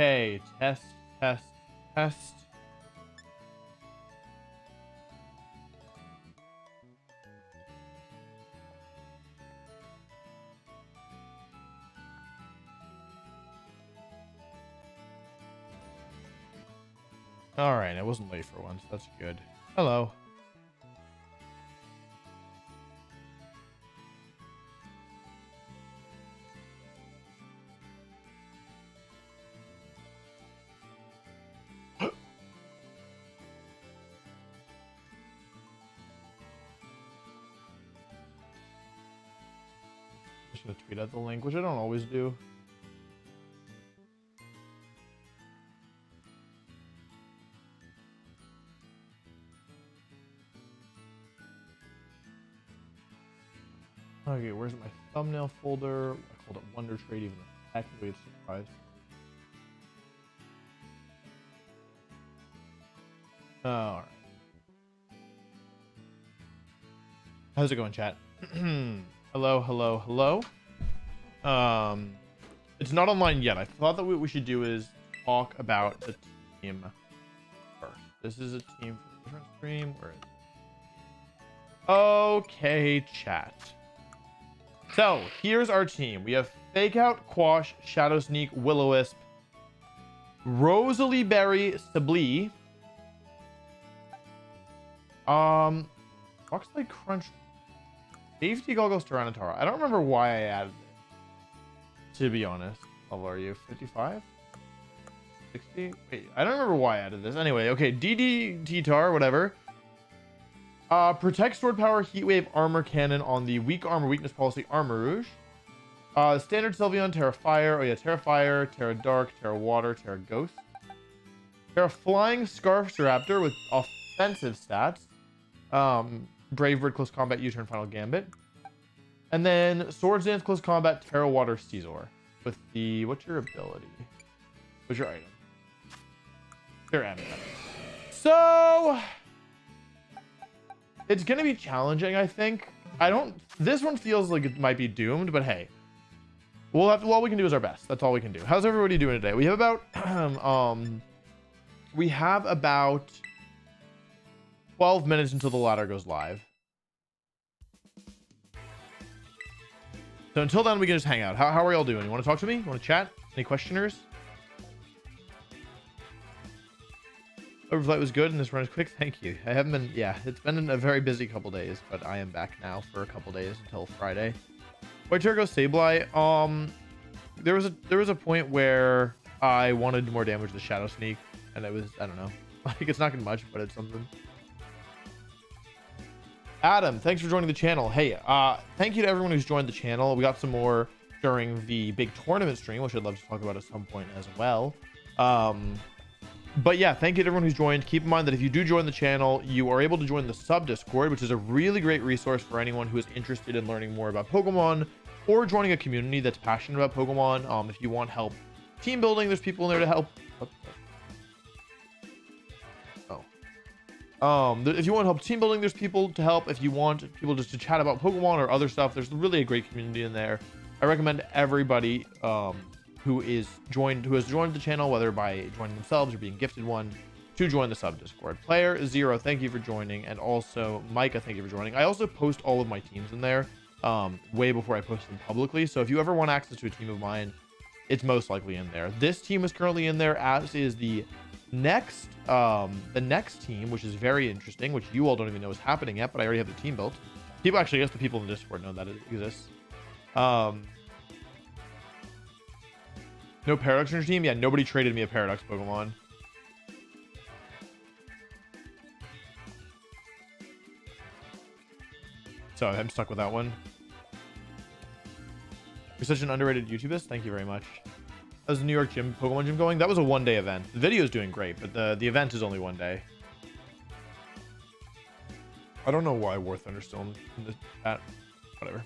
Okay, test, test, test. All right, I wasn't late for once. That's good. Hello. Out the link, which I don't always do. Okay, where's my thumbnail folder? I called it Wonder Trade, even though technically it's surprise. All right. How's it going, chat? hello, hello, hello. Um, it's not online yet. I thought that what we should do is talk about the team first. This is a team for different stream. Where is it? Okay, chat. So here's our team. We have Fake Out, Quash, Shadow Sneak, Will-O-Wisp, Roseli Berry, Sableye, um, Rockslide Crunch, Safety Goggles, Tyranitar. I don't remember why I added it. To be honest, how level are you? 55? 60? Wait, I don't remember why I added this. Anyway, okay, DD T-Tar, whatever. Uh, protect sword power, heat wave, armor cannon on the weak armor weakness policy, Armarouge. Uh, standard Sylveon, Tera Fire. Oh yeah, Tera Fire, Tera Dark, Tera Water, Tera Ghost. Tera Flying Scarf Raptor with offensive stats. Um, Brave Bird Close Combat, U-Turn Final Gambit. And then Swords Dance Close Combat, Tera Water Scizor. With the, what's your ability? What's your item? Your item. So, it's to be challenging, I think. I don't... This one feels like it might be doomed, but hey. We'll have to... All we can do is our best. That's all we can do. How's everybody doing today? We have about... um, we have about 12 minutes until the ladder goes live. So until then, we can just hang out. How, how are y'all doing? You want to talk to me? You want to chat? Any questioners? Overflight was good and this run is quick. Thank you. I haven't been, yeah, it's been a very busy couple days, but I am back now for a couple days until Friday. White Turgo Sableye, um, there was a, there was a point where I wanted more damage to the Shadow Sneak and it was, I don't know, like it's not gonna much, but it's something. Adam, thanks for joining the channel. Hey, uh, thank you to everyone who's joined the channel. We got some more during the big tournament stream, which I'd love to talk about at some point as well. Um, but yeah, thank you to everyone who's joined. Keep in mind that if you do join the channel, you are able to join the sub Discord, which is a really great resource for anyone who is interested in learning more about Pokemon or joining a community that's passionate about Pokemon. Um, if you want help team building, there's people in there to help. Um, if you want to help team building, there's people to help. If you want people just to chat about Pokemon or other stuff, there's really a great community in there. I recommend everybody um, who is joined who has joined the channel whether by joining themselves or being gifted one to join the sub discord player zero thank you for joining and also micah thank you for joining i also post all of my teams in there um, way before i post them publicly so if you ever want access to a team of mine it's most likely in there this team is currently in there as is the next um the next team which is very interesting which you all don't even know is happening yet but i already have the team built people actually I guess the people in the discord know that it exists um no Paradox in your team? Yeah, nobody traded me a Paradox Pokemon. So I'm stuck with that one. You're such an underrated YouTubist. Thank you very much. How's the New York gym Pokemon gym going? That was a one-day event. The video is doing great, but the, the event is only one day. I don't know why War Thunder's still in the chat. Whatever.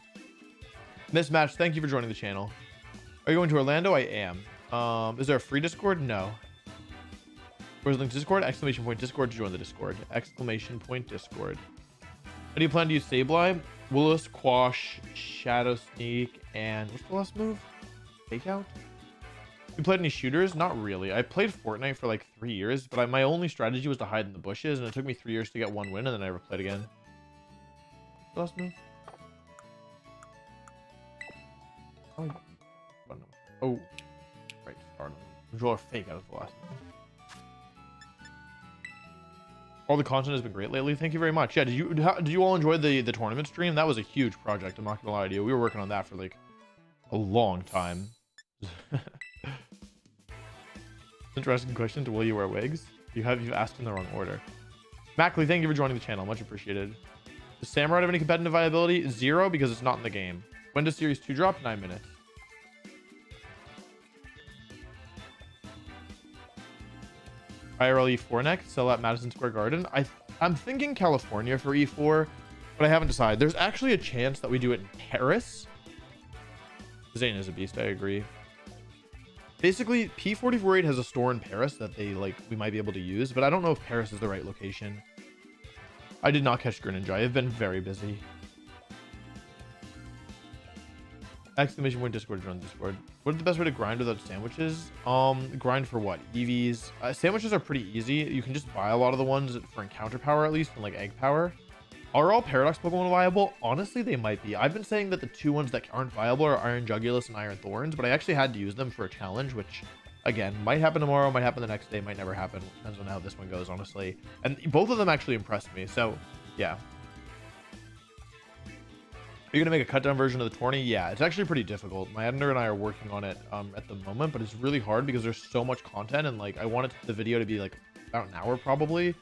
Mismatch, thank you for joining the channel. Are you going to Orlando? I am. Um, is there a free Discord? No. Where's the link to Discord? Exclamation point Discord to join the Discord. Exclamation point Discord. How do you plan to use Sableye? Willis, Quash, Shadow Sneak, and what's the last move? Takeout? You played any shooters? Not really. I played Fortnite for like three years, but I, my only strategy was to hide in the bushes, and it took me three years to get one win, and then I never played again. Last move. Oh, oh. right. Start. Controller fake out of the last. All the content has been great lately. Thank you very much. Yeah, did you did you all enjoy the the tournament stream? That was a huge project. I'm not gonna lie to you. We were working on that for like a long time. Interesting question. To will you wear wigs? You have you've asked in the wrong order. Mackley, thank you for joining the channel. Much appreciated. Does Samurott have any competitive viability? Zero because it's not in the game. When does Series 2 drop? Nine minutes. IRL E4 next, sell at Madison Square Garden. I I'm thinking California for E4, but I haven't decided. There's actually a chance that we do it in Paris. Zane is a beast, I agree. Basically, P448 has a store in Paris that they like we might be able to use, but I don't know if Paris is the right location. I did not catch Greninja. I have been very busy. Exclamation point Discord run Discord. What the best way to grind without sandwiches? Um, grind for what? EVs. Uh, sandwiches are pretty easy. You can just buy a lot of the ones for encounter power at least, and like egg power. Are all Paradox Pokemon viable? Honestly, they might be. I've been saying that the two ones that aren't viable are Iron Jugulis and Iron Thorns, but I actually had to use them for a challenge, which again might happen tomorrow, might happen the next day, might never happen. Depends on how this one goes, honestly. And both of them actually impressed me. So yeah, are you gonna make a cut down version of the tourney? Yeah, it's actually pretty difficult. My editor and I are working on it um, at the moment, but it's really hard because there's so much content and like I wanted the video to be like about an hour probably,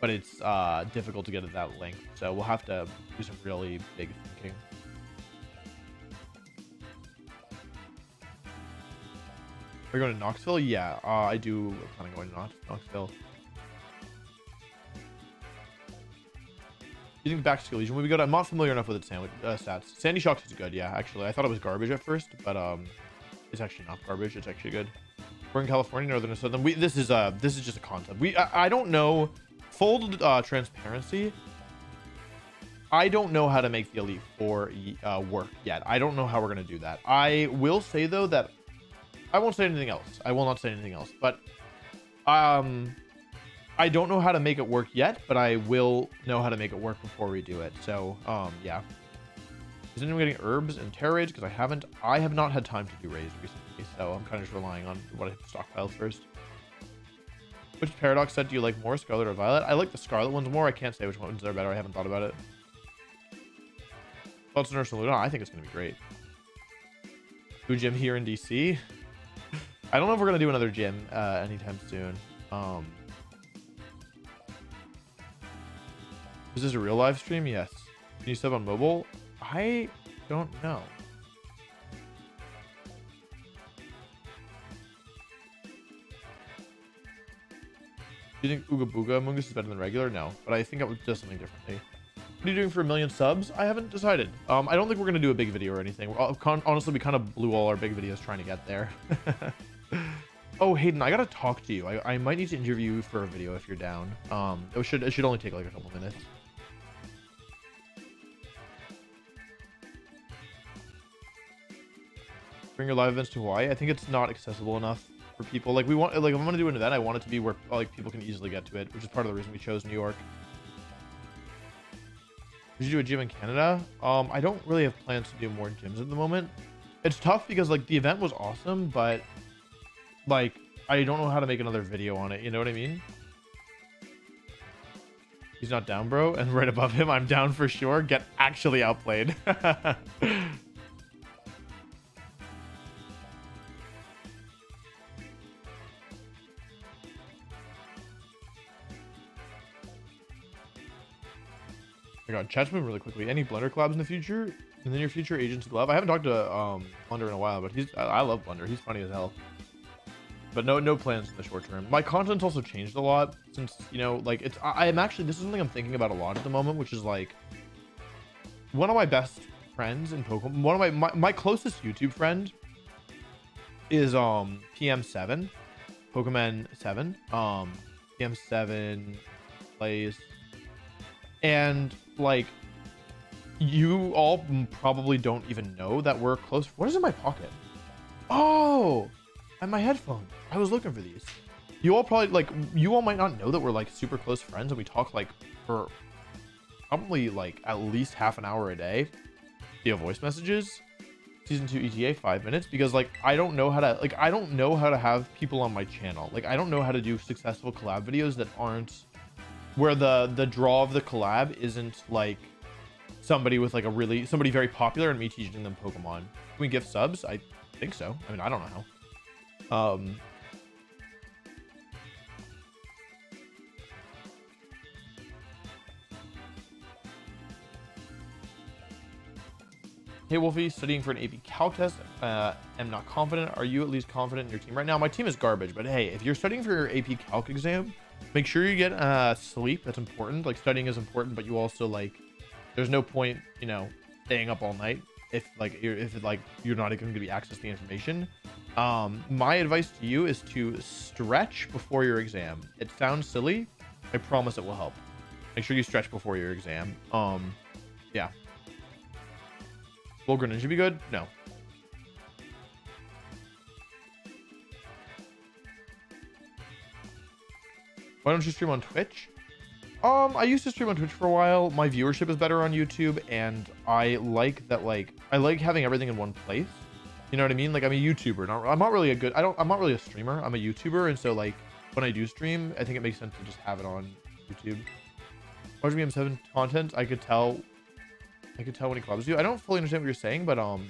but it's uh, difficult to get it that length. So we'll have to do some really big thinking. Are you going to Knoxville? Yeah, uh, I do plan on going to Knoxville. Think back to Legion? When we go to, I'm not familiar enough with its sandwich uh, stats. Sandy Shocks is good, yeah. Actually, I thought it was garbage at first, but um, it's actually not garbage. It's actually good. We're in California, northern and southern. We this is uh this is just a concept. We I, I don't know. Full uh, transparency. I don't know how to make the Elite Four uh, work yet. I don't know how we're gonna do that. I will say though that I won't say anything else. I will not say anything else. But um, I don't know how to make it work yet, but I will know how to make it work before we do it. So, um, yeah. Is anyone getting herbs and Tera raids? Because I haven't. I have not had time to do raids recently, so I'm kind of just relying on what I stockpiled first. Which Paradox set do you like more, Scarlet or Violet? I like the Scarlet ones more. I can't say which ones are better. I haven't thought about it. Thoughts on Ursaluna? I think it's going to be great. Do gym here in DC? I don't know if we're going to do another gym uh, anytime soon. Um, Is this a real live stream? Yes. Can you sub on mobile? I don't know. Do you think Ooga Booga Amoonguss is better than regular? No, but I think I would do something differently. What are you doing for a million subs? I haven't decided. Um, I don't think we're gonna do a big video or anything. honestly, we kind of blew all our big videos trying to get there. oh, Hayden, I gotta talk to you. I, I might need to interview you for a video if you're down. Um, it should it should only take like a couple minutes. bring your live events to Hawaii. I think it's not accessible enough for people. Like we want, like if I'm gonna do an event, I want it to be where like people can easily get to it, which is part of the reason we chose New York. Did you do a gym in Canada? Um, I don't really have plans to do more gyms at the moment. It's tough because like the event was awesome, but like I don't know how to make another video on it. You know what I mean? He's not down, bro. And right above him, I'm down for sure. Get actually outplayed. I got chat's moving really quickly. Any Blender collabs in the future? In the near future, Agents Glove. I haven't talked to um, Blender in a while, but he's I, I love Blender. He's funny as hell. But no no plans in the short term. My content's also changed a lot since you know like it's I, I'm actually this is something I'm thinking about a lot at the moment, which is like one of my best friends in Pokemon. One of my my, my closest YouTube friend is um PM7, Pokemon 7. Um, PM7 plays and like you all probably don't even know that we're close. What is in my pocket? Oh, And my headphones. I was looking for these. You all probably like you all might not know that we're like super close friends and we talk like for probably like at least half an hour a day via voice messages. Season 2 ETA 5 minutes because like I don't know how to like I don't know how to have people on my channel. Like I don't know how to do successful collab videos that aren't where the the draw of the collab isn't like somebody with like a really somebody very popular and me teaching them Pokemon. Can we gift subs? I think so. I mean, I don't know how. Um Hey Wolfey, studying for an AP Calc test. Uh, am not confident. Are you at least confident in your team right now? My team is garbage, but hey, if you're studying for your AP Calc exam, make sure you get uh, sleep. That's important. Like studying is important, but you also like, there's no point, you know, staying up all night if like you're if it like you're not even going to be accessing the information. Um, my advice to you is to stretch before your exam. It sounds silly. I promise it will help. Make sure you stretch before your exam. Um, yeah. Volgren should be good? No. Why don't you stream on Twitch? Um, I used to stream on Twitch for a while. My viewership is better on YouTube, and I like that. Like, I like having everything in one place. You know what I mean? Like, I'm a YouTuber. Not, I'm not really a good. I don't. I'm not really a streamer. I'm a YouTuber, and so like when I do stream, I think it makes sense to just have it on YouTube. RGBM seven content. I could tell I could tell when he clubs you. I don't fully understand what you're saying, but um,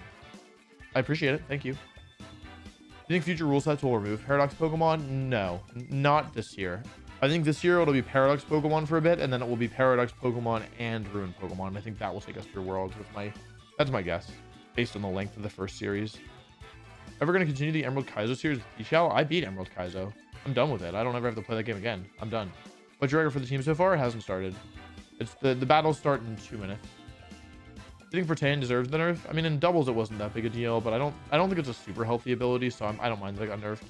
I appreciate it. Thank you. Do you think future rule sets will remove Paradox Pokemon? No, not this year. I think this year it'll be Paradox Pokemon for a bit, and then it will be Paradox Pokemon and Ruin Pokemon. I think that will take us through Worlds with my... That's my guess, based on the length of the first series. Ever to continue the Emerald Kaizo series with Shell? I beat Emerald Kaizo. I'm done with it. I don't ever have to play that game again. I'm done. Your record for the team so far? It hasn't started. It's the, the battles start in two minutes. I think Vertan deserves the nerf. I mean, in doubles it wasn't that big a deal, but I don't I don't think it's a super healthy ability, so I'm, I do not mind that it got nerfed.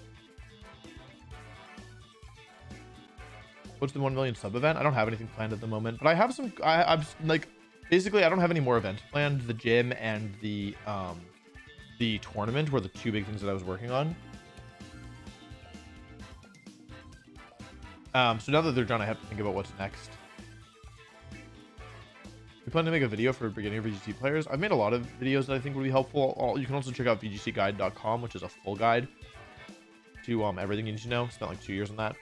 What's the 1 million sub event? I don't have anything planned at the moment, but I have some. I, I've like basically I don't have any more events planned. The gym and the um the tournament were the two big things that I was working on. Um, so now that they're done, I have to think about what's next. We plan to make a video for beginner VGC players. I've made a lot of videos that I think would be helpful. You can also check out vgcguide.com, which is a full guide to um, everything you need to know. Spent like two years on that.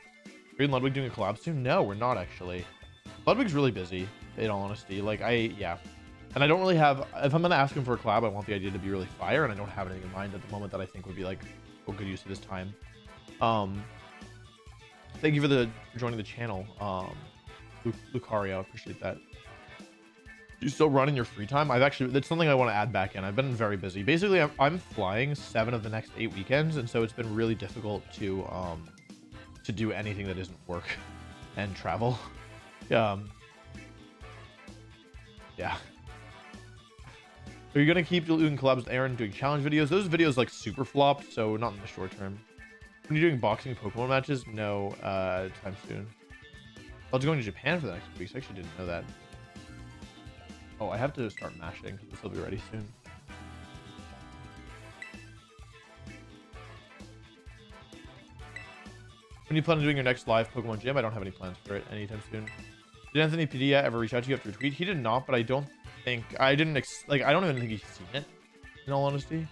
Are Ludwig doing a collab soon? No, we're not actually. Ludwig's really busy, in all honesty. Like, I, yeah. And I don't really have, if I'm going to ask him for a collab, I want the idea to be really fire, and I don't have anything in mind at the moment that I think would be like a good use of his time. Um, thank you for the for joining the channel, um, Lucario. I appreciate that Do you still run in your free time? I've actually, that's something I want to add back in. I've been very busy. Basically, I'm, I'm flying seven of the next eight weekends, and so it's been really difficult to, um, to do anything that isn't work and travel. Um, yeah. Are you to keep doing collabs with Aaron doing challenge videos? Those videos like super flopped, so not in the short term. When you're doing boxing Pokemon matches? No, uh, time soon. I was going to Japan for the next week, so I actually didn't know that. Oh, I have to start mashing because this will be ready soon. When you plan on doing your next live Pokemon Gym? I don't have any plans for it anytime soon. Did Anthony Padilla ever reach out to you after a tweet? He did not, but I don't think I didn't like. I don't even think he's seen it. In all honesty,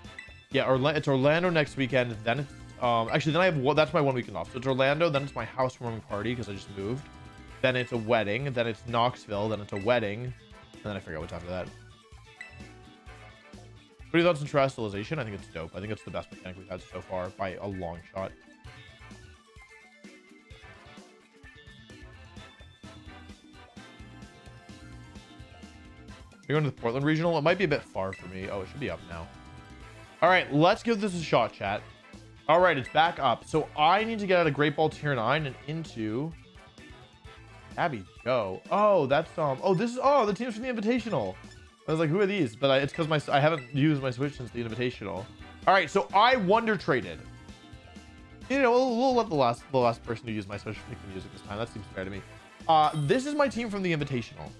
yeah. Orla it's Orlando next weekend. Then it's um actually then I have well, that's my one weekend off. So it's Orlando. Then it's my housewarming party because I just moved. Then it's a wedding. Then it's Knoxville. Then it's a wedding. And then I forget what's after that. What are your thoughts on Terastallization? I think it's dope. I think it's the best mechanic we've had so far by a long shot. You're going to the Portland Regional? It might be a bit far for me. Oh, it should be up now. All right, let's give this a shot, chat. All right, it's back up. So I need to get out of Great Ball Tier 9 and into Abby Joe. Oh, that's um. Oh, this is oh the teams from the Invitational. I was like, who are these? But I, it's because my I haven't used my Switch since the Invitational. All right, so I wonder traded. You know, we'll, we'll let the last the last person who used my Switch pick the music this time. That seems fair to me. Uh, this is my team from the Invitational.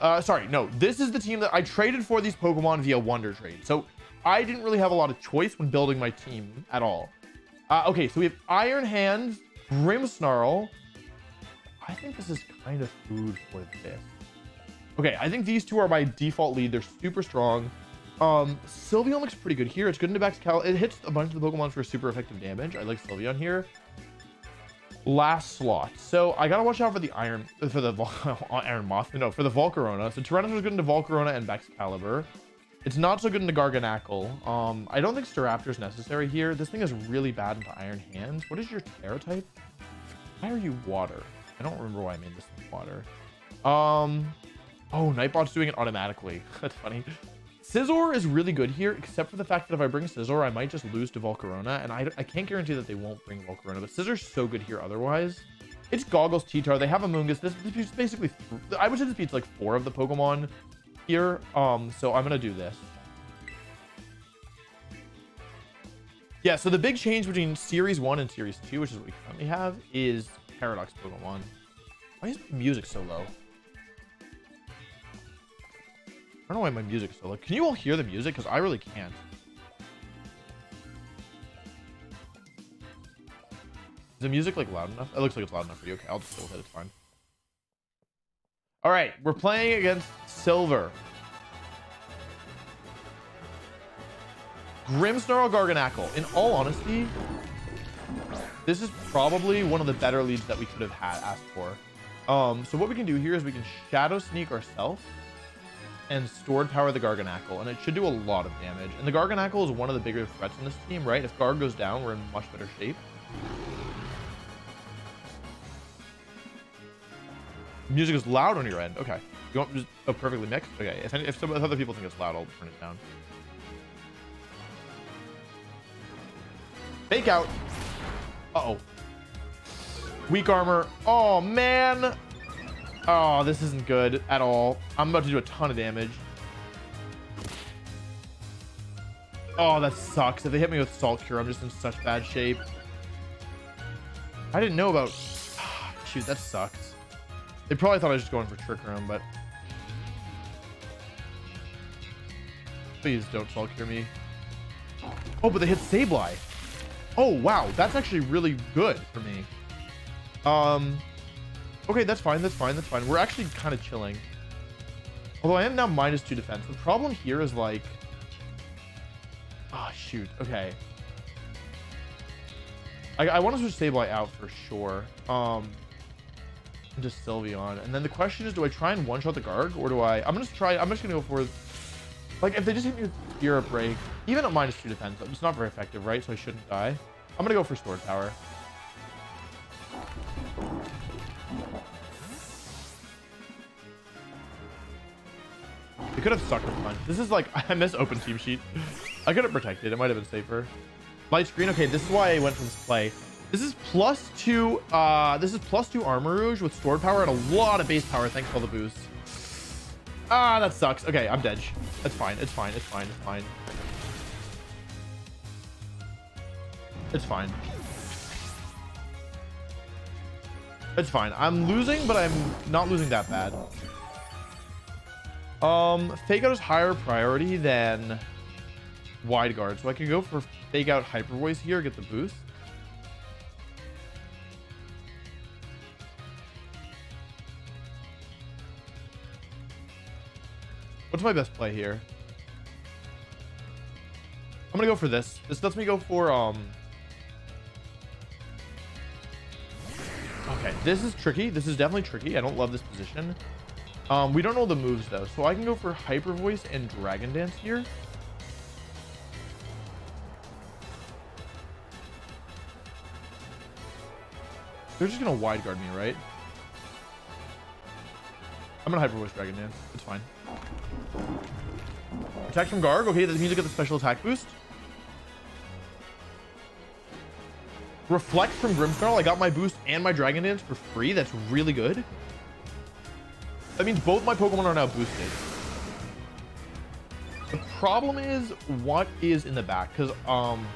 Uh, sorry, no, this is the team that I traded for these Pokemon via Wonder Trade. So I didn't really have a lot of choice when building my team at all. Uh, okay, so we have Iron Hand, Grimmsnarl. I think this is kind of food for this. Okay, I think these two are my default lead. They're super strong. Um, Sylveon looks pretty good here. It's good in into Baxcal. It hits a bunch of the Pokemon for super effective damage. I like Sylveon here. Last slot. So I gotta watch out for the Iron, for the Iron Moth. No, for the Volcarona. So Tyranitar is good into Volcarona and Baxcalibur. It's not so good into Garganacl. Um, I don't think Staraptor is necessary here. This thing is really bad into Iron Hands. What is your Tera type? Why are you water? I don't remember why I made this water. Um, oh, Nightbot's doing it automatically. That's funny. Scizor is really good here, except for the fact that if I bring Scizor, I might just lose to Volcarona, and I, I can't guarantee that they won't bring Volcarona, but Scizor's so good here otherwise. It's Goggles, T-Tar, they have Amoonguss. This, this is basically, I would say this beats like four of the Pokemon here, um, so I'm gonna do this. Yeah, so the big change between Series 1 and Series 2, which is what we currently have, is Paradox Pokemon. Why is music so low? I don't know why my music's so low. Can you all hear the music? Because I really can't. Is the music like loud enough? It looks like it's loud enough for you. Okay, I'll just go with it. It's fine. All right, we're playing against Silver. Grimmsnarl Garganacl. In all honesty, this is probably one of the better leads that we could have had asked for. Um, so what we can do here is we can Shadow Sneak ourselves and Stored Power the Garganacl, and it should do a lot of damage. And the Garganacl is one of the bigger threats in this team, right? If Garg goes down, we're in much better shape. Music is loud on your end. Okay. You want just oh, perfectly mixed? Okay. If, any, if, some, other people think it's loud, I'll turn it down. Fake out. Uh-oh. Weak armor. Oh, man. Oh, this isn't good at all. I'm about to do a ton of damage. Oh, that sucks. If they hit me with Salt Cure, I'm just in such bad shape. I didn't know about... Shoot, that sucks. They probably thought I was just going for Trick Room, but... Please don't Salt Cure me. Oh, but they hit Sableye. Oh, wow. That's actually really good for me. Um... Okay, that's fine. That's fine. That's fine. We're actually kind of chilling. Although I am now minus two defense. The problem here is like... Oh, shoot. Okay. I, I want to switch Sableye out for sure. Um, just Sylveon. And then the question is, do I try and one-shot the Garg? Or do I... I'm to try... I'm just going to go for... Like, if they just hit me with Spirit Break, even at minus two defense, it's not very effective, right? So I shouldn't die. I'm going to go for Stored Power. It could have sucked a punch. This is like, I miss open team sheet. I could have protected. It might have been safer. Light screen. Okay, this is why I went from this play. This is plus two, uh, this is plus two Armarouge with stored power and a lot of base power thanks all the boosts. Ah, that sucks. Okay, I'm dead. It's fine. It's fine. It's fine. It's fine. It's fine. It's fine. I'm losing, but I'm not losing that bad. Um, Fake Out is higher priority than Wide Guard. So I can go for Fake Out Hyper Voice here, get the boost. What's my best play here? I'm gonna go for this. This lets me go for, um... Okay, this is tricky. This is definitely tricky. I don't love this position. Um, we don't know the moves though, so I can go for Hyper Voice and Dragon Dance here. They're just gonna wide guard me, right? I'm gonna Hyper Voice Dragon Dance. It's fine. Attack from Garg. Okay, that means I get the special attack boost. Reflect from Grimmsnarl. I got my boost and my Dragon Dance for free. That's really good. That means both my Pokemon are now boosted. The problem is what is in the back? Because um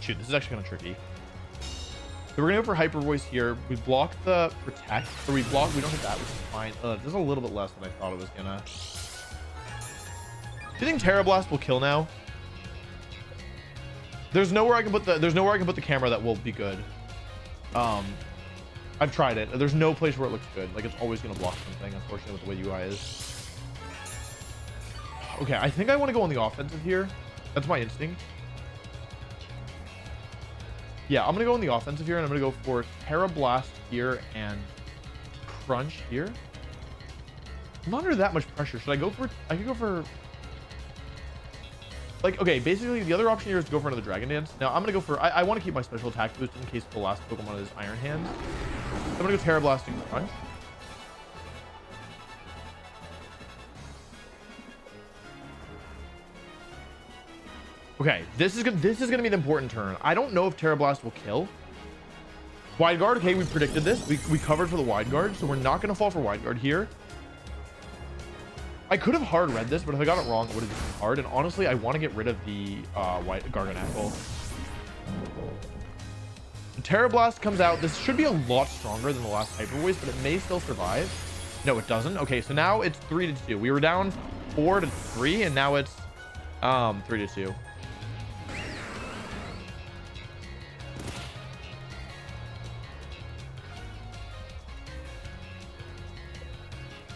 shoot this is actually kind of tricky. So we're gonna go for hyper voice here. We block the protect or we block we don't hit that which is fine. Uh, this is a little bit less than i thought it was gonna. Do you think Tera Blast will kill now? There's nowhere I can put the there's nowhere I can put the camera that will be good. Um, I've tried it. There's no place where it looks good. Like it's always gonna block something. Unfortunately, with the way UI is. Okay, I think I want to go on the offensive here. That's my instinct. Yeah, I'm gonna go on the offensive here, and I'm gonna go for Tera Blast here and Crunch here. I'm not under that much pressure. Should I go for? I could go for like, okay, basically the other option here is to go for another Dragon Dance. Now, I'm to go for... I, I want to keep my special attack boost in case the last Pokemon is Iron Hands. I'm to go Tera Blast and Crunch. Okay, this is gonna this is gonna be an important turn. I don't know if Tera Blast will kill. Wide guard, okay, we predicted this. We, we covered for the wide guard, so we're not gonna fall for wide guard here. I could have hard read this, but if I got it wrong, it would have been hard. And honestly, I want to get rid of the uh, white Garganacl. Tera Blast comes out. This should be a lot stronger than the last Hyper Voice, but it may still survive. No, it doesn't. Okay, so now it's three to two. We were down four to three, and now it's um three to two.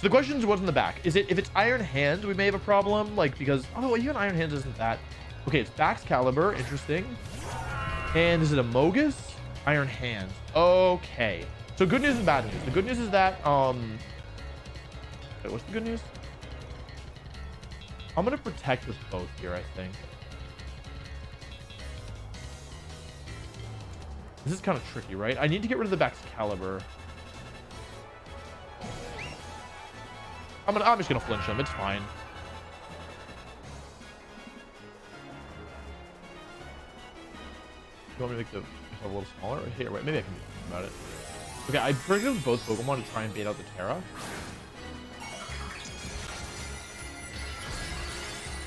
So the question is what's in the back. Is it if it's Iron Hands, we may have a problem, like because oh even Iron Hands isn't that. Okay, it's Baxcalibur, interesting. And is it a Mogus? Iron Hands. Okay. So good news and bad news. The good news is that um wait, what's the good news? I'm gonna protect with both here, I think. This is kind of tricky, right? I need to get rid of the Baxcalibur. I'm gonna I'm just gonna flinch him. It's fine. You want me to make the a little smaller? Here, wait, maybe I can do something about it. Okay, I bring predicted both Pokemon to try and bait out the Tera.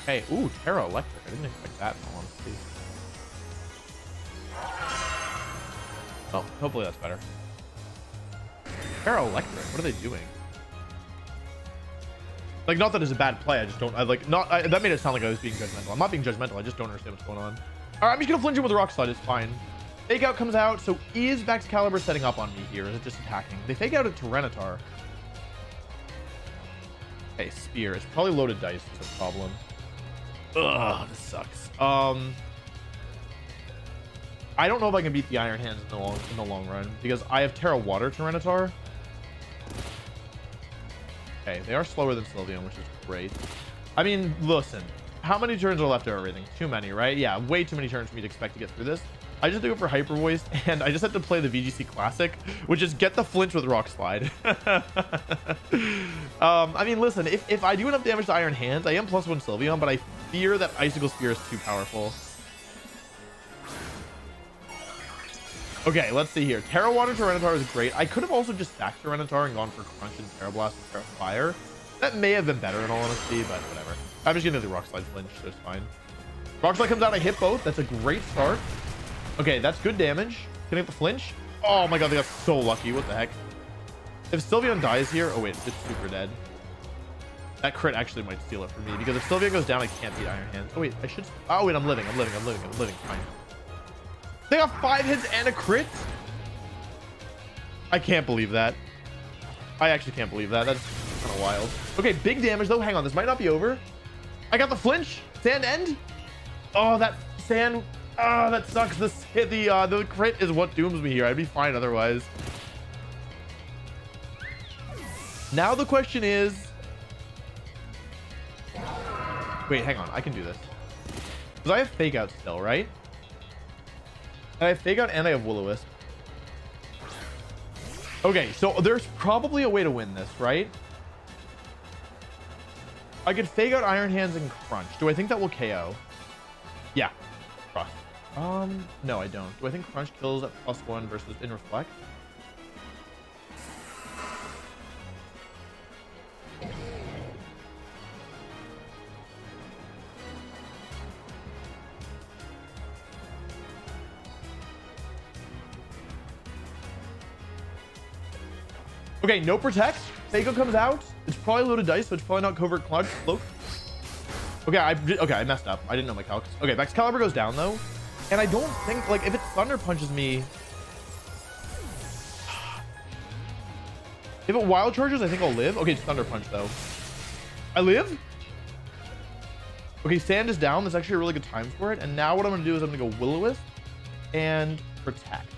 Hey, ooh, Tera Electric. I didn't expect that, in. Oh, hopefully that's better. Tera Electric, what are they doing? Like, not that it's a bad play. I just don't. I like not. I, that made it sound like I was being judgmental. I'm not being judgmental. I just don't understand what's going on. All right, I'm just gonna flinch him with a rock slide. It's fine. Fake out comes out. So is Baxcalibur setting up on me here? Is it just attacking? They fake out a Tyranitar. Okay, spear. It's probably loaded dice. Is a problem. Ugh, this sucks. Um, I don't know if I can beat the Iron Hands in the long in the long run because I have Tera Water Tyranitar. Okay, they are slower than Sylveon, which is great. I mean, listen, how many turns are left of everything? Too many, right? Yeah, way too many turns for me to expect to get through this. I just go for Hyper Voice, and I just have to play the VGC Classic, which is get the flinch with Rock Slide. um, I mean, listen, if, if I do enough damage to Iron Hands, I am plus one Sylveon, but I fear that Icicle Spear is too powerful. Okay, let's see here. Tera Water Tyranitar is great. I could have also just stacked Tyranitar and gone for Crunch and Tera Blast and Tera Fire. That may have been better in all honesty, but whatever. I'm just gonna do the Rock Slide flinch, so it's fine. Rock Slide comes out, I hit both. That's a great start. Okay, that's good damage. Can I get the flinch? Oh my god, they got so lucky. What the heck? If Sylveon dies here... Oh wait, it's super dead. That crit actually might steal it from me, because if Sylveon goes down, I can't beat Iron Hands. Oh wait, I should... Oh wait, I'm living, I'm living, I'm living, I'm living. Fine. They got five hits and a crit? I can't believe that. I actually can't believe that. That's kind of wild. Okay, big damage though. Hang on, this might not be over. I got the flinch. Sand end. Oh, that sand. Oh, that sucks. This hit the uh, the crit is what dooms me here. I'd be fine otherwise. Now the question is. Wait, hang on. I can do this. Because I have fake out still, right? I have Out and I have Will-O-Wisp. Okay, so there's probably a way to win this, right? I could Fake Out Iron Hands and Crunch. Do I think that will KO? Yeah. Um, no, I don't. Do I think Crunch kills at plus one versus in Reflect? Okay, no protect. Seiko comes out. It's probably loaded dice, so it's probably not covert cloak. Okay, I okay, I messed up. I didn't know my calcs. Okay, Baxcalibur goes down though. And I don't think, like, if it Thunder Punches me... If it Wild Charges, I think I'll live. Okay, it's Thunder Punch, though. I live? Okay, Sand is down. That's actually a really good time for it. And now what I'm to do is I'm to go Will-O-Wisp and Protect.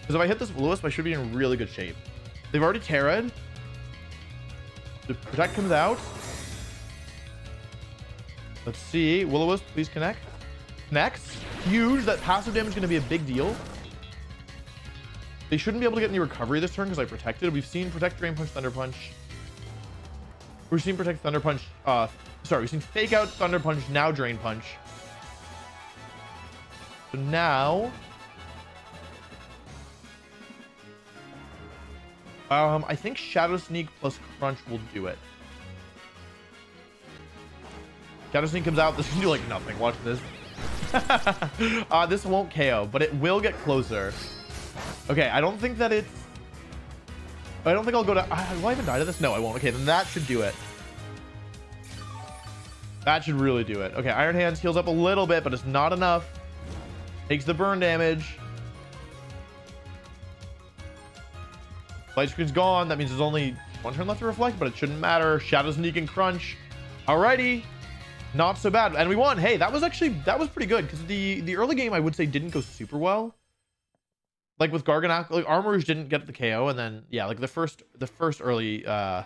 Because if I hit this Will-O-Wisp, I should be in really good shape. They've already Tera'd. The Protect comes out. Let's see. Will-O-Wisp, please connect. Next. Huge. That passive damage is going to be a big deal. They shouldn't be able to get any recovery this turn because I protected. We've seen Protect, Drain Punch, Thunder Punch. We've seen Protect, Thunder Punch. Uh, sorry, we've seen Fake Out, Thunder Punch, now Drain Punch. So now... Um, I think Shadow Sneak plus Crunch will do it. Shadow Sneak comes out. This can do like nothing. Watch this. uh, this won't KO, but it will get closer. Okay, I don't think that it's... I don't think I'll go to... Uh, will I even die to this? No, I won't. Okay, then that should do it. That should really do it. Okay, Iron Hands heals up a little bit, but it's not enough. Takes the burn damage. Light screen's gone. That means there's only one turn left to reflect, but it shouldn't matter. Shadow Sneak and Crunch. Alrighty. Not so bad. And we won. Hey, that was actually, that was pretty good because the, the early game, I would say, didn't go super well. Like with Garganacl, like Armarouge didn't get the KO. And then, yeah, like the first, the first early, uh,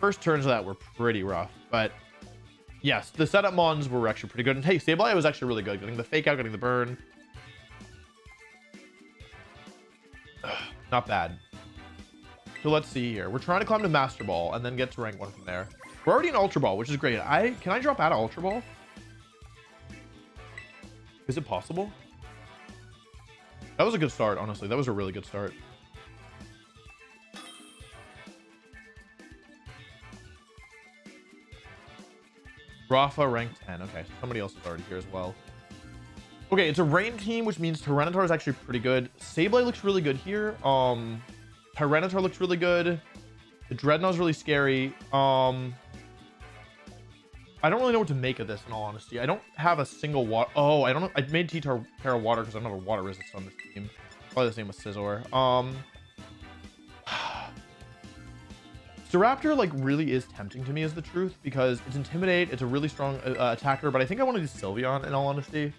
first turns of that were pretty rough. But yes, the setup mons were actually pretty good. And hey, Sableye was actually really good. Getting the fake out, getting the burn. Not bad. So let's see here. We're trying to climb to Master Ball and then get to rank one from there. We're already in Ultra Ball, which is great. I Can I drop out of Ultra Ball? Is it possible? That was a good start, honestly. That was a really good start. Rafa ranked 10. Okay, somebody else is already here as well. Okay, it's a rain team, which means Tyranitar is actually pretty good. Sableye looks really good here. Um, Tyranitar looks really good. The Dreadnaught's really scary. Um, I don't really know what to make of this, in all honesty. I don't have a single water. Oh, I don't know. I made T-Tera water because I don't have a water resist on this team. Probably the same with Scizor. Um, Staraptor, like, really is tempting to me, is the truth, because it's Intimidate. It's a really strong uh, attacker, but I think I want to do Sylveon, in all honesty.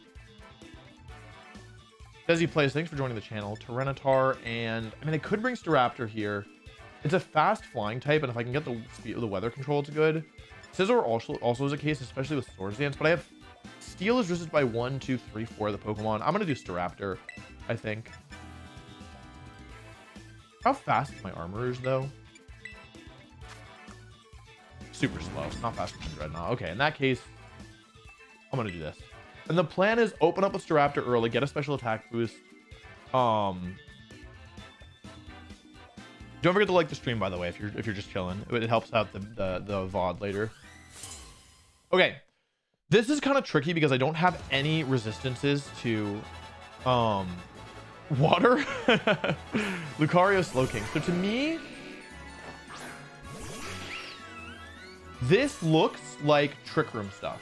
Desi plays, thanks for joining the channel. Tyranitar, and I mean, I could bring Staraptor here. It's a fast flying type, and if I can get the speed, the weather control, it's good. Scizor also, also is a case, especially with Swords Dance, but I have Steel is resisted by one, two, three, four of the Pokemon. I'm going to do Staraptor, I think. How fast is my is though? Super slow. Not fast as Dreadnought. Okay, in that case, I'm going to do this. And the plan is open up with Staraptor early, get a special attack boost. Um, don't forget to like the stream, by the way, if you're if you're just chilling. It helps out the the, the VOD later. Okay. This is kind of tricky because I don't have any resistances to um water. Lucario Slowking. So to me, this looks like Trick Room stuff.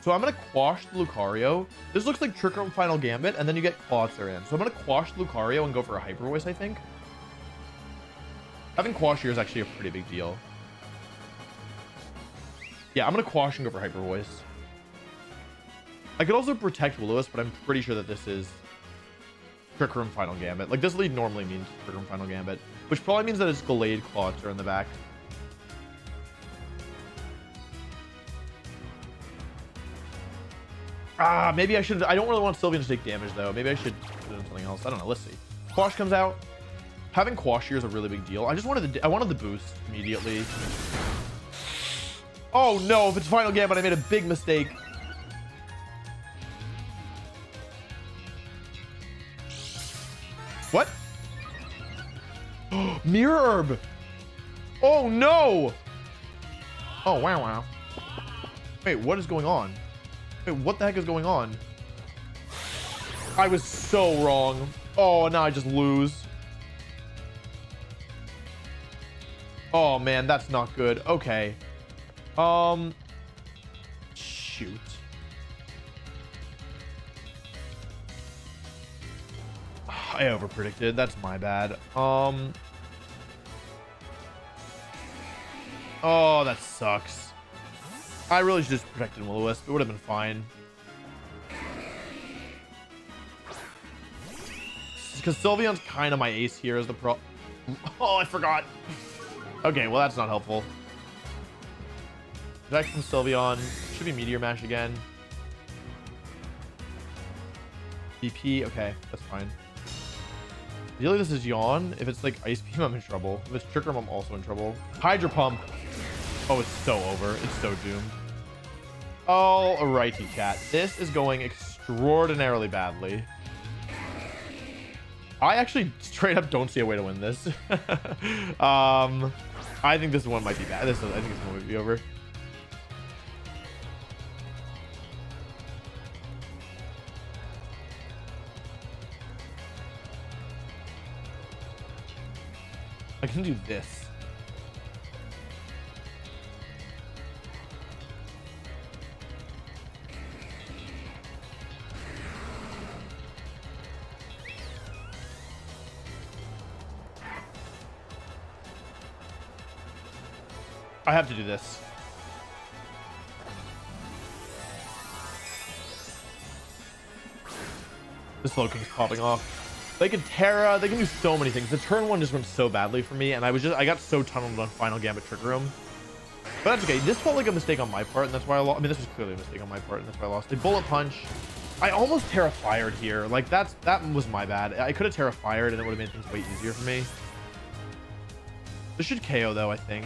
So I'm going to quash the Lucario. This looks like Trick Room Final Gambit, and then you get Clodsire in. So I'm going to quash Lucario and go for a Hyper Voice, I think. Having Quash here is actually a pretty big deal. Yeah, I'm going to Quash and go for Hyper Voice. I could also protect Willows, but I'm pretty sure that this is Trick Room Final Gambit. Like, this lead normally means Trick Room Final Gambit, which probably means that it's Gallade Clodsire in the back. Ah, maybe I should... I don't really want Sylveon to take damage, though. Maybe I should put in something else. I don't know. Let's see. Quash comes out. Having Quash here is a really big deal. I just wanted the... I wanted the boost immediately. Oh, no. If it's Final game, but I made a big mistake. What? Mirror Herb. Oh, no. Oh, wow, wow. Wait, what is going on? What the heck is going on? I was so wrong. Oh, now I just lose. Oh, man, that's not good. Okay. Um, shoot. I overpredicted. That's my bad. Um. Oh, that sucks. I really should just protected Will-O-Wisp. It would have been fine. Because Sylveon's kind of my ace here as the pro... Oh, I forgot. Okay, well, that's not helpful. Protect from Sylveon. Should be Meteor Mash again. BP, okay, that's fine. Ideally, this is Yawn. If it's like Ice Beam, I'm in trouble. If it's Trick Room, I'm also in trouble. Hydro Pump. Oh, it's so over. It's so doomed. Alrighty, chat. This is going extraordinarily badly. I actually straight up don't see a way to win this. um, I think this one might be bad. This, I think this one might be over. I can do this. I have to do this. This Slowking's popping off. They can Tera, They can do so many things. The turn one just went so badly for me, and I was just I got so tunneled on Final Gambit Trick Room. But that's okay. This felt like a mistake on my part, and that's why I lost. I mean, this was clearly a mistake on my part, and that's why I lost. They Bullet Punch. I almost Tera Fired here. Like, that's that was my bad. I could have Tera Fired, and it would have made things way easier for me. This should KO, though, I think.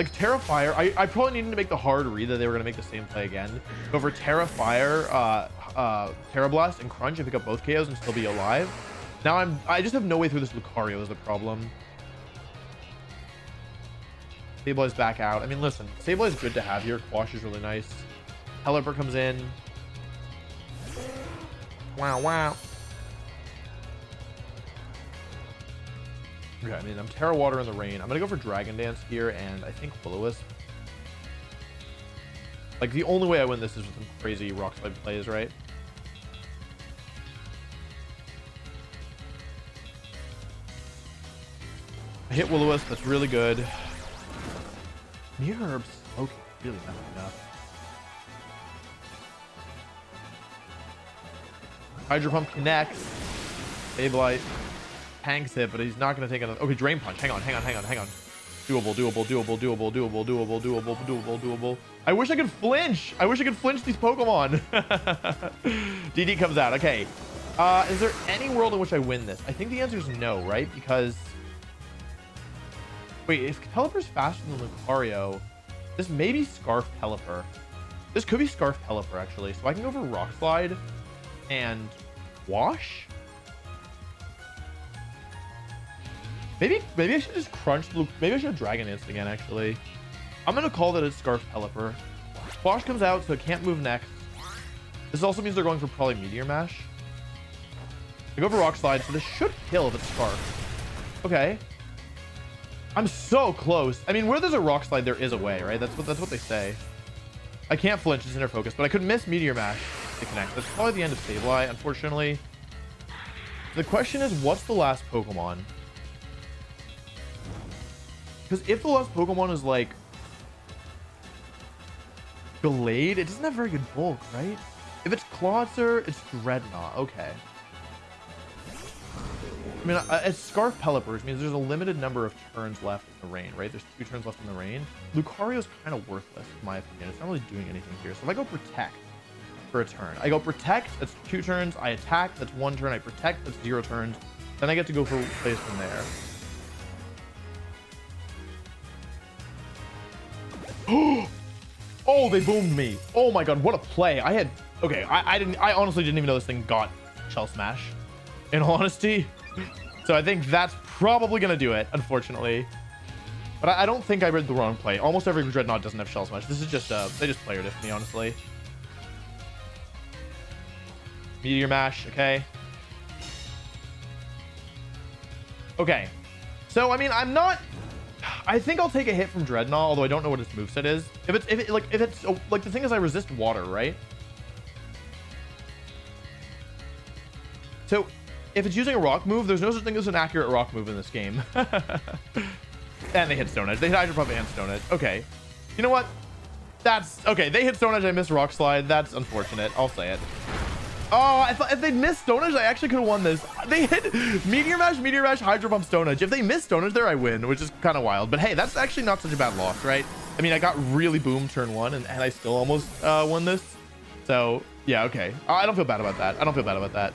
Like, Tera Fire, I, I probably needed to make the hard read that they were to make the same play again. Over for Fire, uh, uh, Tera Blast and Crunch and pick up both KOs and still be alive. Now I'm, I just have no way through this Lucario is the problem. Sableye back out. I mean, listen, Sableye good to have here. Quash is really nice. Pelipper comes in. Wow, wow. Okay, I mean, I'm Tera Water in the rain. I'm going to go for Dragon Dance here, and I think Will-O-Wisp. Like, the only way I win this is with some crazy Rock Slide plays, right? I hit Will-O-Wisp. That's really good. Mirror Herbs. Okay, really messing up. Hydro Pump connects. Sableye tanks it, but he's not going to take another. Okay, Drain Punch. Hang on, hang on, hang on, hang on. Doable, doable, doable, doable, doable, doable, doable, doable, doable. I wish I could flinch. I wish I could flinch these Pokemon. DD comes out. Okay. Uh, is there any world in which I win this? I think the answer is no, right? Because... Wait, if Pelipper's faster than Lucario, this may be Scarf Pelipper. This could be Scarf Pelipper, actually. So I can go for Rock Slide and Wash? Maybe maybe I should just crunch the maybe I should Dragon Dance again actually. I'm gonna call that a Scarf Pelipper. Squash comes out, so it can't move next. This also means they're going for probably Meteor Mash. I go for Rock Slide, so this should kill if it's Scarf. Okay. I'm so close. I mean, where there's a Rock Slide, there is a way, right? That's what that's what they say. I can't flinch, it's inner focus, but I could miss Meteor Mash to connect. That's probably the end of Sableye, unfortunately. The question is, what's the last Pokemon? Because if the last Pokemon is like Gallade, it doesn't have very good bulk, right? If it's Clawitzer, it's Drednaw. Okay. I mean, it's Scarf Pelipper, means there's a limited number of turns left in the rain, right? There's two turns left in the rain. Lucario's kind of worthless, in my opinion. It's not really doing anything here. So if I go Protect for a turn, I go Protect, that's two turns. I attack, that's one turn. I Protect, that's zero turns. Then I get to go for plays from there. oh, they boomed me. Oh my god, what a play. I had... Okay, I, I didn't... I honestly didn't even know this thing got Shell Smash. In all honesty. So I think that's probably going to do it, unfortunately. But I, I, don't think I read the wrong play. Almost every Drednaw doesn't have Shell Smash. This is just... Uh, they just player diffed me, honestly. Meteor Mash, okay. Okay. So, I mean, I'm not I think I'll take a hit from Drednaw, although I don't know what its moveset is. If it's if it, like if it's oh, like the thing is I resist water, right? So if it's using a rock move, there's no such thing as an accurate rock move in this game. and they hit Stone Edge. They hit Hydro Pump and Stone Edge. Okay. You know what? That's okay. They hit Stone Edge. I missed Rock Slide. That's unfortunate. I'll say it. Oh, if, if they missed Stone I actually could have won this. They hit Meteor Mash, Meteor Mash, Hydro Pump, Stone If they missed Stone there, I win, which is kind of wild. But hey, that's actually not such a bad loss, right? I mean, I got really boomed turn one, and, and I still almost uh, won this. So, yeah, okay. I don't feel bad about that. I don't feel bad about that.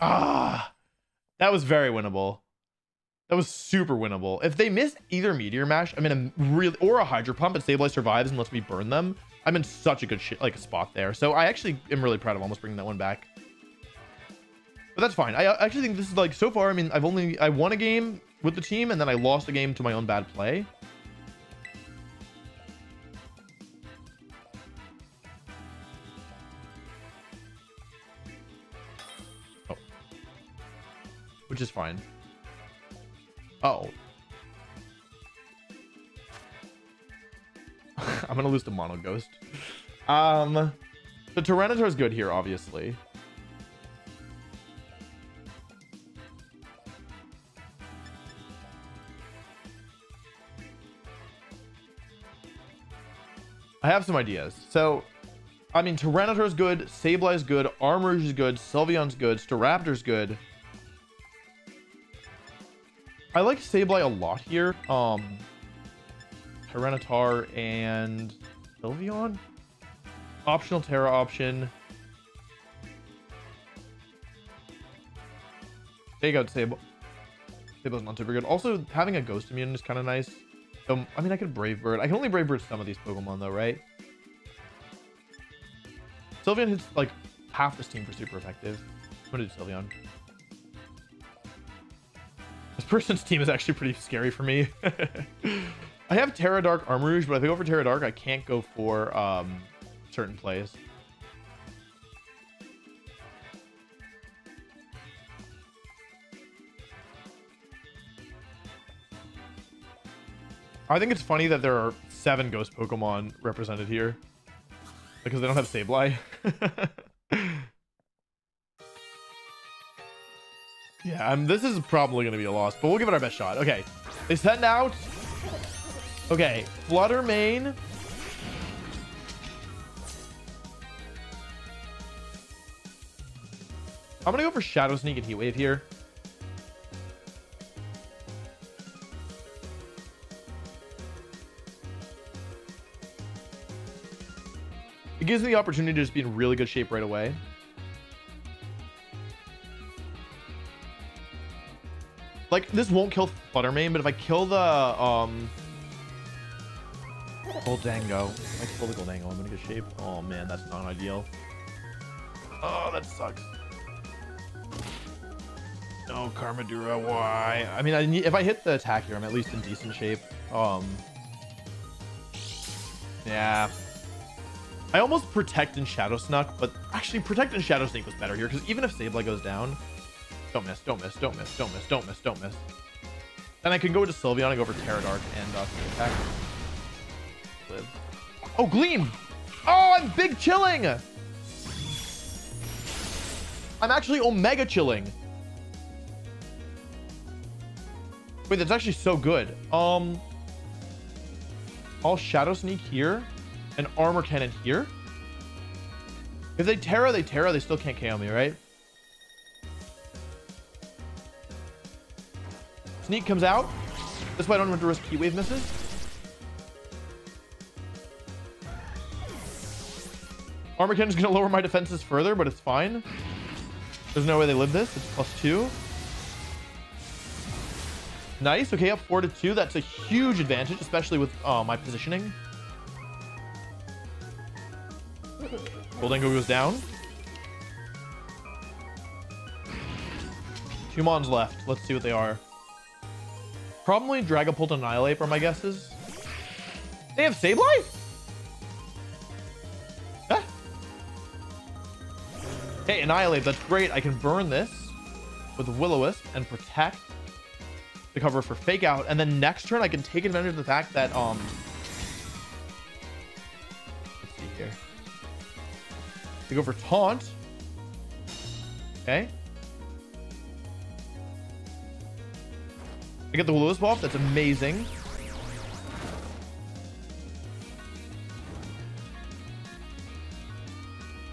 Ah, that was very winnable. That was super winnable. If they miss either Meteor Mash, I mean, a really or a Hydro Pump and Stabilize survives and lets me burn them. I'm in such a good shit like a spot there. So I actually am really proud of almost bringing that one back. But that's fine. I actually think this is like so far. I mean, I've only I won a game with the team and then I lost a game to my own bad play. Oh. Which is fine. Uh oh. I'm gonna lose to Mono Ghost. Um, the Tyranitar is good here, obviously. I have some ideas. So, I mean, Tyranitar is good, Sableye is good, Armarouge is good, Sylveon's good, Staraptor's good. I like Sableye a lot here. Um, Tyranitar and Sylveon. Optional Tera option. Take out Sable. Sable's not super good. Also, having a Ghost Immune is kind of nice. So, I mean, I could Brave Bird. I can only Brave Bird some of these Pokemon, though, right? Sylveon hits, like, half the team for super effective. I'm gonna do Sylveon. This person's team is actually pretty scary for me. I have Tera Dark Armarouge, but if I go for Tera Dark, I can't go for um, certain plays. I think it's funny that there are seven ghost Pokemon represented here. Because they don't have Sableye. Yeah, this is probably going to be a loss, but we'll give it our best shot. Okay, they send out. Okay, Flutter Mane. I'm to go for Shadow Sneak and Heat Wave here. It gives me the opportunity to just be in really good shape right away. Like, this won't kill Flutter Mane, but if I kill the, um... Gholdengo. If I kill the Gholdengo, I'm in good shape. Oh, man, that's not ideal. Oh, that sucks. No, Karmadura, why? I mean, I need, if I hit the attack here, I'm at least in decent shape. Um... Yeah. I almost Protect and Shadow Snuck, but actually Protect and Shadow Sneak was better here, because even if Sableye goes down, don't miss, don't miss, don't miss, don't miss, don't miss, don't miss. Then I can go to Sylveon and go for Tera Dark and uh, attack. Oh, Gleam! Oh, I'm big chilling! I'm actually Omega chilling. Wait, that's actually so good. Um, I'll Shadow Sneak here and Armor Cannon here. If they Tera, they Tera, they still can't KO me, right? Sneak comes out. This way I don't have to risk Heat Wave misses. Armor Cannon's gonna lower my defenses further, but it's fine. There's no way they live this. It's plus two. Nice. Okay, up four to two. That's a huge advantage, especially with uh, my positioning. Gholdengo goes down. Two Mons left. Let's see what they are. Probably Dragapult and Annihilape are my guesses. They have Sableye? Hey, Annihilape. that's great. I can burn this with Will-O-Wisp and protect the cover for Fake Out. And then next turn, I can take advantage of the fact that, um... Let's see here. They go for taunt. Okay. I get the Lewis buff. That's amazing.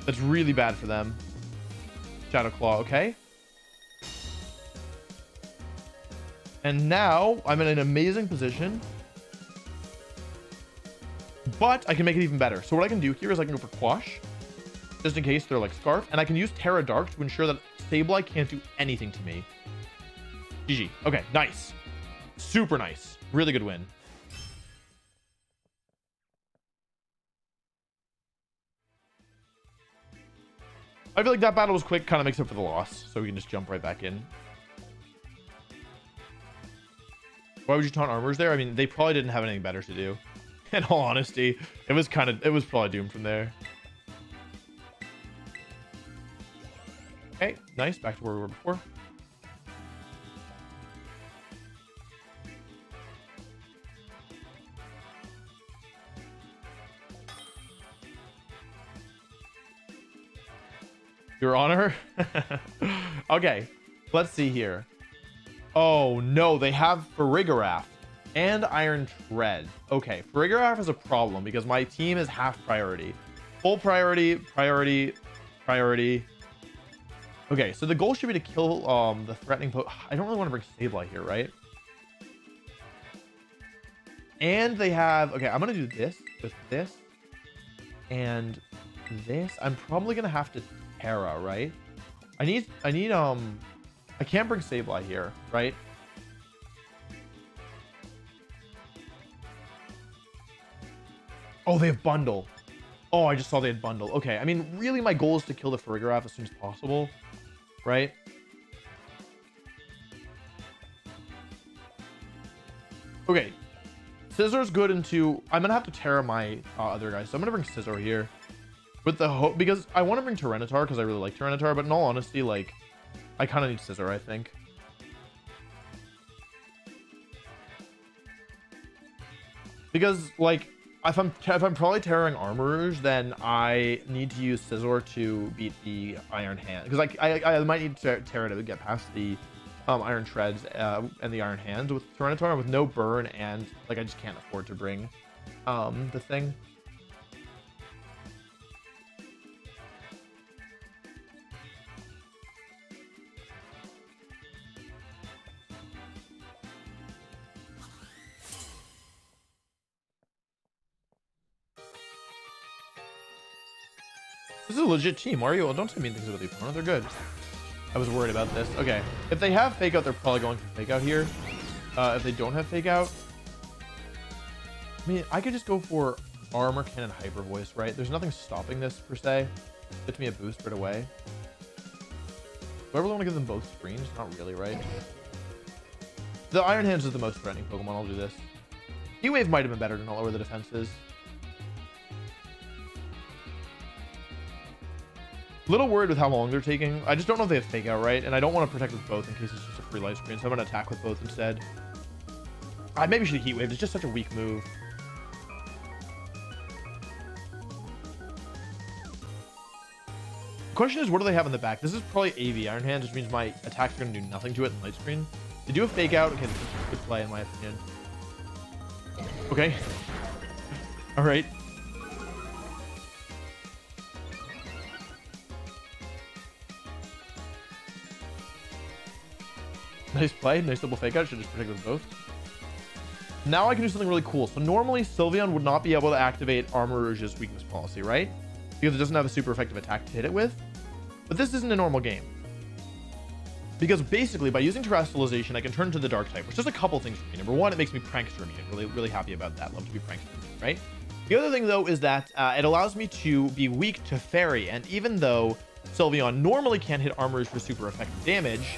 That's really bad for them. Shadow Claw, okay. And now I'm in an amazing position. But I can make it even better. So what I can do here is I can go for Quash. Just in case they're like Scarf. And I can use Tera Dark to ensure that Sableye can't do anything to me. GG. Okay, nice. Super nice. Really good win. I feel like that battle was quick, kind of makes up for the loss. So we can just jump right back in. Why would you taunt armors there? I mean, they probably didn't have anything better to do. In all honesty, it was kind of, it was probably doomed from there. Okay, nice. Back to where we were before. Your Honor? okay, let's see here. Oh, no, they have Farigiraf and Iron Tread. Okay, Farigiraf is a problem because my team is half priority. Full priority, priority, priority. Okay, so the goal should be to kill um, the threatening... I don't really want to bring Sableye here, right? And they have... Okay, I'm going to do this with this. And this. I'm probably going to have to Tera, right? I need, I need, um, I can't bring Sableye here, right? Oh, they have Bundle. Oh, I just saw they had Bundle. Okay, I mean, really my goal is to kill the Farigiraf as soon as possible, right? Okay, Scizor's good into... I'm going to have to Tera my uh, other guys, so I'm going to bring Scizor here. With the hope, because I want to bring Tyranitar because I really like Tyranitar, but in all honesty, like, I kind of need Scizor, I think. Because, like, if I'm if I'm probably tearing Armarouge, then I need to use Scizor to beat the Iron Hand. Because like I, I might need to tear it to get past the um, Iron Treads uh, and the Iron Hands with Tyranitar with no burn and like I just can't afford to bring um, the thing. This is a legit team. Are Mario, don't say mean things about the opponent. They're good. I was worried about this. Okay. If they have fake out, they're probably going for fake out here. Uh, if they don't have fake out, I mean, I could just go for armor cannon hyper voice, right? There's nothing stopping this per se. Gets me a boost right away. Do I really want to give them both screens? Not really, right? The Iron Hands is the most threatening Pokemon. I'll do this. Heat Wave might have been better to not lower the defenses. Little worried with how long they're taking. I just don't know if they have fake out right, and I don't want to protect with both in case it's just a free light screen, so I'm going to attack with both instead. I maybe should heat wave. It's just such a weak move. Question is, what do they have in the back? This is probably AV Iron Hand, which means my attacks are going to do nothing to it in light screen. They do a fake out. Okay, this is a good play in my opinion. Okay. All right. Nice play. Nice double fake out. Should just protect them both. Now I can do something really cool. So normally Sylveon would not be able to activate Armarouge's weakness policy, right? Because it doesn't have a super effective attack to hit it with. But this isn't a normal game. Because basically, by using Terastallization, I can turn to the Dark type, which does a couple things for me. Number one, it makes me Prankster immune. Really, really happy about that. Love to be Prankster immune, right? The other thing, though, is that uh, it allows me to be weak to Fairy. And even though Sylveon normally can't hit Armarouge for super effective damage,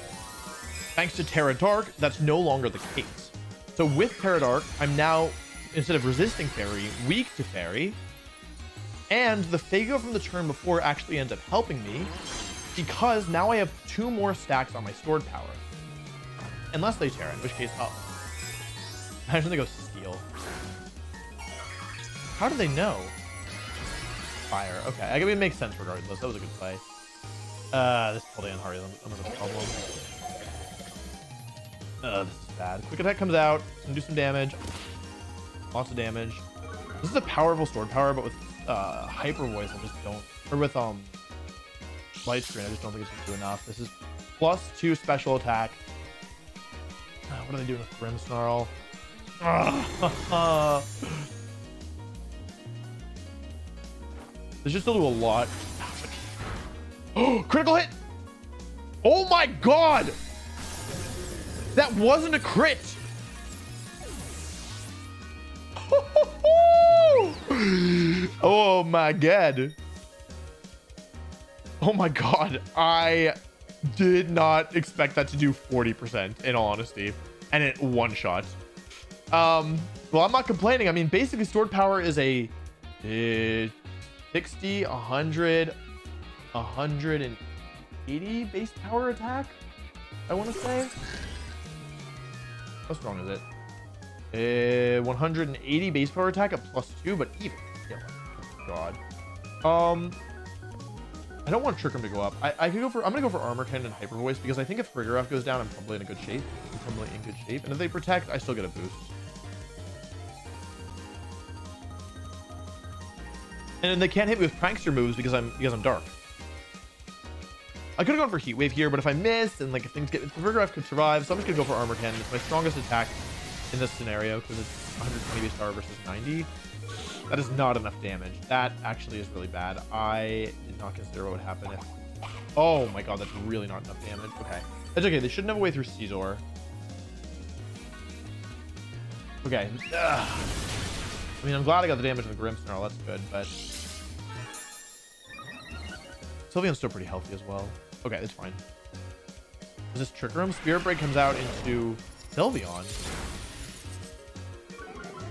Thanks to Tera Dark, that's no longer the case. So with Tera Dark, I'm now, instead of resisting Fairy, weak to Fairy. And the Fago from the turn before actually ends up helping me because now I have two more stacks on my stored power. Unless they Tera, in which case, oh. Imagine they go Steel. How do they know? fire. Okay, I mean, it makes sense regardless. That was a good play. Uh, this is probably Anhari almost a problem. Uh, this is bad. Quick attack comes out. It's gonna do some damage. Lots of damage. This is a powerful stored power, but with uh, hyper voice, I just don't. Or with um light screen, I just don't think it's gonna do enough. This is plus two special attack. Uh, what are they doing with Grimmsnarl? This should still do a lot. Oh, critical hit! Oh my god! That wasn't a crit! oh my god. Oh my god. I did not expect that to do 40% in all honesty. And it one shot. Um, well, I'm not complaining. I mean, basically stored power is a uh, 60, 100, 180 base power attack. I want to say. How strong is it? Uh, 180 base power attack at plus two, but even. Yeah, God. Um, I don't want Trick Room to go up. I, I could go for. I'm gonna go for Armor Cannon and Hyper Voice because I think if Farigiraf goes down, I'm probably in a good shape. I'm probably in good shape, and if they protect, I still get a boost. And then they can't hit me with prankster moves because I'm because I'm dark. I could have gone for heat wave here, but if I miss and like if things get Farigiraf could survive, so I'm just gonna go for armor cannon. It's my strongest attack in this scenario because it's 120 base power versus 90. That is not enough damage. That actually is really bad. I did not consider what would happen if. Oh my god, that's really not enough damage. Okay, that's okay. They shouldn't have a way through Scizor. Okay. Ugh. I mean, I'm glad I got the damage of the Grimmsnarl. That's good, but Sylveon's still pretty healthy as well. Okay, that's fine. Is this Trick Room? Spirit Break comes out into Sylveon.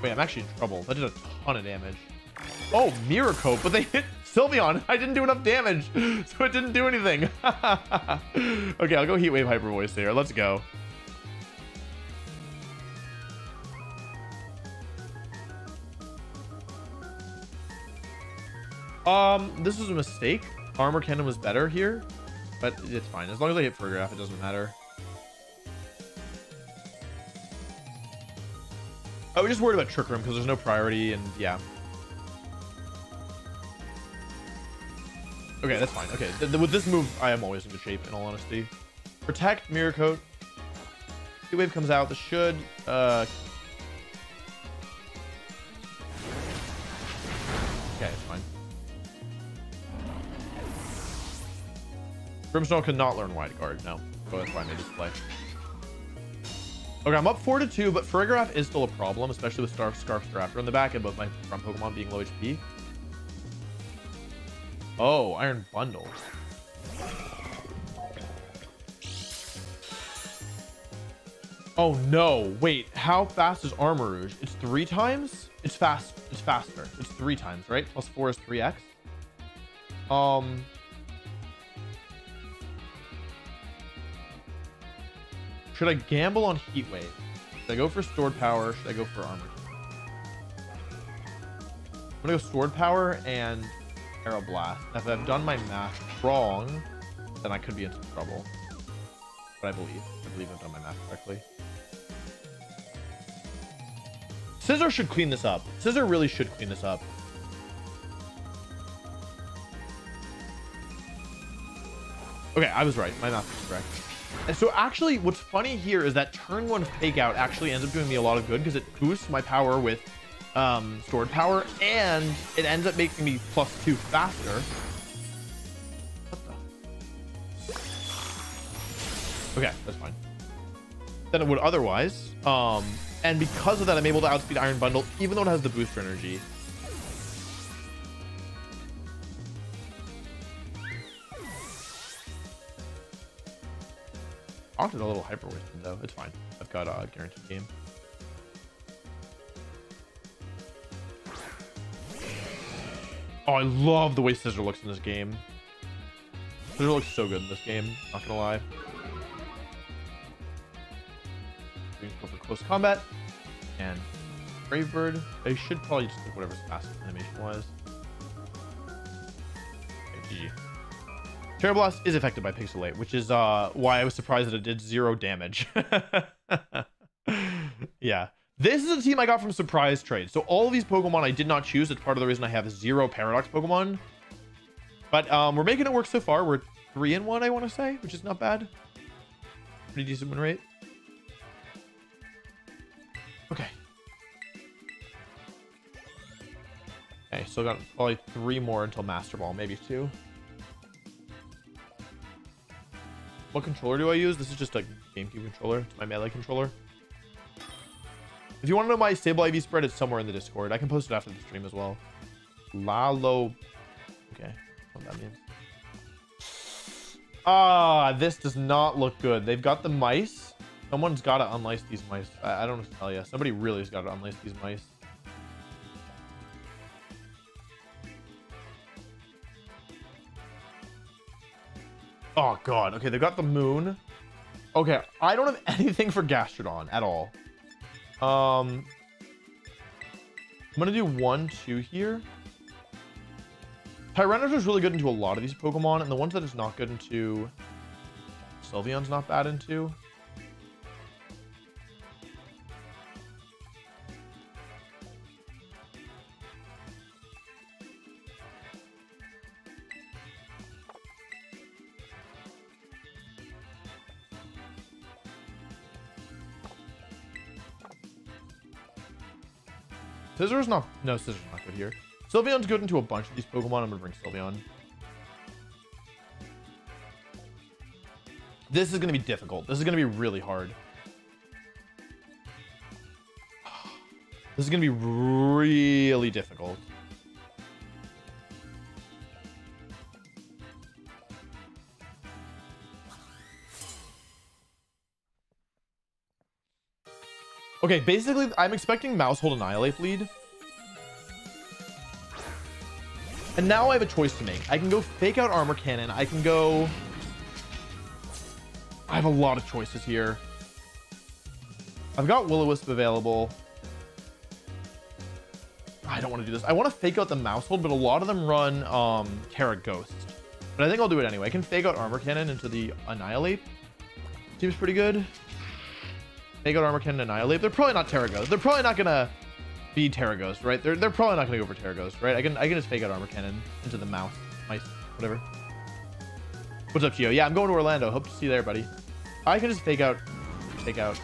Wait, I'm actually in trouble. That did a ton of damage. Oh, Mirror Coat, but they hit Sylveon. I didn't do enough damage, so it didn't do anything. okay, I'll go Heat Wave Hyper Voice here. Let's go. Um, this was a mistake. Armor Cannon was better here, but it's fine. As long as I hit Farigiraf, it doesn't matter. I was just worried about Trick Room because there's no priority, and yeah. Okay, that's fine. Okay, th with this move, I am always in good shape, in all honesty. Protect, Mirror Coat. Heat Wave comes out. This should uh, Grimmsnarl cannot learn Wide Guard. No. So that's why I made this play. Okay, I'm up 4 to 2, but Farigiraf is still a problem, especially with Star Scarf Staraptor in the back and both my front Pokemon being low HP. Oh, Iron Bundle. Oh no, wait, how fast is Armarouge? It's three times? It's fast, it's faster. It's three times, right? Plus four is 3x. Um, Should I gamble on Heat Wave? Should I go for Stored Power? Should I go for Armor? I'm gonna go Stored Power and Aeroblast. If I've done my math wrong, then I could be in some trouble. But I believe. I believe I've done my math correctly. Scizor should clean this up. Scizor really should clean this up. Okay, I was right. My math was correct. And so actually what's funny here is that turn one fake out actually ends up doing me a lot of good because it boosts my power with um, stored power and it ends up making me plus two faster. Okay, that's fine. Than it would otherwise. Um, and because of that, I'm able to outspeed Iron Bundle, even though it has the booster energy. Octa's a little hyper though. It's fine. I've got a guaranteed game. Oh, I love the way Scizor looks in this game. Scizor looks so good in this game, not gonna lie. We go for close combat. And Brave Bird. I should probably just pick whatever's fastest animation wise. GG. Tera Blast is affected by Pixilate, which is uh, why I was surprised that it did zero damage. yeah. This is a team I got from Surprise Trade. So all of these Pokemon I did not choose. It's part of the reason I have zero Paradox Pokemon. But um, we're making it work so far. We're three and one, I want to say, which is not bad. Pretty decent win rate. Okay. Okay, still got probably three more until Master Ball, maybe two. What controller do I use? This is just a GameCube controller. It's my melee controller. If you want to know my stable IV spread, it's somewhere in the Discord. I can post it after the stream as well. Lalo. Okay, what that means. Ah, this does not look good. They've got the mice. Someone's got to unlace these mice. I, I don't know tell you. Somebody really has got to unlace these mice. Oh, God. Okay, they've got the moon. Okay, I don't have anything for Gastrodon at all. Um, I'm going to do one, two here. Tyranitar is really good into a lot of these Pokemon, and the ones that it's not good into, Sylveon's not bad into. Scissor's not... No, Scissor's not good here. Sylveon's good into a bunch of these Pokemon. I'm going to bring Sylveon. This is going to be difficult. This is going to be really hard. This is going to be really difficult. Okay, basically, I'm expecting Maushold Annihilape lead. And now I have a choice to make. I can go fake out Armor Cannon. I can go... I have a lot of choices here. I've got Will-O-Wisp available. I don't want to do this. I want to fake out the Maushold, but a lot of them run um, Tera Ghost. But I think I'll do it anyway. I can fake out Armor Cannon into the Annihilape. Seems pretty good. Out Armor Cannon, Annihilape. They're probably not Tera Ghost. They're probably not to be Tera Ghost, right? They're, they're probably not to go for Tera Ghost, right? I can I can just fake out Armor Cannon into the mouth. Mice. Whatever. What's up, Gio? Yeah, I'm going to Orlando. Hope to see you there, buddy. I can just fake out. Fake out.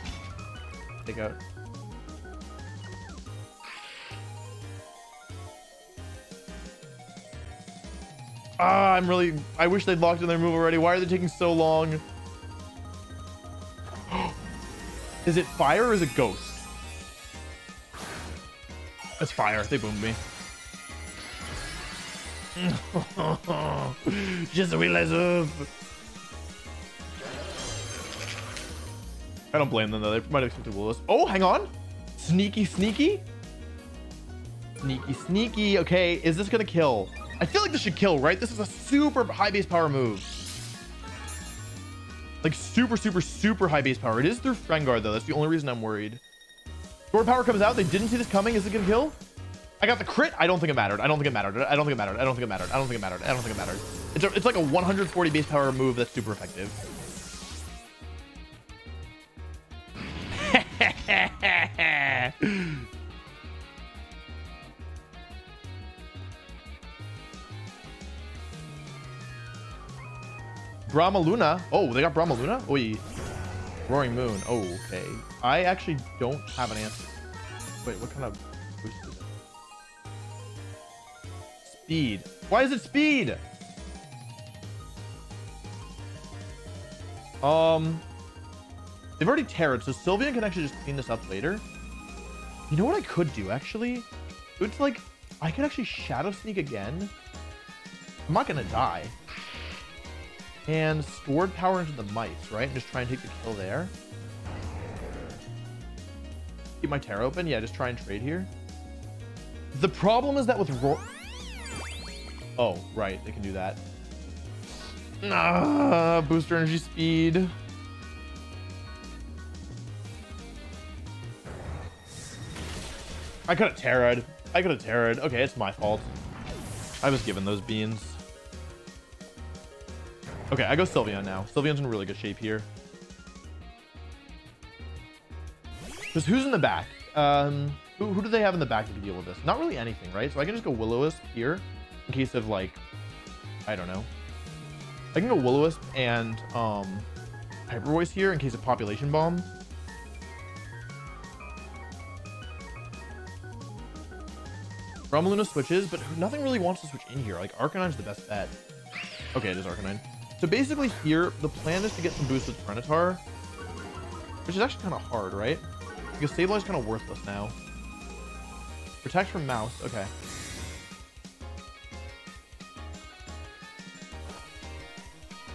Fake out. Ah, I'm really... I wish they'd locked in their move already. Why are they taking so long? Is it fire or is it ghost? It's fire. They boomed me. Just realize of. I don't blame them though. They might have expected Willis. Oh, hang on. Sneaky, sneaky. Sneaky, sneaky. Okay, is this gonna kill? I feel like this should kill, right? This is a super high base power move. Like super, super, super high base power. It is through Guard though. That's the only reason I'm worried. Stored power comes out. They didn't see this coming. Is it gonna kill? I got the crit. I don't think it mattered. I don't think it mattered. I don't think it mattered. I don't think it mattered. I don't think it mattered. I don't think it mattered. It's, a, it's like a 140 base power move that's super effective. Brahma Luna. Oh, they got Brahma Luna? Oi. Roaring Moon. Oh, okay. I actually don't have an answer. Wait, what kind of boost is it? Speed. Why is it speed? Um, they've already terrored, so Sylveon can actually just clean this up later. You know what I could do, actually? It's like, I could actually Shadow Sneak again. I'm not to die and stored power into the mice, right? And just try and take the kill there. Keep my Tera open. Yeah, just try and trade here. The problem is that with Roar... Oh, right. They can do that. Ah, booster energy speed. I could have Tera'd. I could have Tera'd. Okay, it's my fault. I was given those beans. Okay, I go Sylveon now. Sylveon's in really good shape here. Because who's in the back? Um, who, who do they have in the back to deal with this? Not really anything, right? So I can just go will here in case of like, I don't know. I can go will and um, Hyper Voice here in case of population bomb. Romaluna switches, but nothing really wants to switch in here. Like Arcanine's the best bet. Okay, it is Arcanine. So basically here, the plan is to get some boost with Predator, which is actually kind of hard, right? Because Sableye is kind of worthless now. Protect from Mouse. Okay.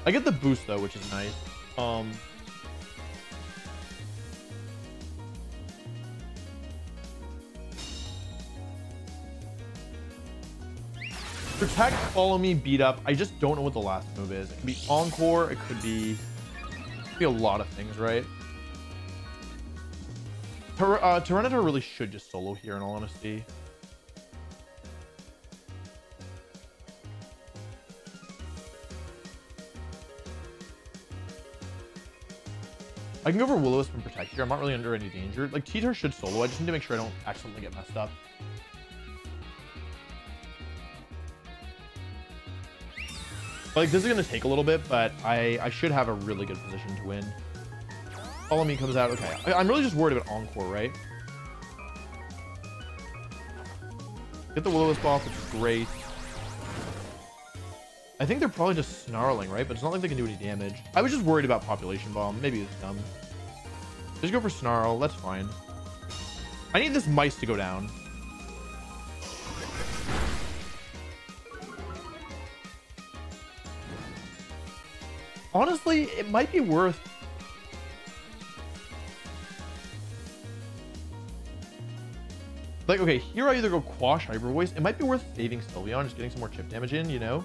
I get the boost though, which is nice. Um, Protect, follow me, beat up. I just don't know what the last move is. It could be Encore. It could be, it could be a lot of things, right? Tyr uh, Tyranitar really should just solo here, in all honesty. I can go for Willow and Protect here. I'm not really under any danger. Like, T-Tar should solo. I just need to make sure I don't accidentally get messed up. Like, this is going to take a little bit, but I, I should have a really good position to win. Follow me comes out. Okay. I, am really just worried about Encore, right? Get the Will-O-Wisp off, which is great. I think they're probably just snarling, right? But it's not like they can do any damage. I was just worried about Population Bomb. Maybe it's dumb. Just go for Snarl. That's fine. I need this mice to go down. Honestly, it might be worth... Like, okay, here I either go Quash Hyper Voice. It might be worth saving Sylveon, just getting some more chip damage in, you know?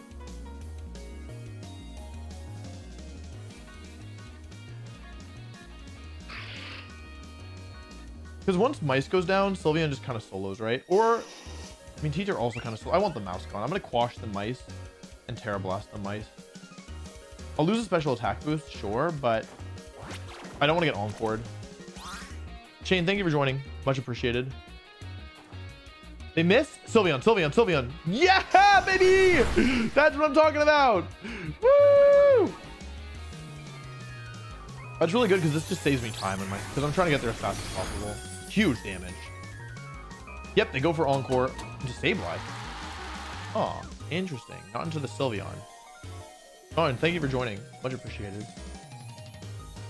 Because once Mice goes down, Sylveon just kind of solos, right? Or, I mean, Teacher also kind of solo. I want the Mouse gone. I'm going to Quash the Mice and Tera Blast the Mice. I'll lose a special attack boost, sure, but I don't want to get encored. Shane, thank you for joining. Much appreciated. They miss? Sylveon, Sylveon, Sylveon. Yeah, baby! That's what I'm talking about. Woo! That's really good because this just saves me time in my because I'm trying to get there as fast as possible. Huge damage. Yep, they go for Encore into Sableye. Oh, interesting. Not into the Sylveon. Oh, and thank you for joining. Much appreciated.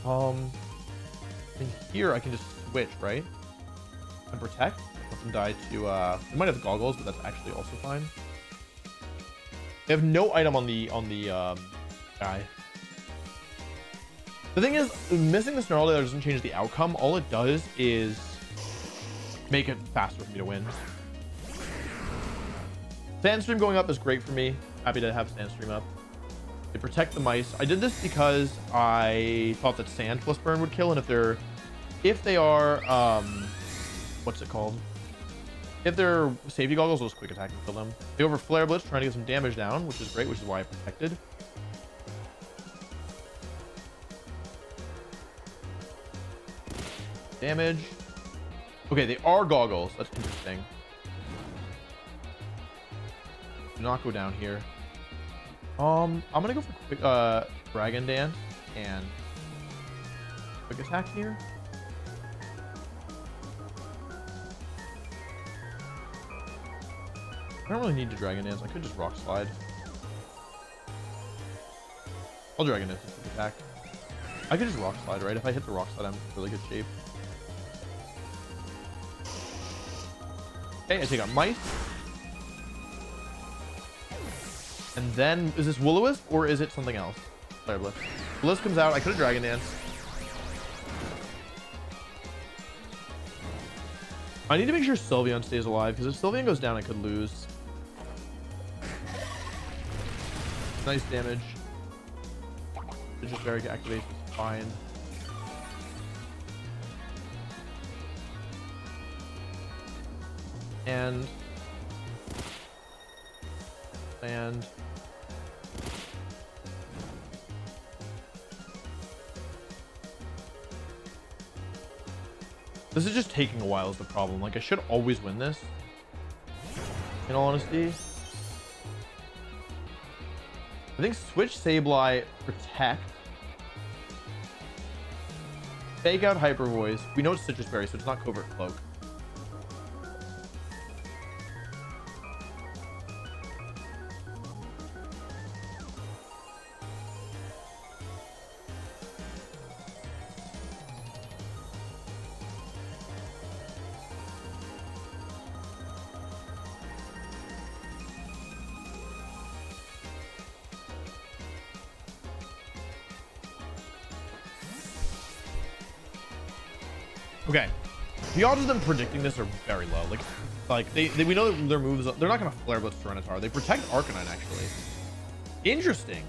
Um, in here I can just switch, right? And protect. Let them die to, uh, we might have goggles, but that's actually also fine. They have no item on the, on the, um, guy. The thing is, missing the Snarl there doesn't change the outcome. All it does is make it faster for me to win. Sandstream going up is great for me. Happy to have Sandstream up. They protect the mice. I did this because I thought that sand plus burn would kill, and if they're, if they are, um, what's it called? If they're safety goggles, those quick attack and kill them. They over flare blitz, trying to get some damage down, which is great, which is why I protected. Damage. Okay, they are goggles. That's interesting. Do not go down here. Um, I'm gonna go for quick, uh, Dragon Dance and quick attack here. I don't really need to Dragon Dance. I could just Rock Slide. I'll Dragon Dance quick attack. I could just Rock Slide, right? If I hit the Rock Slide, I'm in really good shape. Okay, I take out Mice. And then, is this will or is it something else? Flare Blitz. Blitz comes out. I could have Dragon Dance. I need to make sure Sylveon stays alive, because if Sylveon goes down, I could lose. Nice damage. It's just very activation fine. And and This is just taking a while is the problem. Like, I should always win this. In all honesty. I think switch Sableye, protect. Fake out Hyper Voice. We know it's Sitrus Berry, so it's not Covert Cloak. The odds of them predicting this are very low. Like, like they, they we know their moves. They're not gonna flare blitz Tyranitar. They protect Arcanine actually. Interesting.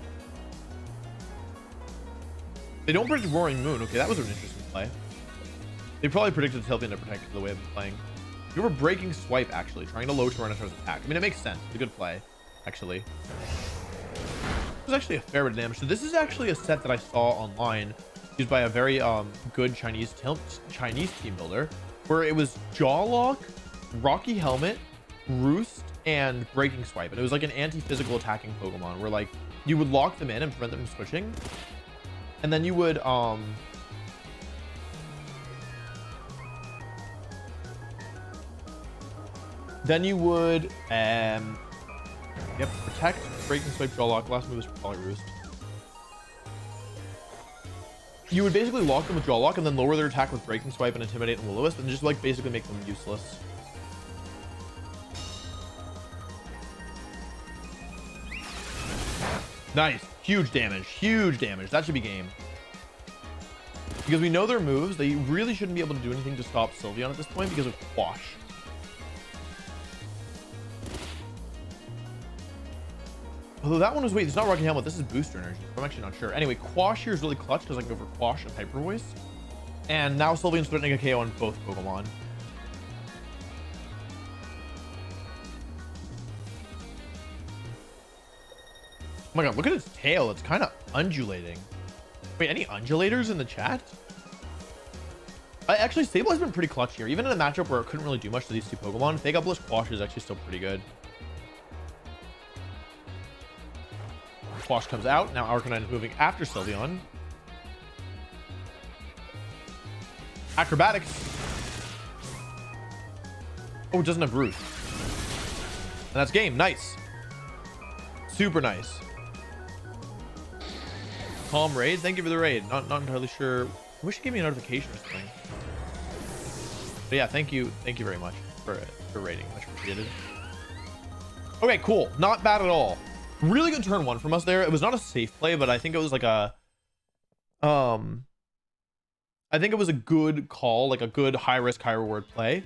They don't predict Roaring Moon. Okay, that was an interesting play. They probably predicted Sylveon to protect the way I've been playing. You were breaking swipe actually, trying to low Tyranitar's attack. I mean, it makes sense. It's a good play, actually. It was actually a fair bit of damage. So this is actually a set that I saw online used by a very um, good Chinese Chinese team builder, where it was Jaw Lock, Rocky Helmet, Roost, and Breaking Swipe. And it was like an anti-physical attacking Pokemon where like you would lock them in and prevent them from switching. And then you would um then you would um yep protect breaking swipe jaw lock last move is probably roost you would basically lock them with Jaw Lock and then lower their attack with Breaking Swipe and Intimidate and will and just like basically make them useless. Nice. Huge damage. Huge damage. That should be game. Because we know their moves. They really shouldn't be able to do anything to stop Sylveon at this point because of Quash. Although that one was, wait, it's not Rocky Helmet. This is Booster Energy. I'm actually not sure. Anyway, Quash here is really clutch because I can go for Quash and Hyper Voice. And now Sylveon's threatening a KO on both Pokemon. Oh my god, look at its tail. It's kind of undulating. Wait, any undulators in the chat? Actually, Sable has been pretty clutch here. Even in a matchup where it couldn't really do much to these two Pokemon, Fake Out Quash is actually still pretty good. Quash comes out. Now Arcanine is moving after Sylveon. Acrobatics. Oh, it doesn't have Roost. And that's game. Nice. Super nice. Calm raid. Thank you for the raid. Not not entirely sure. I wish you gave me a notification or something. But yeah, thank you. Thank you very much for, for raiding. Much appreciated. Okay, cool. Not bad at all. Really good turn one from us there. It was not a safe play, but I think it was like a um I think it was a good call, like a good high risk, high reward play.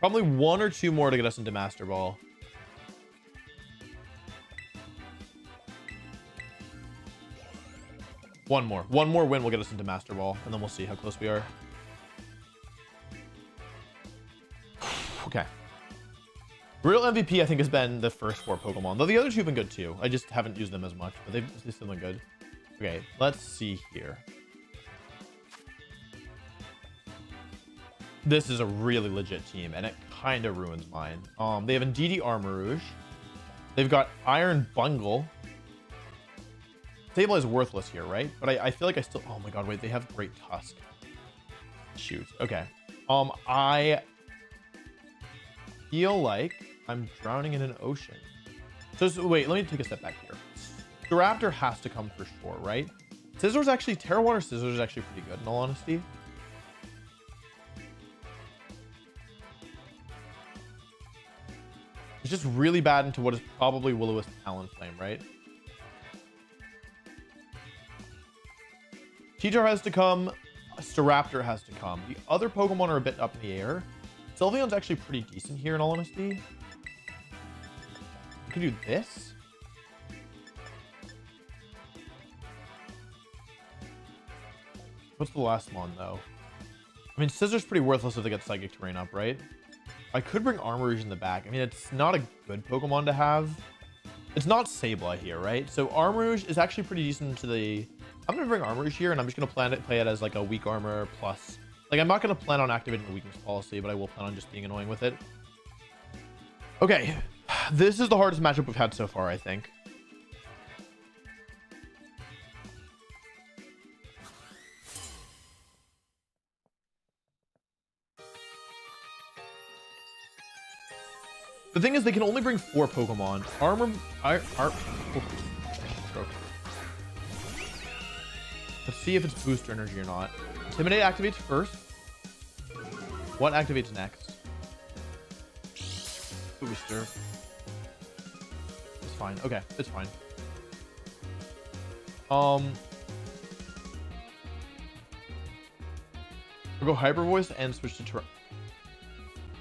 Probably one or two more to get us into Master Ball. One more. One more win will get us into Master Ball, and then we'll see how close we are. Real MVP, I think, has been the first four Pokemon, though the other two have been good too. I just haven't used them as much, but they've, they've still been good. Okay, let's see here. This is a really legit team, and it kind of ruins mine. Um, they have Indeedee Armarouge. They've got Iron Bundle. Sable is worthless here, right? But I, I feel like I still... Oh my god, wait, they have Great Tusk. Shoot. Okay. Um, I feel like I'm drowning in an ocean. So, so wait, let me take a step back here. The Raptor has to come for sure, right? Scizor's actually, Tera Water Scizor's is actually pretty good in all honesty. It's just really bad into what is probably Will-O-Wisp Talonflame, right? T-Tar has to come. Staraptor has to come. The other Pokemon are a bit up in the air. Sylveon's actually pretty decent here in all honesty. Can do this. What's the last one though? I mean, Scizor's pretty worthless if they get Psychic Terrain up, right? I could bring Armarouge in the back. I mean, it's not a good Pokemon to have. It's not Sabla here, right? So Armarouge is actually pretty decent to the... I'm going to bring Armarouge here, and I'm just going to plan it, play it as like a weak armor plus... Like, I'm not going to plan on activating the weakness policy, but I will plan on just being annoying with it. Okay. This is the hardest matchup we've had so far, I think. The thing is, they can only bring four Pokemon. Armor, ar, ar, oh, Let's see if it's booster energy or not. Intimidate activates first. What activates next? Booster. Fine. Okay, it's fine. Um, we'll go Hyper Voice and switch to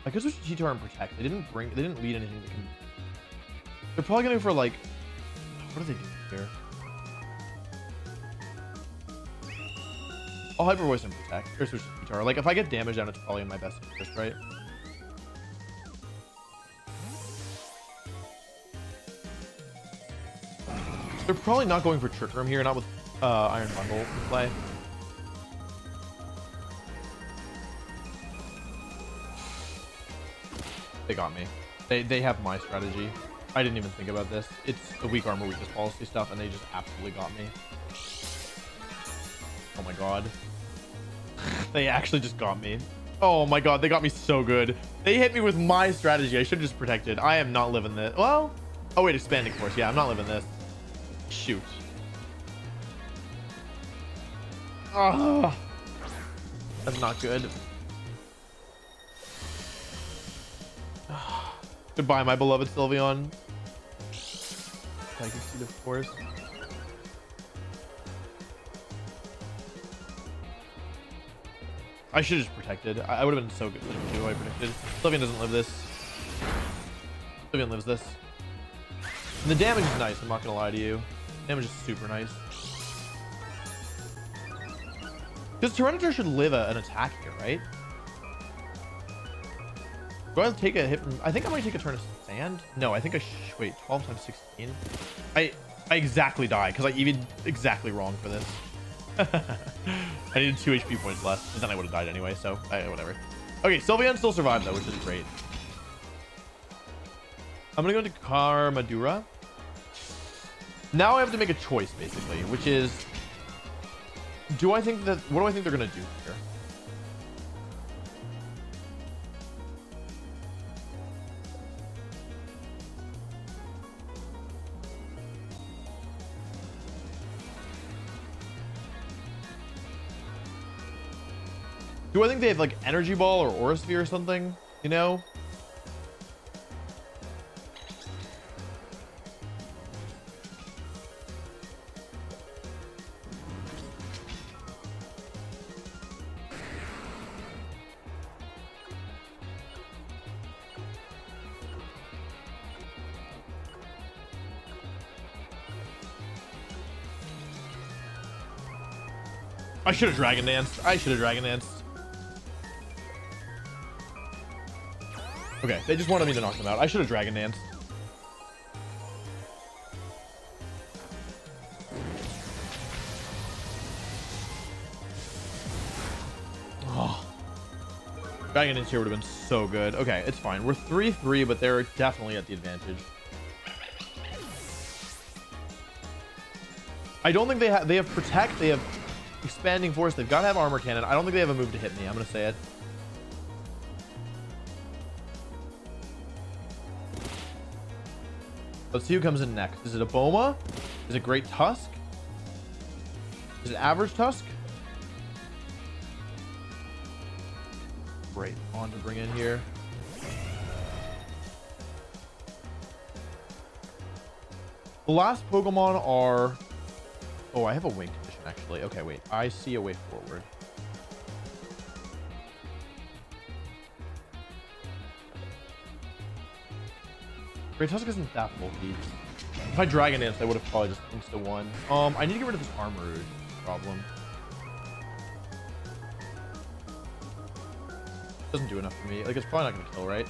I could switch to T-Tar and Protect. They didn't bring, they didn't lead anything can... They're probably gonna go for like... What are they doing here? I'll Hyper Voice and Protect. Or switch to T-Tar. Like, if I get damage down, it's probably in my best interest, right? They're probably not going for Trick Room here, not with uh, Iron Bundle play. They got me. They, they have my strategy. I didn't even think about this. It's the weak armor weakness policy stuff, and they just absolutely got me. Oh my god. they actually just got me. Oh my god, they got me so good. They hit me with my strategy. I should have just protected. I am not living this. Well, oh wait, expanding force. Yeah, I'm not living this. Shoot. Oh, that's not good. Goodbye, my beloved Sylveon. I can see the force. I should have just protected. I, I would have been so good too. I predicted. Sylveon doesn't live this. Sylveon lives this. And the damage is nice. I'm not gonna lie to you. Damage is super nice. Because Tyranitar should live a, an attack here, right? Do I take a hit from... I think I might take a turn of sand. No, I think I... Wait, 12 times 16? I I exactly die because I even exactly wrong for this. I needed 2 HP points less. Then I would have died anyway, so I, whatever. Okay, Sylveon still survived though, which is great. I'm going to go into Carmadura. Now I have to make a choice, basically, which is... Do I think that... What do I think they're going to do here? Do I think they have like energy ball or aura sphere or something? You know? I should have Dragon Danced. I should have Dragon Danced. Okay, they just wanted me to knock them out. I should have Dragon Danced. Oh. Dragon Dance here would have been so good. Okay, it's fine. We're 3-3, but they're definitely at the advantage. I don't think they have... They have Protect, they have Expanding Force, they've got to have Armor Cannon. I don't think they have a move to hit me. I'm going to say it. Let's see who comes in next. Is it a Boma? Is it Great Tusk? Is it Average Tusk? Great. On to bring in here. The last Pokemon are... Oh, I have a condition, actually. Okay, wait. I see a way forward. Great Tusk isn't that bulky. If I Dragon Dance, I would have probably just insta one. Um, I need to get rid of this Armored problem. Doesn't do enough for me. Like, it's probably not gonna kill, right?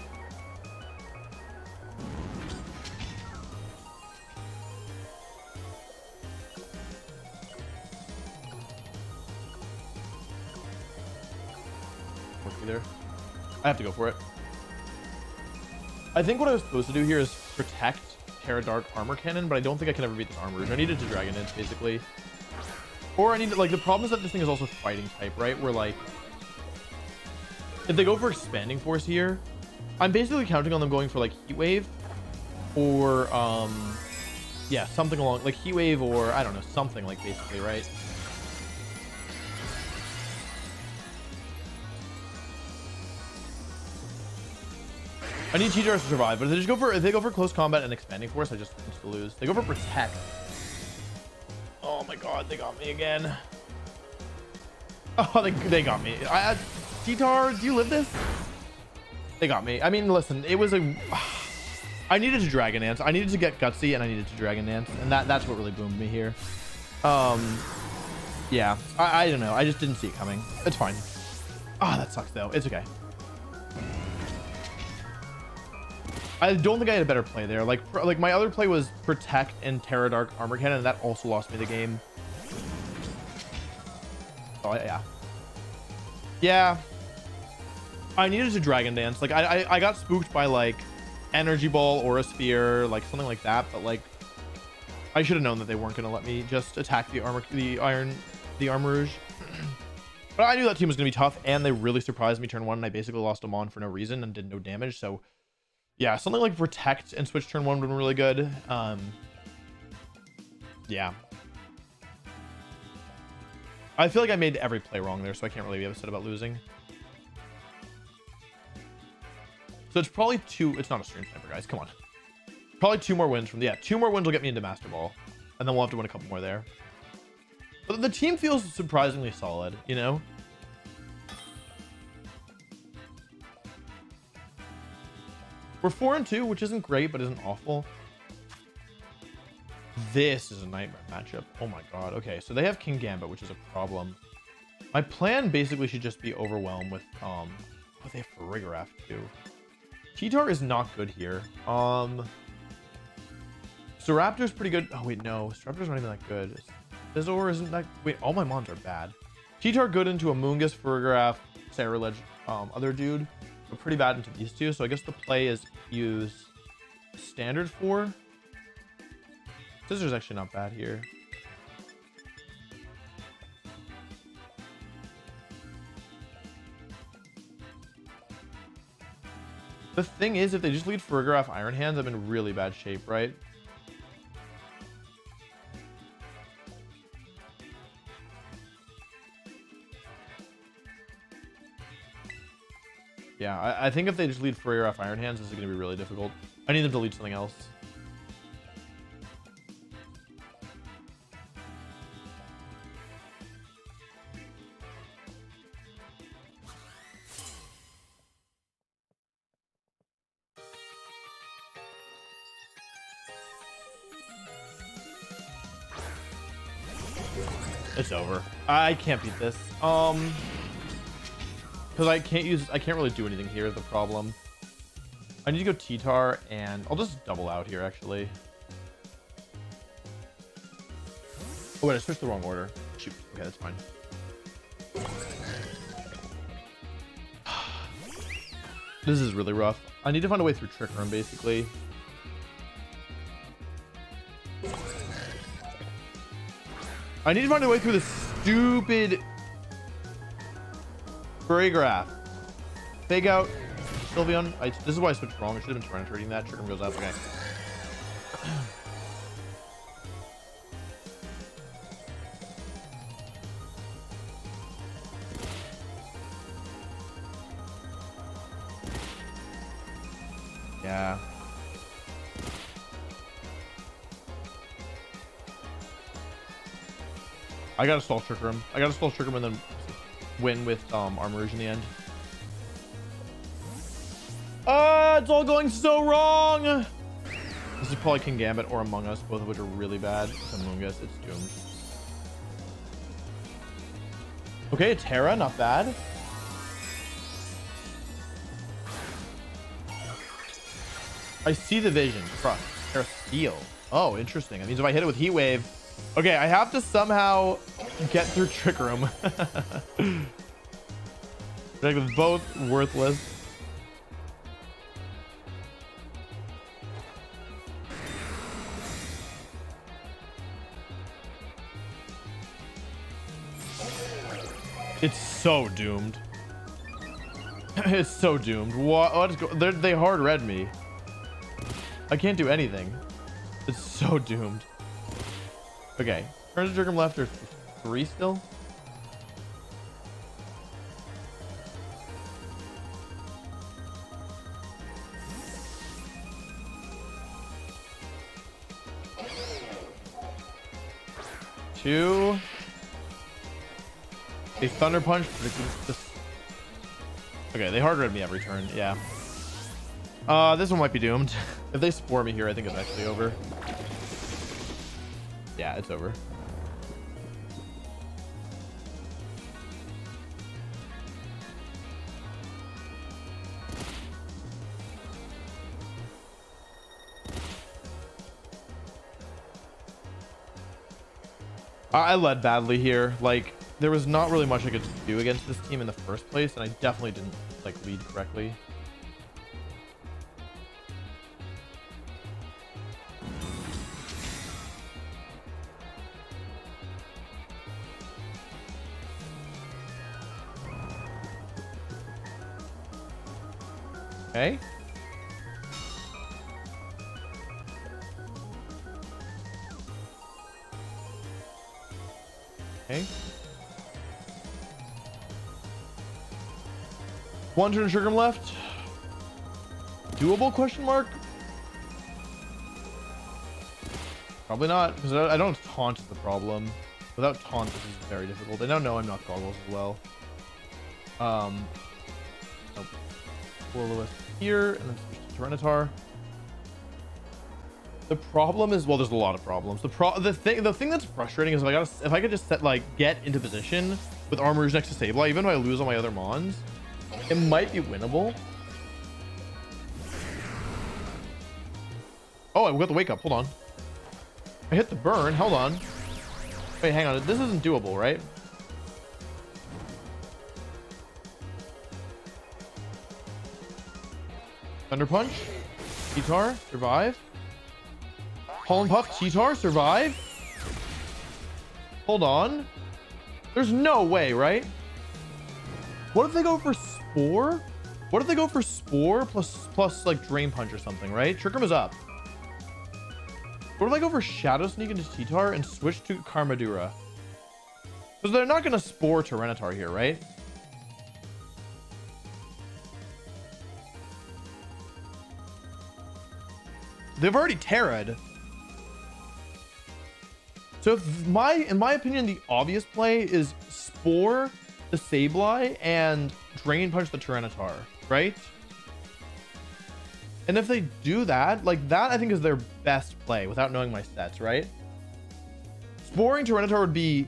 I have to go for it. I think what I was supposed to do here is protect Tera Dark Armor Cannon, but I don't think I can ever beat this Armor. I needed to Dragon Dance, basically. Or I need to, like, the problem is that this thing is also fighting type, right? Where, like, if they go for Expanding Force here, I'm basically counting on them going for, like, Heat Wave or, um, yeah, something along, like, Heat Wave or, I don't know, something, like, basically, right? I need T-Tar's to survive, but if they just go for if they go for close combat and expanding force, I just want to lose. They go for protect. Oh my god, they got me again. Oh, they, they got me. I, I T-Tar, do you live this? They got me. I mean, listen, it was a. I needed to Dragon Dance. I needed to get gutsy, and I needed to Dragon Dance, and that that's what really boomed me here. Um, yeah, I, I don't know. I just didn't see it coming. It's fine. Ah, oh, that sucks though. It's okay. I don't think I had a better play there. Like, like my other play was Protect and Tera Dark Armor Cannon, and that also lost me the game. Oh, yeah. Yeah. I needed to Dragon Dance. Like, I, I, I got spooked by, like, Energy Ball or Aura Sphere, like, something like that, but, like, I should have known that they weren't going to let me just attack the armor, the Iron, the Armarouge. but I knew that team was going to be tough, and they really surprised me turn one, and I basically lost them on for no reason and did no damage, so yeah, something like protect and switch turn one would have been really good. Um, yeah. I feel like I made every play wrong there, so I can't really be upset about losing. So it's probably two. It's not a stream sniper, guys. Come on. Probably two more wins from The, yeah. Two more wins will get me into Master Ball, and then we'll have to win a couple more there. But the team feels surprisingly solid, you know. We're four and two, which isn't great, but isn't awful. This is a nightmare matchup. Oh my god. Okay, so they have Kingambit, which is a problem. My plan basically should just be overwhelmed with um oh they have Farigiraf too. T-Tar is not good here. Um Staraptor's pretty good. Oh wait, no. Staraptor's not even that good. Scizor isn't that wait, all my mons are bad. T-Tar good into Amoonguss, Farigiraf, Sarilege, um, other dude pretty bad into these two. So I guess the play is use standard four. Scizor's actually not bad here. The thing is, if they just lead Farigiraf Iron Hands, I'm in really bad shape, right? Yeah, I, I, think if they just lead Farigiraf Iron Hands, this is going to be really difficult. I need them to lead something else. It's over. I can't beat this. Um... Because I can't use, I can't really do anything here is the problem. I need to go T-Tar, and I'll just double out here, actually. Oh, wait, I switched the wrong order. Shoot. Okay, that's fine. this is really rough. I need to find a way through Trick Room, basically. I need to find a way through this stupid Choreograph. Fake out. Sylveon. I, this is why I switched wrong. I should have been Torrent reading that. Trigger goes up. Okay. yeah. I gotta stall Trick Room. I gotta stall Trick Room and then win with um, Armor in the end. Ah, uh, it's all going so wrong. This is probably Kingambit or Among Us, both of which are really bad. It's Among Us, it's doomed. Okay, Tera, not bad. I see the vision. Trust. Tera Steel. Oh, interesting. That means if I hit it with Heat Wave. Okay, I have to somehow get through Trick Room. They're both worthless. It's so doomed. it's so doomed. What? Let's go. They're, they hard read me. I can't do anything. It's so doomed. Okay. Turns to trigger left or three still? Two. A thunder punch. Okay, they hard read me every turn. Yeah. Uh, this one might be doomed. if they spore me here, I think it's actually over. Yeah, it's over. I led badly here. Like, there was not really much I could do against this team in the first place, and I definitely didn't, like, lead correctly. One turn sugar left. Doable question mark? Probably not, because I don't taunt the problem. Without taunt, this is very difficult. I now know I'm not goggles as well. Um, nope. Lewis here, and then switch to Tyranitar. The problem is, well, there's a lot of problems. The pro, the thing, the thing that's frustrating is if I got, if I could just set like get into position with armors next to Sableye, even if I lose all my other mons, it might be winnable. Oh, I got the wake up. Hold on. I hit the burn. Hold on. Wait, hang on. This isn't doable, right? Thunder Punch. T-Tar. Survive. Pollen Puff, T-Tar, survive? Hold on. There's no way, right? What if they go for Spore? What if they go for Spore plus, plus like Drain Punch or something, right? Trick Room is up. What if I go for Shadow Sneak into T-Tar and switch to Karmadura? Because they're not going to Spore Tyranitar here, right? They've already Tera'd. So my, in my opinion, the obvious play is Spore the Sableye and Drain Punch the Tyranitar, right? And if they do that, like that, I think is their best play without knowing my sets, right? Sporing Tyranitar would be.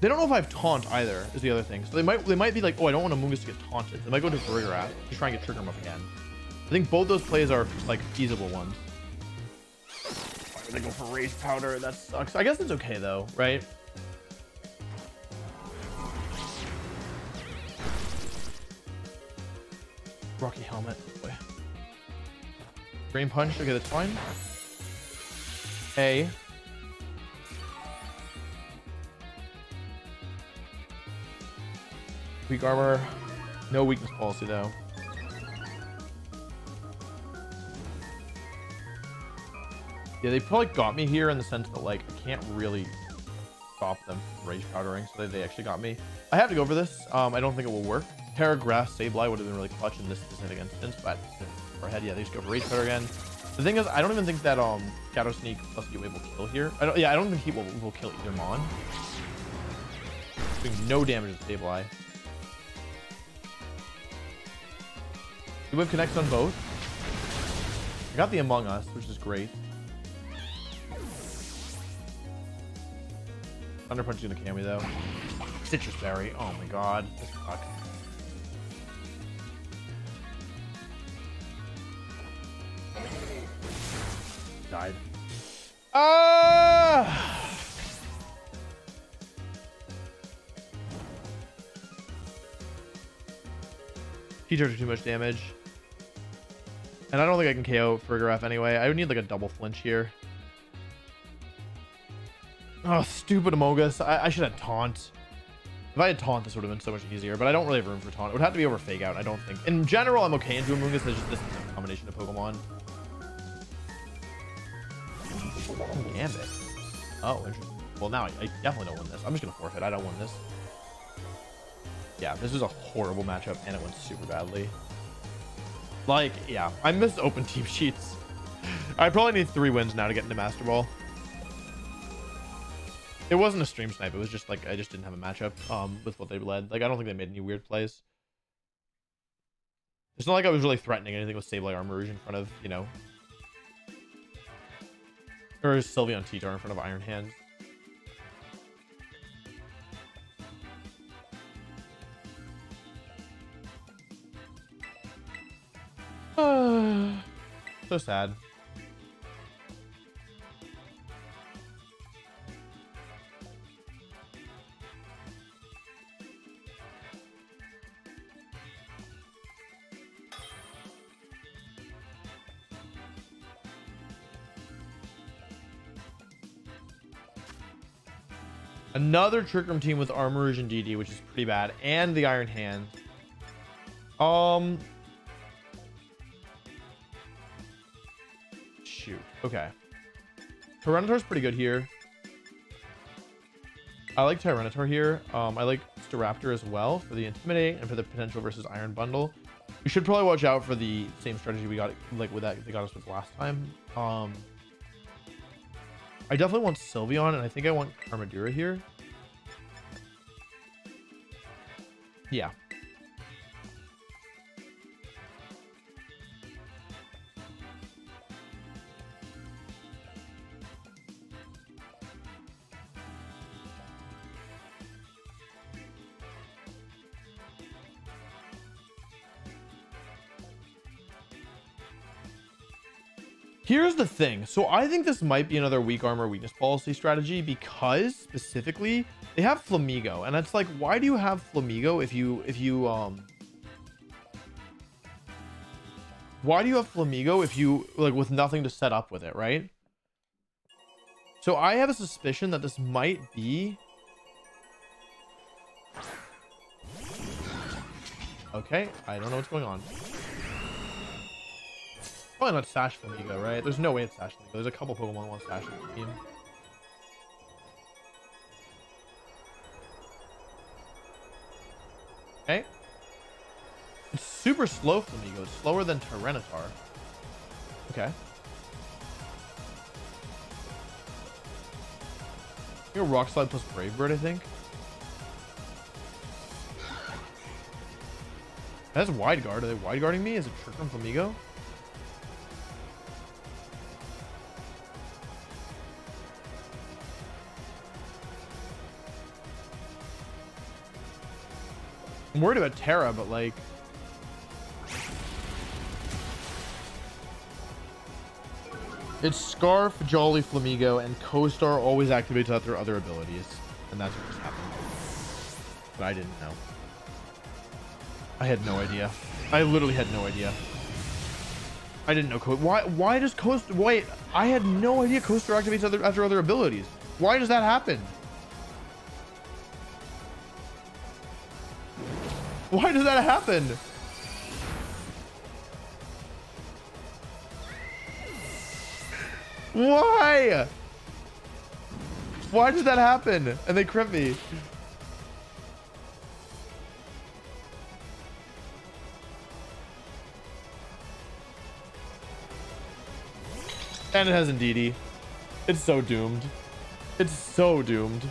They don't know if I have taunt either. Is the other thing. So they might they might be like, oh, I don't want Amoonguss to get taunted. They might go to Farigiraf to try and get Trick Room up again. I think both those plays are like feasible ones gonna go for Rage Powder. That sucks. I guess it's okay though, right? Rocky Helmet. Boy. Drain Punch. Okay, that's fine. A. Weak armor. No weakness policy though. Yeah, they probably got me here in the sense that, like, I can't really stop them from rage powdering, so they, they actually got me. I have to go for this. Um, I don't think it will work. Tera Grass Sableye would have been really clutch in this specific instance, but for head, yeah, they just go for rage powder again. The thing is, I don't even think that um Shadow Sneak plus Heat Wave will kill here. I don't, yeah, I don't think Heat will, will kill either Mon. Doing no damage to Sableye. Heat Wave connects on both. I got the Among Us, which is great. Thunder Punch gonna me though. Sitrus Berry. Oh my god. This sucks. Died. Ah! T-Charge are too much damage. And I don't think I can KO Farigiraf anyway. I would need like a double flinch here. Oh, stupid Amogus. I, I should have Taunt. If I had Taunt, this would have been so much easier, but I don't really have room for Taunt. It would have to be over Fake Out, I don't think. In general, I'm okay into Amogus. It's just this combination of Pokemon. Gambit. Oh. Well, now I, I definitely don't win this. I'm just to forfeit. I don't win this. Yeah, this was a horrible matchup, and it went super badly. Like, yeah, I missed open team sheets. I probably need three wins now to get into Master Ball. It wasn't a stream snipe. It was just like I just didn't have a matchup um, with what they led. Like I don't think they made any weird plays. It's not like I was really threatening anything with Sableye Armarouge in front of, you know, or Sylveon T-Tar in front of Iron Hand. so sad. Another Trick Room team with Armarouge and DD, which is pretty bad, and the Iron Hand. Um, shoot. Okay. Tyranitar's pretty good here. I like Tyranitar here. Um, I like Staraptor as well for the Intimidate and for the potential versus Iron Bundle. We should probably watch out for the same strategy we got like with that they got us with last time. Um, I definitely want Sylveon, and I think I want Armadura here. Yeah. Here's the thing. So I think this might be another weak armor weakness policy strategy because specifically they have Flamigo and it's like, why do you have Flamigo if you, if you, um, why do you have Flamigo if you like with nothing to set up with it, right? So I have a suspicion that this might be Okay, I don't know what's going on. Probably not Sash Flamigo, right? There's no way it's Sash Flamigo. There's a couple Pokemon want Sash in the. Okay. It's super slow Flamigo. It's slower than Tyranitar. Okay. You're Rock Slide plus Brave Bird, I think. That's Wide Guard. Are they Wide Guarding me? Is it Trick from Flamigo? Worried about Tera, but like... It's Scarf, Jolly, Flamigo, and Costar always activates out their other abilities. And that's what just happened. But I didn't know. I had no idea. I literally had no idea. I didn't know Co- why why does Coast wait, I had no idea Costar activates other after other abilities. Why does that happen? Why does that happen? Why? Why did that happen? And they crimp me. And it has Indeedee. It's so doomed. It's so doomed.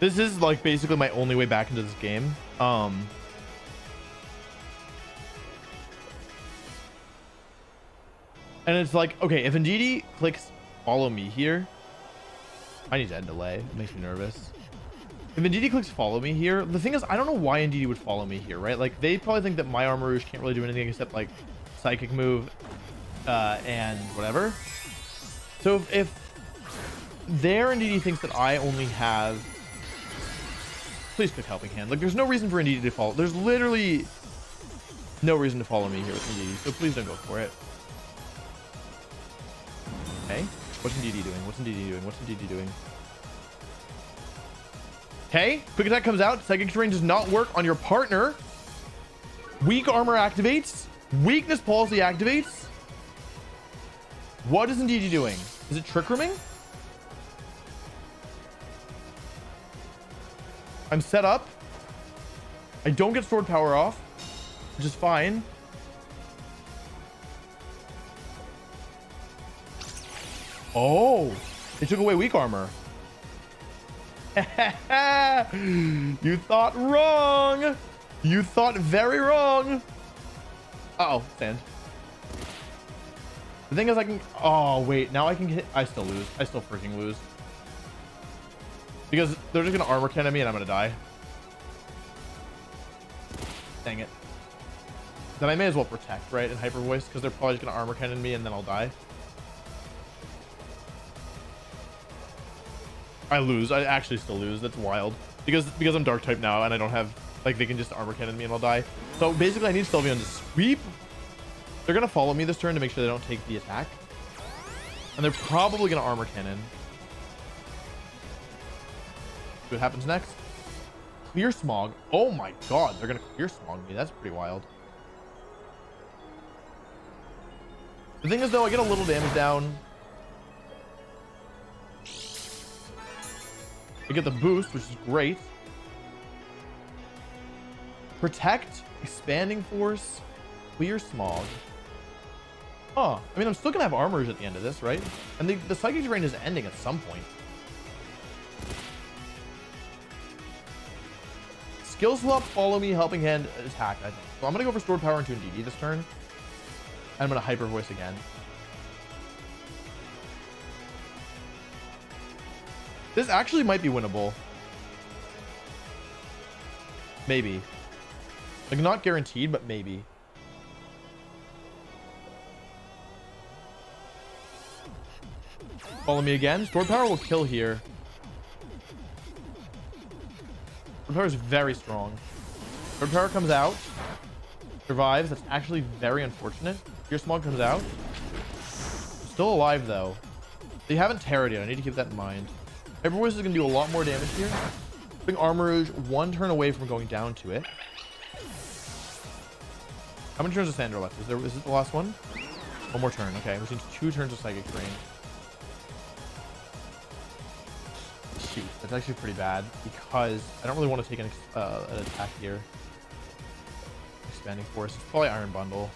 This is like basically my only way back into this game. Um, and it's like, okay, if Indeedee clicks follow me here, I need to end delay. It makes me nervous. If Indeedee clicks follow me here, the thing is, I don't know why Indeedee would follow me here, right? Like, they probably think that my Armarouge can't really do anything except, like, Psychic move uh, and whatever. So if, if their Indeedee thinks that I only have... Please click Helping Hand. Like, there's no reason for Indeedee to follow. There's literally no reason to follow me here with Indeedee, so please don't go for it. Okay. What's Indeedee doing? What's Indeedee doing? What's Indeedee doing? Okay, quick attack comes out. Psychic terrain does not work on your partner. Weak armor activates. Weakness policy activates. What is Indeedee doing? Is it trick rooming? I'm set up. I don't get stored power off, which is fine. Oh, it took away weak armor. you thought wrong. You thought very wrong. Uh oh sand. The thing is I can... Oh, wait. Now I can hit... I still lose. I still freaking lose. Because they're just to armor cannon me and I'm to die. Dang it. Then I may as well protect, right? In Hyper Voice. Because they're probably just to armor cannon me and then I'll die. I lose. I actually still lose. That's wild. Because because I'm dark type now and I don't have like they can just armor cannon me and I'll die. So basically I need Sylveon to sweep. They're gonna follow me this turn to make sure they don't take the attack. And they're probably gonna armor cannon. See what happens next. Clear smog. Oh my god, they're gonna clear smog me. That's pretty wild. The thing is though, I get a little damage down. I get the boost, which is great. Protect, expanding force, clear smog. Oh, I mean, I'm still gonna have armors at the end of this, right? And the, the psychic terrain is ending at some point. Skill swap, follow me, helping hand, attack, I think. So I'm gonna go for stored power into Indeedee this turn. And I'm gonna hyper voice again. This actually might be winnable. Maybe. Like, not guaranteed, but maybe. Follow me again. Stored power will kill here. Power is very strong. Power comes out. Survives. That's actually very unfortunate. Your smog comes out. Still alive, though. They haven't terrored yet. I need to keep that in mind. Hyper Voice is going to do a lot more damage here. Putting Armarouge one turn away from going down to it. How many turns of Sandra left? Is there is it the last one? One more turn. Okay, which means two turns of Psychic Terrain. Shoot, that's actually pretty bad because I don't really want to take an, uh, an attack here. Expanding Force. It's probably Iron Bundle.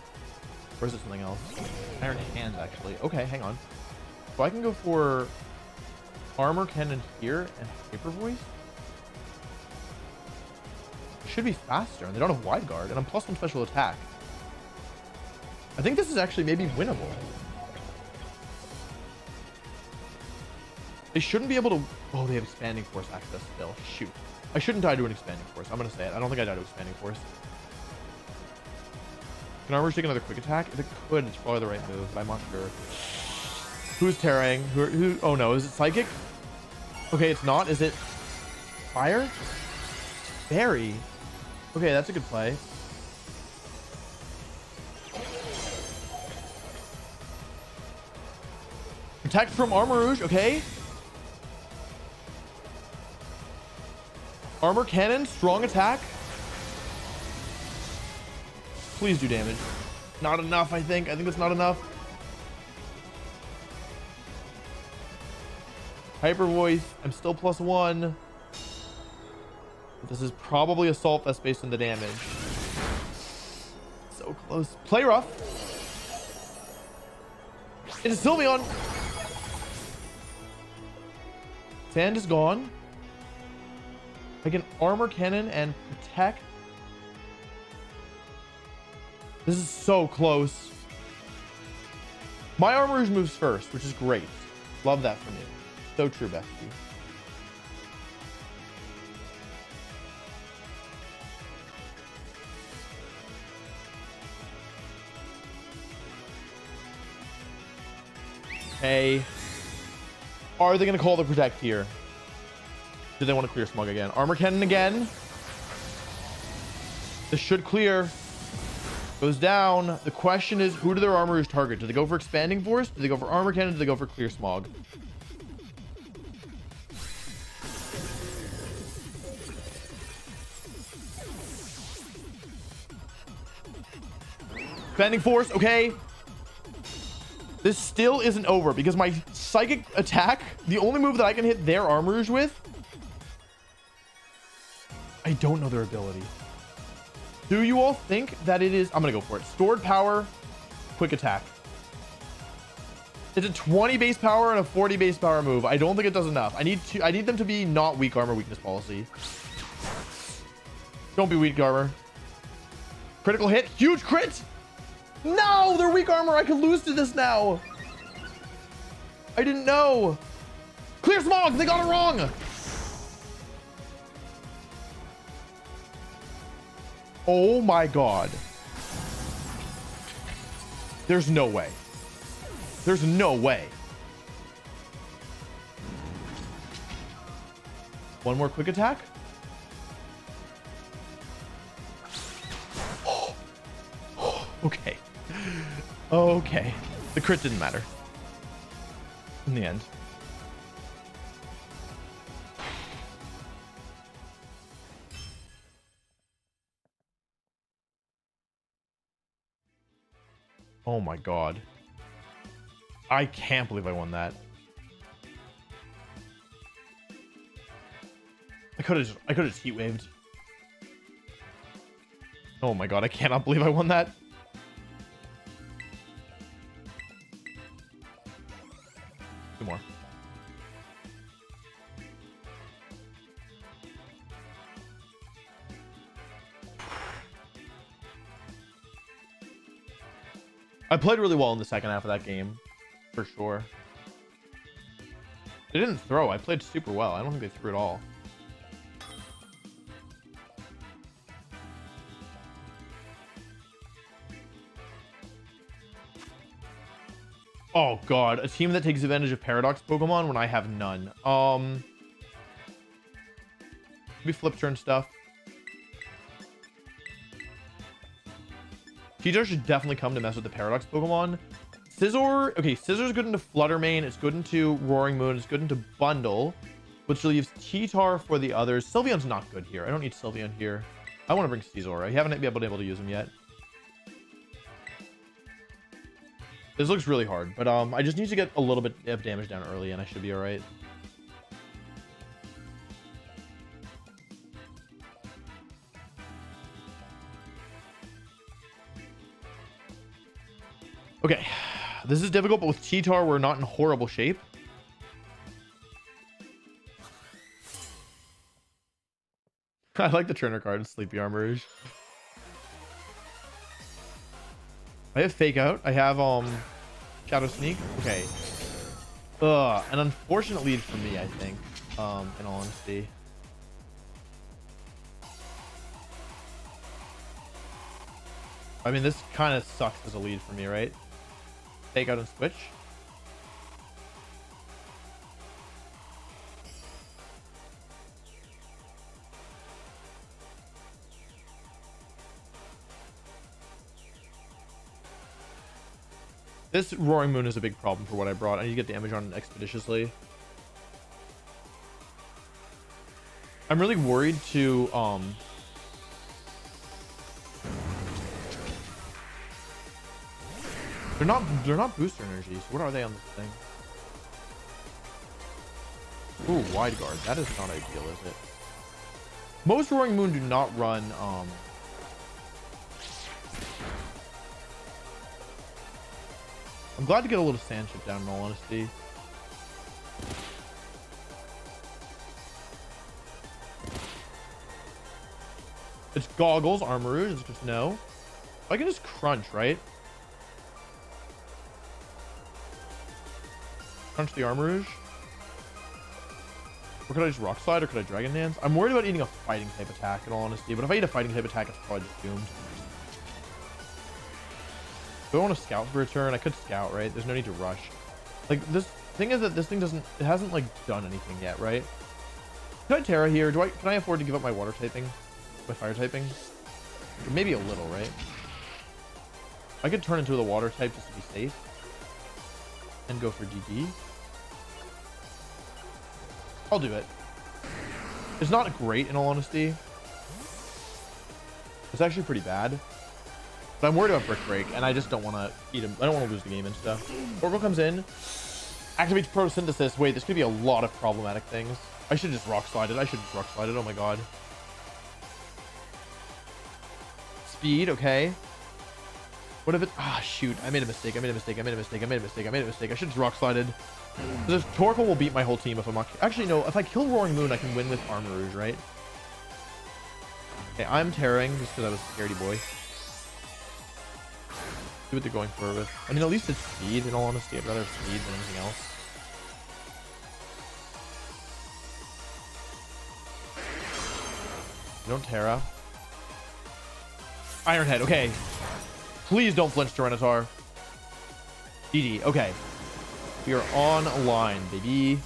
Or is it something else? Iron Hands, actually. Okay, hang on. So I can go for armor cannon here and hyper voice should be faster and they don't have wide guard and I'm plus one special attack I think this is actually maybe winnable they shouldn't be able to oh they have expanding force access still shoot I shouldn't die to an expanding force I'm gonna say it I don't think I died to expanding force can armor take another quick attack if it could it's probably the right move but I'm not sure Who's tearing? Who, who? Oh no, is it psychic? Okay, it's not. Is it fire? Fairy. Okay, that's a good play. Protect from Armor Armarouge. Okay. Armor cannon, strong attack. Please do damage. Not enough, I think. I think it's not enough. Hyper Voice. I'm still plus one. This is probably Assault that's based on the damage. So close. Play rough. It is Sylveon. Sand is gone. I can armor cannon and protect. This is so close. My armor moves first, which is great. Love that for me. So true, Becky. Okay. Are they going to call the protect here? Do they want to clear smog again? Armor cannon again. This should clear. Goes down. The question is, who do their Armarouge target? Do they go for expanding force? Do they go for armor cannon? Do they go for clear smog? Expanding force, okay. This still isn't over because my psychic attack, the only move that I can hit their Armarouge with, I don't know their ability. Do you all think that it is? I'm going to go for it. Stored power, quick attack. It's a 20 base power and a 40 base power move. I don't think it does enough. I need to. I need them to be not weak armor weakness policy. Don't be weak armor. Critical hit. Huge crit. No, they're weak armor. I could lose to this now. I didn't know. Clear smog. They got it wrong. Oh my god. There's no way. There's no way. One more quick attack. okay. Okay. The crit didn't matter. In the end. Oh my god. I can't believe I won that. I could have I could have heat waved. Oh my god, I cannot believe I won that. Two more. I played really well in the second half of that game, for sure. They didn't throw. I played super well. I don't think they threw at all. Oh god, a team that takes advantage of Paradox Pokemon when I have none. Um, maybe flip turn stuff. T-Tar should definitely come to mess with the Paradox Pokemon. Scizor, okay, Scizor's good into Flutter Mane, it's good into Roaring Moon, it's good into Bundle, which leaves T-Tar for the others. Sylveon's not good here. I don't need Sylveon here. I want to bring Scizor. I haven't been able to use him yet. This looks really hard, but um, I just need to get a little bit of damage down early and I should be all right. Okay, this is difficult, but with T-Tar, we're not in horrible shape. I like the trainer card, and Sleepy Armarouge. I have Fake Out. I have um Shadow Sneak. Okay. Ugh, an unfortunate lead for me, I think, um, in all honesty. I mean, this kind of sucks as a lead for me, right? Take out and switch. This Roaring Moon is a big problem for what I brought. I need to get damage on expeditiously. I'm really worried to um They're not they're not booster energies. What are they on this thing? Ooh, wide guard. That is not ideal, is it? Most Roaring Moon do not run um I'm glad to get a little sand chip down in all honesty. It's goggles, armor It's just no. I can just crunch, right? Crunch the armor Or could I just rock slide or could I dragon dance? I'm worried about eating a fighting type attack in all honesty, but if I eat a fighting type attack, it's probably just doomed. Do I want to scout for a turn? I could scout, right? There's no need to rush. Like this thing is that this thing doesn't it hasn't like done anything yet, right? Can I Tera here? Do I can I afford to give up my water typing? My fire typing? Maybe a little, right? I could turn into the water type just to be safe. And go for DD. I'll do it. It's not great in all honesty. It's actually pretty bad. But I'm worried about Brick Break, and I just don't want to eat him. I don't want to lose the game and stuff. Orbital comes in, activates Protosynthesis. Wait, this could be a lot of problematic things. I should just rock slide it. I should just rock slide it. Oh my god. Speed, okay. What if it? Ah, shoot. I made a mistake. I made a mistake. I made a mistake. I made a mistake. I made a mistake. I should just rock slided. This Torkoal will beat my whole team if I'm. Actually, no. If I kill Roaring Moon, I can win with Armarouge, right? Okay, I'm tearing just because I was a scaredy boy. See what they're going for with. I mean, at least it's speed. In all honesty, I'd rather speed than anything else. Don't Tera. Iron Head, okay. Please don't flinch, Tyranitar. DD, okay. We are on a line, baby.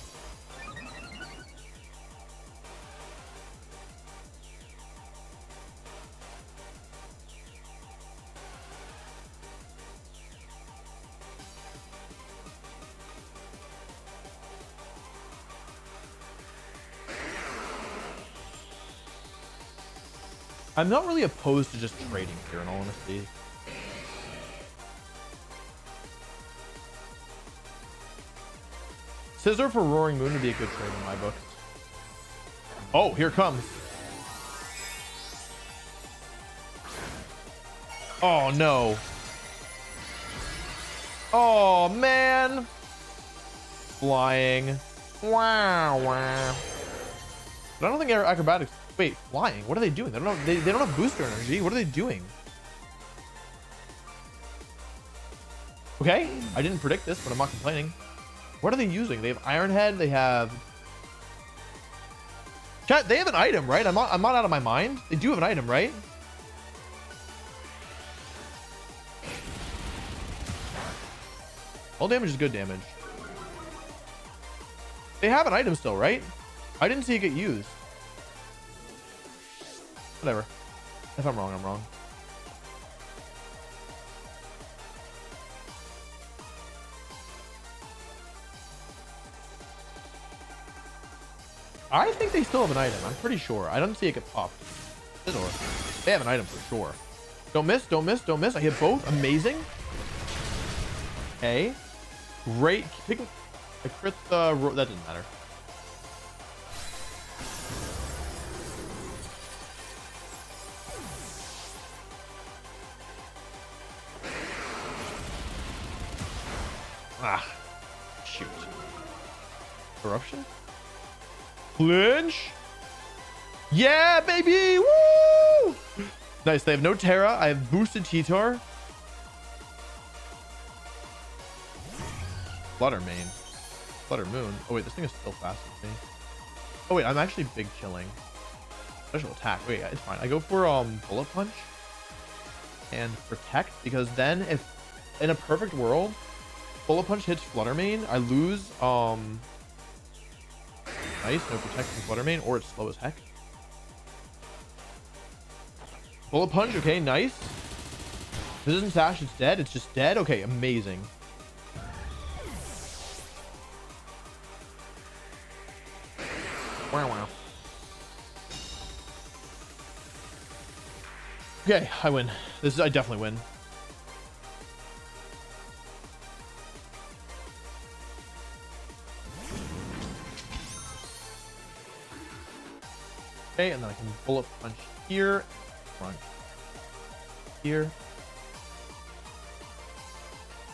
I'm not really opposed to just trading here, in all honesty. Scizor for Roaring Moon would be a good trade in my book. Oh, here comes. Oh, no. Oh, man. Flying. Wow, wow. But I don't think acrobatics Wait, flying? What are they doing? They don't know. They, they don't have booster energy. What are they doing? Okay, I didn't predict this, but I'm not complaining. What are they using? They have Iron Head. They have. Chat. They have an item, right? I'm not. I'm not out of my mind. They do have an item, right? All damage is good damage. They have an item still, right? I didn't see it get used. Whatever. If I'm wrong, I'm wrong. I think they still have an item. I'm pretty sure. I don't see it get popped. They have an item for sure. Don't miss, don't miss, don't miss. I hit both. Amazing. Okay. Great. Pick, I crit the... That didn't matter. Ah. Shoot. Corruption? Flinch? Yeah, baby! Woo! Nice. They have no Tera. I have boosted T-Tar. Flutter Mane. Flutter moon. Oh, wait. This thing is still faster than me. Oh, wait. I'm actually big chilling. Special attack. Wait, it's fine. I go for um bullet punch and protect because then if in a perfect world Bullet Punch hits Flutter Mane, I lose, um... Nice, no protection Mane, or it's slow as heck. Bullet Punch, okay, nice. This isn't Sash, it's dead, it's just dead? Okay, amazing. Wow, wow. Okay, I win. This is, I definitely win. Okay, and then I can bullet punch here, punch here.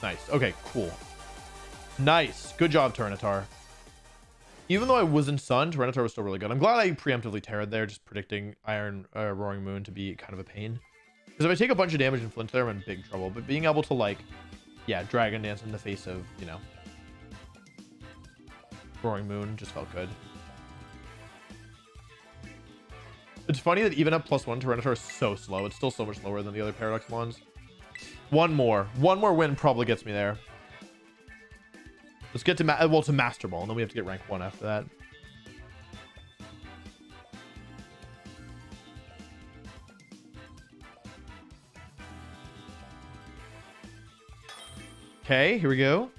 Nice. Okay, cool. Nice. Good job, Tyranitar. Even though I was in Sun, Tyranitar was still really good. I'm glad I preemptively Tera there, just predicting Iron uh, Roaring Moon to be kind of a pain. Because if I take a bunch of damage in Flint there, I'm in big trouble. But being able to, like, yeah, Dragon Dance in the face of, you know, Roaring Moon just felt good. It's funny that even at plus one, Tyranitar is so slow. It's still so much lower than the other Paradox ones. One more. One more win probably gets me there. Let's get to, well, to Master Ball, and then we have to get rank one after that. Okay, here we go.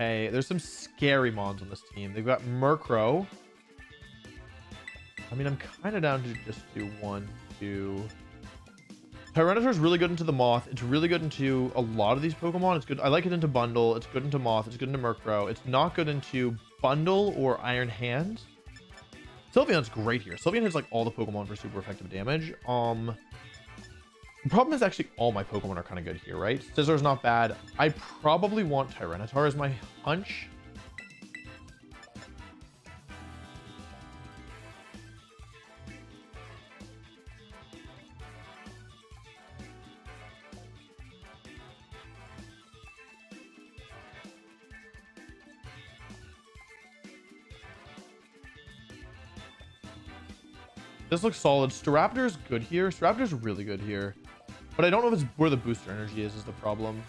Okay, there's some scary mons on this team. They've got Murkrow. I mean, I'm kind of down to just do one, two. Tyranitar is really good into the Moth. It's really good into a lot of these Pokemon. It's good. I like it into Bundle. It's good into Moth. It's good into Murkrow. It's not good into Bundle or Iron Hand. Sylveon's great here. Sylveon has like all the Pokemon for super effective damage. Um, the problem is actually all my Pokemon are kind of good here, right? Scizor's not bad. I probably want Tyranitar as my hunch. This looks solid. Staraptor's good here. Staraptor's really good here. But I don't know if it's where the booster energy is, is the problem.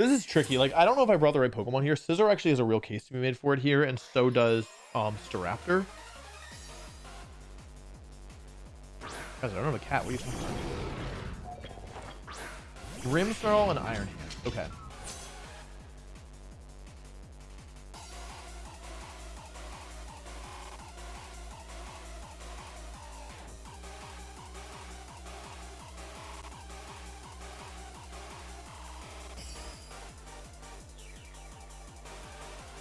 This is tricky. Like, I don't know if I brought the right Pokemon here. Scizor actually has a real case to be made for it here, and so does um, Staraptor. Guys, I don't have a cat. What are you talking about? Grimmsnarl and Iron Hand. Okay.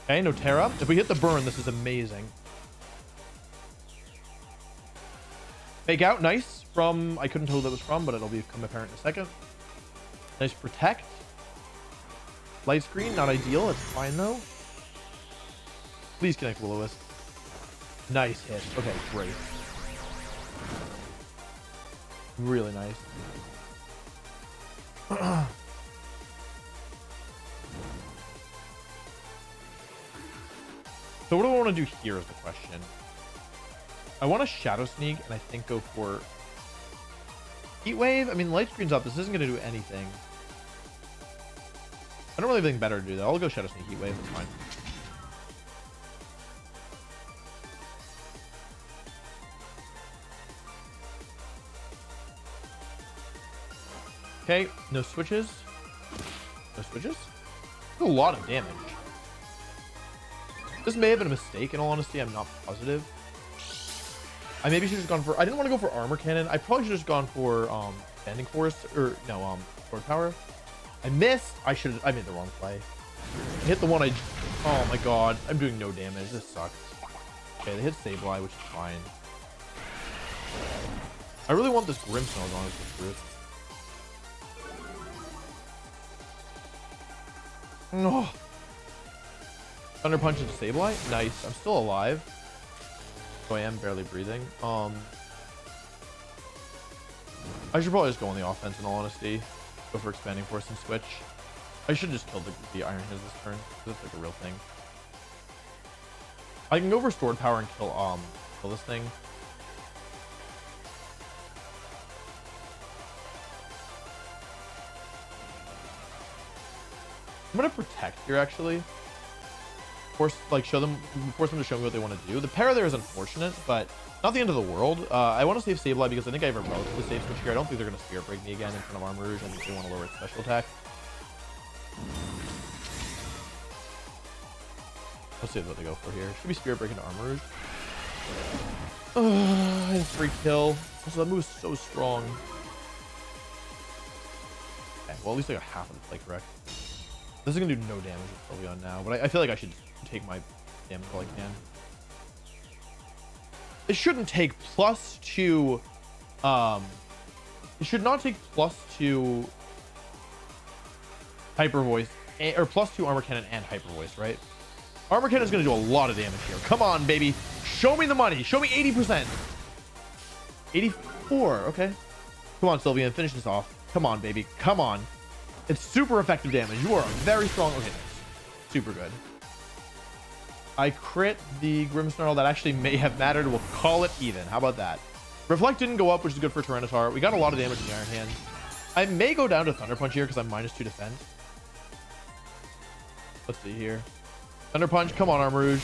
Okay, no Tera. If we hit the burn, this is amazing. Fake out, nice. From, I couldn't tell who that was from, but it'll become apparent in a second. Nice protect. Light screen, not ideal. It's fine though. Please connect will Nice hit. Okay, great. Really nice. So what do I want to do here is the question. I want a Shadow Sneak, and I think go for Heat Wave. I mean, Light Screen's up. This isn't going to do anything. I don't really have anything better to do, though. I'll go Shadow Sneak Heat Wave. That's fine. Okay, no switches. No switches? a lot of damage. This may have been a mistake, in all honesty. I'm not positive. I maybe should have gone for... I didn't want to go for Armor Cannon. I probably should have gone for um, Expanding Force. Or, no, um, Stored Power. I missed. I should have... I made the wrong play. I hit the one I... Oh, my God. I'm doing no damage. This sucks. Okay, they hit Sableye, which is fine. I really want this as the truth. No. Thunder Punch into Sableye. Nice. I'm still alive. So I am barely breathing. Um, I should probably just go on the offense in all honesty. Go for Expanding Force and switch. I should just kill the, the Iron Hands this turn. That's like a real thing. I can go for Stored Power and kill um kill this thing. I'm gonna protect here actually force like show them force them to show me what they want to do. The pair there is unfortunate, but not the end of the world. Uh, I want to save Sableye because I think I have a relatively safe switch here. I don't think they're going to Spirit Break me again in front of Armarouge. I think they want to lower its special attack. Let's see what they go for here. Should be Spirit Break into Armarouge. Uh, and free kill. Also, that move is so strong. Okay, well, at least I got half of the play correct. This is gonna do no damage with Sylveon now, but I, I feel like I should take my damage while I can. It shouldn't take plus two. Um, it should not take plus two hyper voice or plus two armor cannon and hyper voice, right? Armor cannon is going to do a lot of damage here. Come on, baby. Show me the money. Show me 80%. 84. Okay. Come on, Sylveon. Finish this off. Come on, baby. Come on. It's super effective damage. You are a very strong. Okay. Super good. I crit the Grimmsnarl. That actually may have mattered. We'll call it even. How about that? Reflect didn't go up, which is good for Tyranitar. We got a lot of damage in the Iron Hand. I may go down to Thunder Punch here because I'm minus two defense. Let's see here. Thunder Punch. Come on, Armarouge.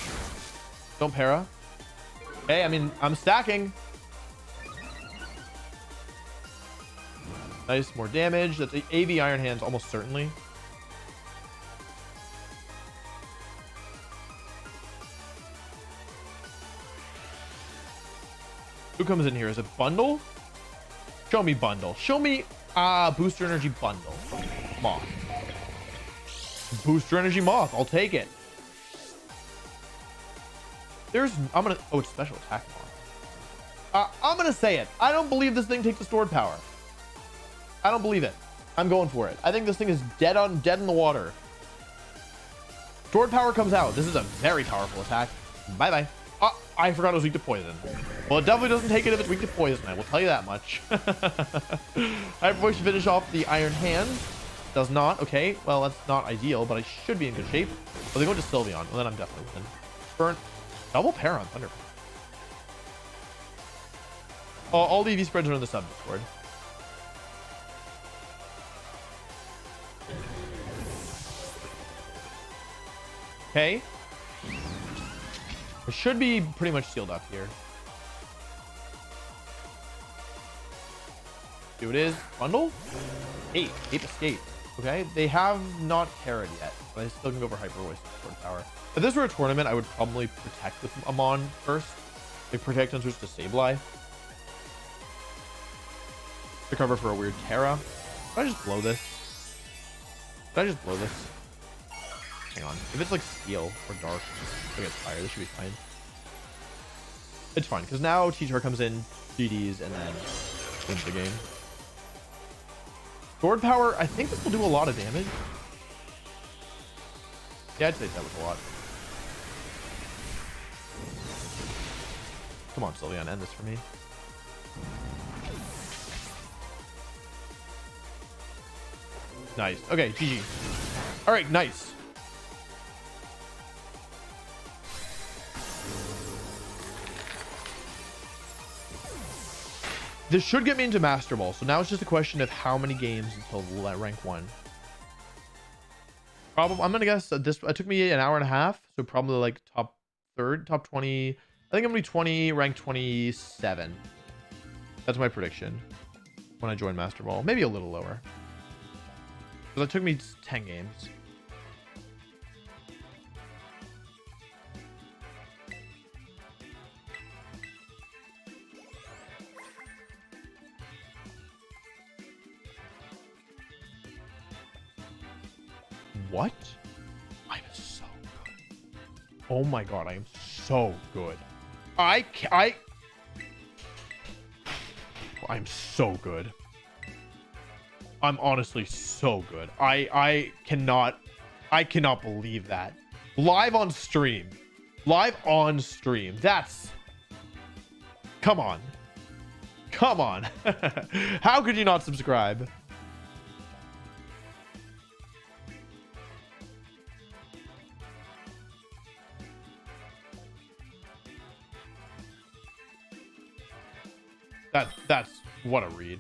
Don't para. Hey, I mean, I'm stacking. Nice, more damage. That's the AV Iron Hands almost certainly. Who comes in here? Is it bundle? Show me bundle. Show me uh booster energy bundle. Moth. Booster energy moth. I'll take it. There's I'm gonna oh it's special attack moth. Uh, I'm gonna say it. I don't believe this thing takes the stored power. I don't believe it. I'm going for it. I think this thing is dead on dead in the water. Stored power comes out. This is a very powerful attack. Bye bye Uh, I forgot it was weak to poison. Well, it definitely doesn't take it if it's weak to poison. I will tell you that much. Hyper Voice to finish off the Iron Hand. Does not. Okay, well, that's not ideal, but I should be in good shape. But they go to Sylveon. Well, then I'm definitely win. Burn. Double pair on Thunder. All, all the EV spreads are in the sub Discord. Okay. It should be pretty much sealed up here. Here it is. Bundle? Eight. Eight escape. Okay. They have not carried yet, but I still can go for Hyper Voice Stored Power. If this were a tournament, I would probably protect with Amon first. Like protect and switch to Sableye. To cover for a weird Tera. Did I just blow this? Did I just blow this? Hang on. If it's like steel or dark, I get fire. This should be fine. It's fine because now Teacher comes in, GDs, and then wins the game. Stored power. I think this will do a lot of damage. Yeah, I'd say that was a lot. Come on, Sylveon, end this for me. Nice. Okay, GG. All right, nice. This should get me into Master Ball. So now it's just a question of how many games until rank one. Probably, I'm gonna guess this. It took me an hour and a half, so probably like top third, top 20. I think I'm gonna be 20, rank 27. That's my prediction when I join Master Ball. Maybe a little lower. Because it took me 10 games. What? I'm so good. Oh my god, I am so good. I I I'm so good. I'm honestly so good. I I cannot I cannot believe that. Live on stream. Live on stream. That's Come on. Come on. How could you not subscribe? That that's what a read.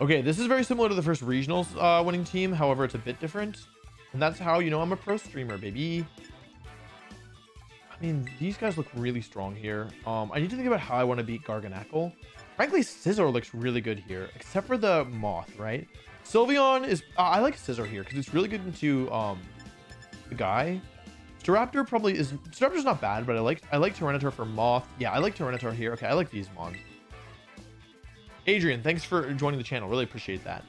Okay, this is very similar to the first regionals uh, winning team. However, it's a bit different. And that's how you know I'm a pro streamer, baby. I mean, these guys look really strong here. Um, I need to think about how I want to beat Garganacl. Frankly, Scizor looks really good here, except for the Moth, right? Sylveon is... Uh, I like Scizor here because it's really good into um, the guy. Staraptor probably is Staraptor's not bad, but I like I like Tyranitar for Moth. Yeah, I like Tyranitar here. Okay, I like these mons. Adrian, thanks for joining the channel. Really appreciate that.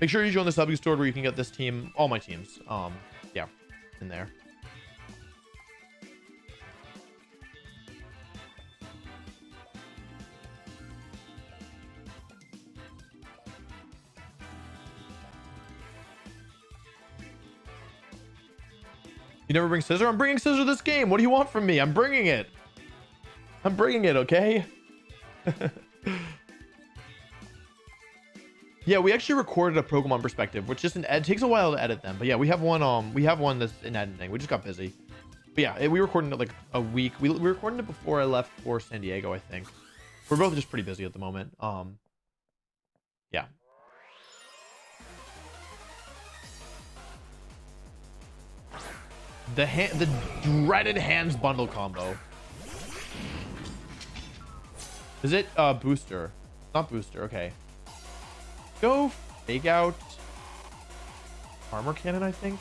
Make sure you join the sub store where you can get this team, all my teams. Um, yeah, in there. You never bring Scizor? I'm bringing Scizor this game. What do you want from me? I'm bringing it. I'm bringing it, okay? yeah, we actually recorded a Pokemon perspective, which just an it takes a while to edit them. But yeah, we have one um we have one that's in editing. We just got busy. But yeah, we recorded it like a week. We we recorded it before I left for San Diego, I think. We're both just pretty busy at the moment. Um The hand, the dreaded hands bundle combo. Is it uh booster? Not booster. Okay. Go fake out armor cannon, I think.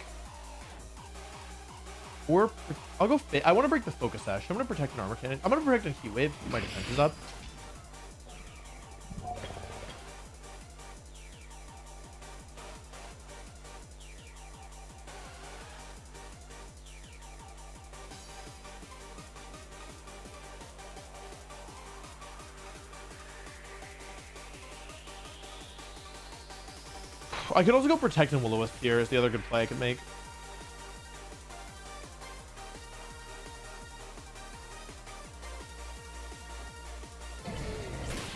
Or I'll go. I want to break the focus sash. I'm gonna protect an armor cannon. I'm gonna protect a heat wave. My defense is up. I could also go protect and Will-O-Wisp here is the other good play I could make.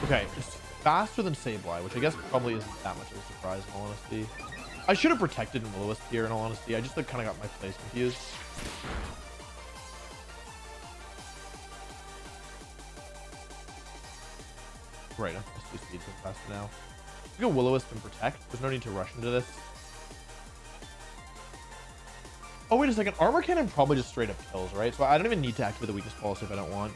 Okay, it's faster than Sableye, which I guess probably isn't that much of a surprise in all honesty. I should have protected and Will-O-Wisp here in all honesty. I just like, kind of got my plays confused. Right, I'm supposed to be speed so fast now go Will-O-Wisp and Protect. There's no need to rush into this. Oh, wait a second. Armor Cannon probably just straight up kills, right? So I don't even need to activate the weakness policy if I don't want.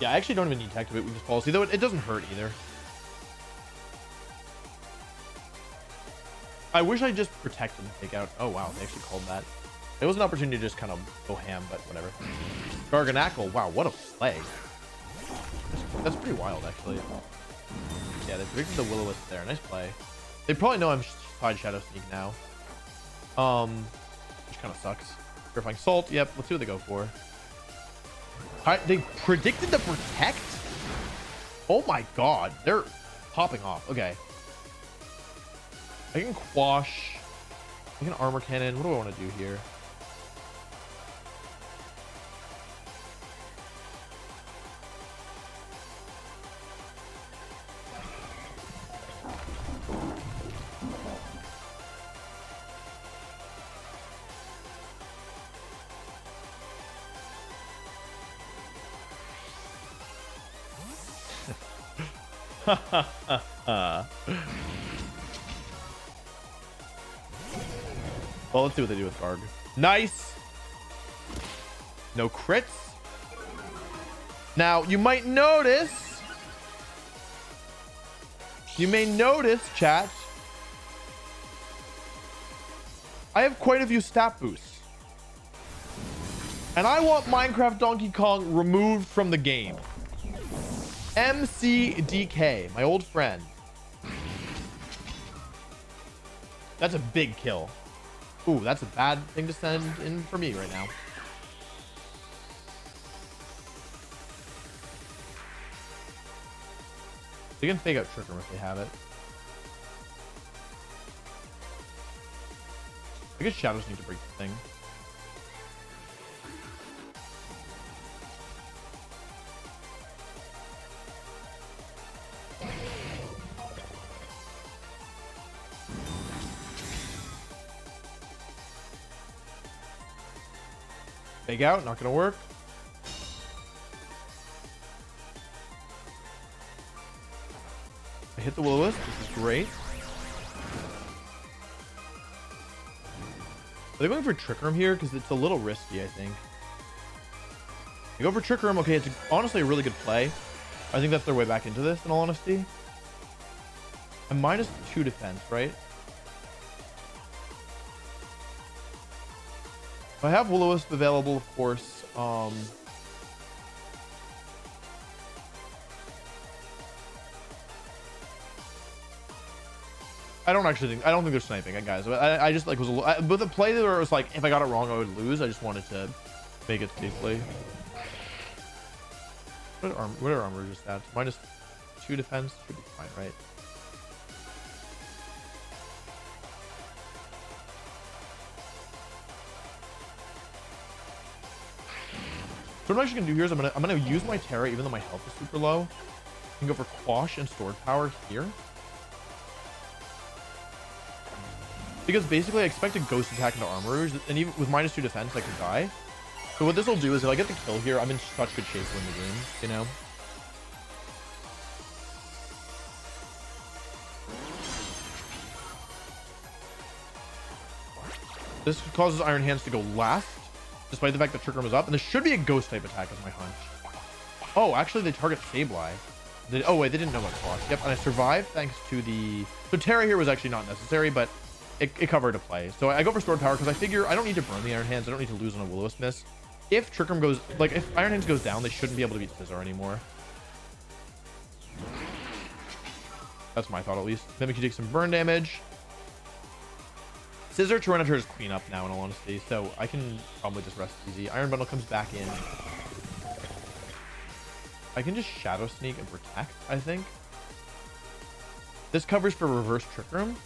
Yeah, I actually don't even need to activate weakness policy, though it, it doesn't hurt either. I wish I just protected and take out. Oh, wow. They actually called that. It was an opportunity to just kind of go ham, but whatever. Garganacl. Wow, what a play. That's, that's pretty wild, actually. Yeah, they predicted the Will-O-Wisp there. Nice play. They probably know I'm side Shadow Sneak now. Um, which kind of sucks. Purifying Salt. Yep, let's see what they go for. They predicted the Protect? Oh my god. They're popping off. Okay. I can Quash. I can Armor Cannon. What do I want to do here? well, let's see what they do with Garg. Nice. No crits. Now, you might notice. You may notice, chat. I have quite a few stat boosts. And I want Minecraft Donkey Kong removed from the game. MCDK, my old friend. That's a big kill. Ooh, that's a bad thing to send in for me right now. They can fake out Trick Room if they have it. I guess Shadow Sneak to break the thing. Out, not gonna work. I hit the Will-O-Wisp, this is great. Are they going for Trick Room here? Because it's a little risky, I think. They go for Trick Room. Okay, it's honestly a really good play. I think that's their way back into this, in all honesty. A minus two defense, right? I have Will-O-Wisp available, of course. Um, I don't actually think I don't think they're sniping guys. I, I just like was a, I, but the play there was like if I got it wrong, I would lose. I just wanted to make it safely. What are, arm, what are armor stats? Minus two defense should be fine, right? So what I'm actually gonna do here is I'm gonna I'm gonna use my Tera even though my health is super low. I can go for Quash and Sword Power here. Because basically I expect a Ghost attack into Armarouge, and even with minus two defense I could die. So what this will do is if I get the kill here, I'm in such good shape to win the game, you know? This causes Iron Hands to go last despite the fact that Trick Room is up. And this should be a ghost type attack is my hunch. Oh, actually they target Sableye. They, oh wait, they didn't know about Quash. Yep, and I survived thanks to the... So Tera here was actually not necessary, but it, it covered a play. So I go for Stored Power because I figure I don't need to burn the Iron Hands. I don't need to lose on a will miss. If Trick Room goes... Like, if Iron Hands goes down, they shouldn't be able to beat Scizor anymore. That's my thought, at least. Can take some burn damage. Scizor Tyranitar is clean up now, in all honesty, so I can probably just rest easy. Iron Bundle comes back in. I can just Shadow Sneak and Protect, I think. This covers for Reverse Trick Room.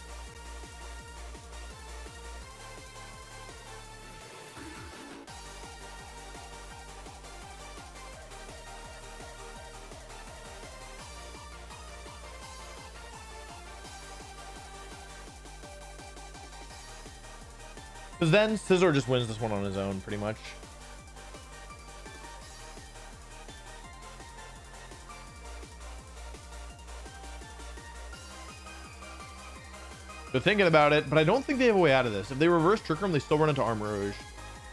Because then Scizor just wins this one on his own, pretty much. They're thinking about it, but I don't think they have a way out of this. If they reverse Trick Room, they still run into Armarouge.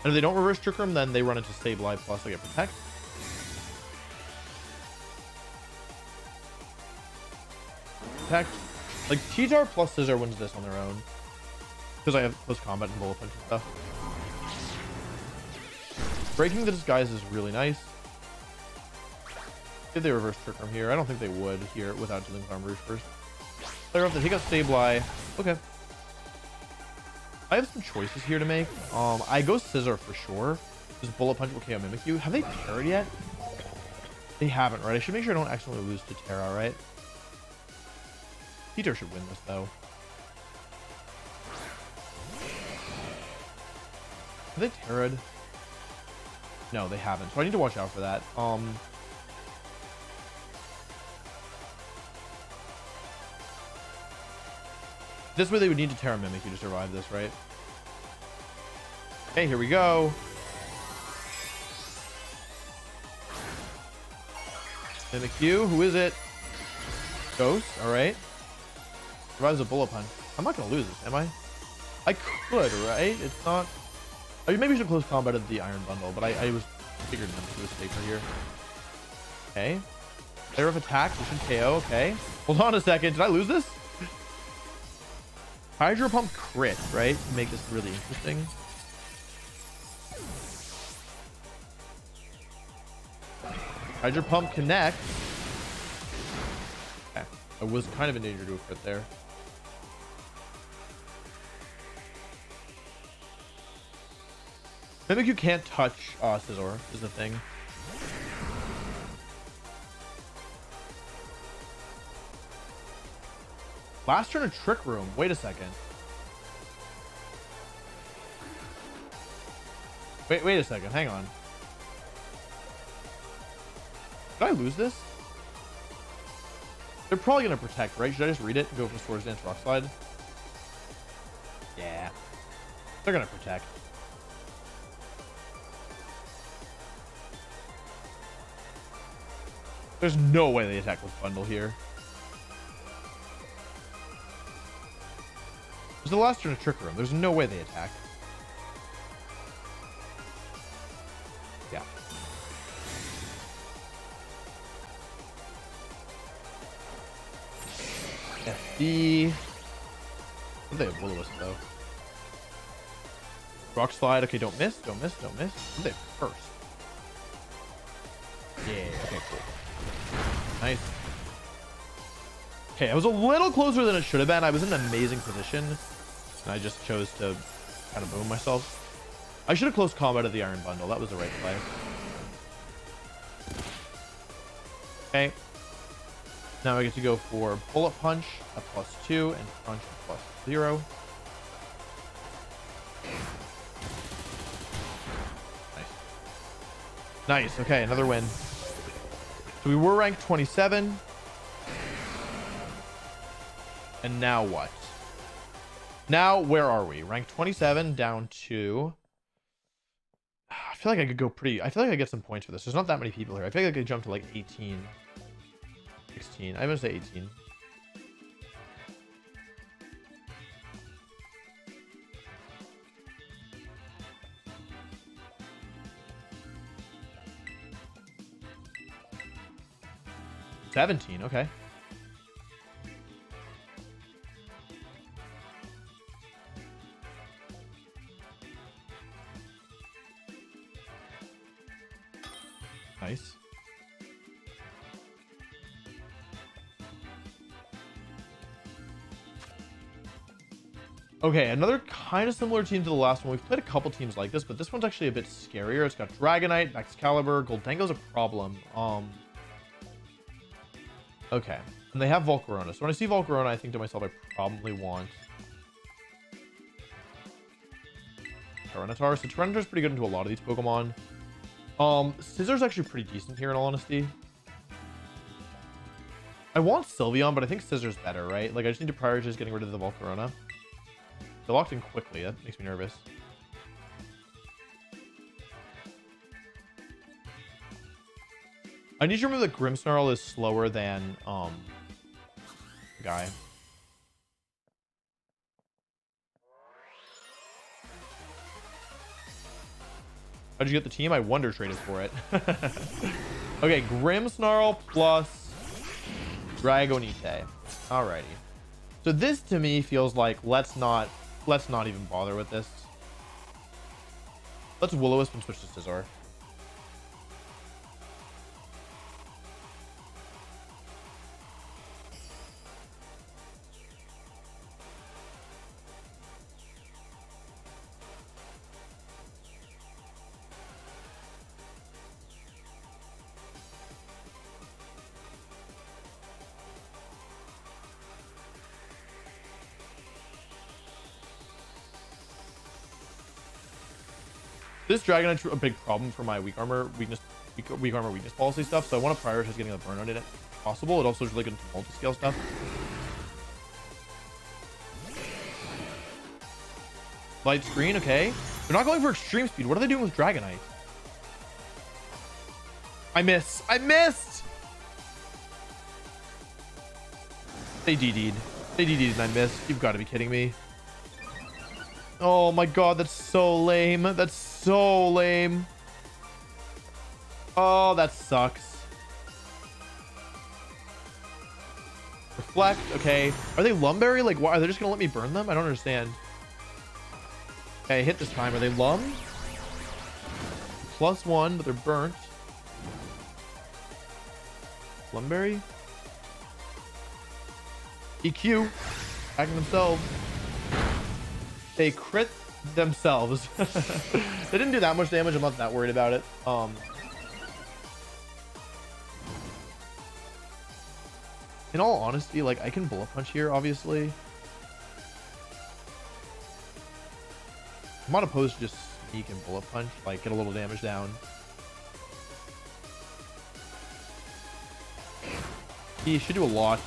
And if they don't reverse Trick Room, then they run into Sableye plus they get Protect. Protect. Like, T-Tar plus Scizor wins this on their own. Because I have close combat and bullet punch and stuff. Breaking the disguise is really nice. Did they reverse Trick Room here? I don't think they would here without with Armarouge first. Clear off the he got Sableye. Okay. I have some choices here to make. Um, I go Scizor for sure. This bullet punch will KO Mimikyu. Have they parried yet? They haven't, right? I should make sure I don't accidentally lose to Tera, right? Peter should win this though. Have they Tera'd? No, they haven't. So I need to watch out for that. Um, this way they would need to Tera Mimikyu to survive this, right? Okay, here we go. Mimikyu, who is it? Ghost, alright. Survives a bullet punch. I'm not gonna lose this, am I? I could, right? It's not I maybe we should close combat of the Iron Bundle, but I, I was figured them to mistake right here. Okay. Pair of attack, we should KO, okay. Hold on a second, did I lose this? Hydro Pump crit, right? To make this really interesting. Hydro Pump connect. Okay. I was kind of in danger to a crit there. Mimikyu can't touch uh, Scizor, is the thing. Last turn a Trick Room. Wait a second. Wait, wait a second. Hang on. Did I lose this? They're probably going to protect, right? Should I just read it go for Swords Dance Rock Slide? Yeah. They're going to protect. There's no way they attack with bundle here. There's the last turn of Trick Room. There's no way they attack. Yeah. FD. They have Will-O-Wisp though? Rock slide. Okay, don't miss. Don't miss. Don't miss. They first? Yeah. Okay, cool. Nice. Okay, I was a little closer than it should have been. I was in an amazing position. And I just chose to kind of boom myself. I should have closed combat of the Iron Bundle. That was the right play. Okay. Now I get to go for Bullet Punch at plus two and Crunch at plus zero. Nice. Nice. Okay, another win. So we were ranked 27. And now what? Now, where are we? Rank 27 down to... I feel like I could go pretty... I feel like I get some points for this. There's not that many people here. I feel like I could jump to like 18. 16. I'm going to say 18. Seventeen, okay. Nice. Okay, another kind of similar team to the last one. We've played a couple teams like this, but this one's actually a bit scarier. It's got Dragonite, Excalibur, Gholdengo's a problem. Um, okay, and they have Volcarona. So when I see Volcarona, I think to myself, I probably want Tyranitar. So Tyranitar's pretty good into a lot of these Pokemon. Um, Scizor's actually pretty decent here in all honesty. I want Sylveon, but I think Scizor's better, right? Like, I just need to prioritize getting rid of the Volcarona. They locked in quickly. That makes me nervous. I need to remember that Grimmsnarl is slower than, um, Guy. How'd you get the team? I wonder traded for it. okay, Grimmsnarl plus Dragonite. Alrighty. So this to me feels like let's not let's not even bother with this. Let's Will-O-Wisp and switch to Scizor. This Dragonite's a big problem for my weak armor weakness, weak, weak armor weakness policy stuff. So I want to prioritize getting the burn on it if possible. It also is really good multi-scale stuff. Light screen, okay. They're not going for extreme speed. What are they doing with Dragonite? I miss. I missed. They DD'd. They DD'd and I missed. You've got to be kidding me. Oh my god, that's so lame. That's so lame. Oh, that sucks. Reflect, okay. Are they Lum Berry? Like, why? Are they just gonna let me burn them? I don't understand. Okay, hit this time. Are they Lum? Plus one, but they're burnt. Lum Berry? EQ. Attacking themselves. They crit themselves. they didn't do that much damage. I'm not that worried about it. Um, in all honesty, like I can bullet punch here, obviously. I'm not opposed to just sneak and bullet punch, like get a little damage down. He should do a lot.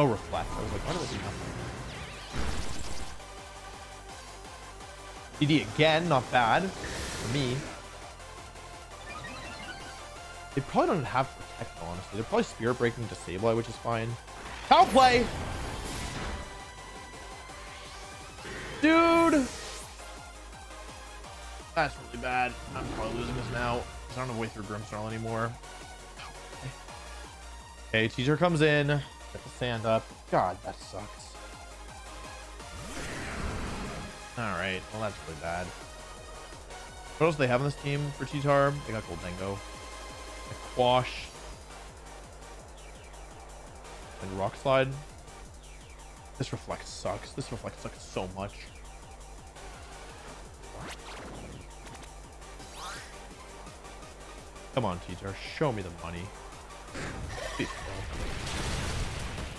Oh, reflect. I was like, why do I do nothing? DD again, not bad for me. They probably don't have protect, honestly. They're probably spirit breaking to Sableye, which is fine. Foul play! Dude! That's really bad. I'm probably losing this now. I don't have a way through Grimmsnarl anymore. Okay, T-Tar comes in. Get the sand up. God, that sucks. All right. Well, that's really bad. What else do they have on this team for T-Tar? They got Gholdengo. Quash. And Rock Slide. This Reflect sucks. This Reflect sucks so much. Come on, T-Tar. Show me the money.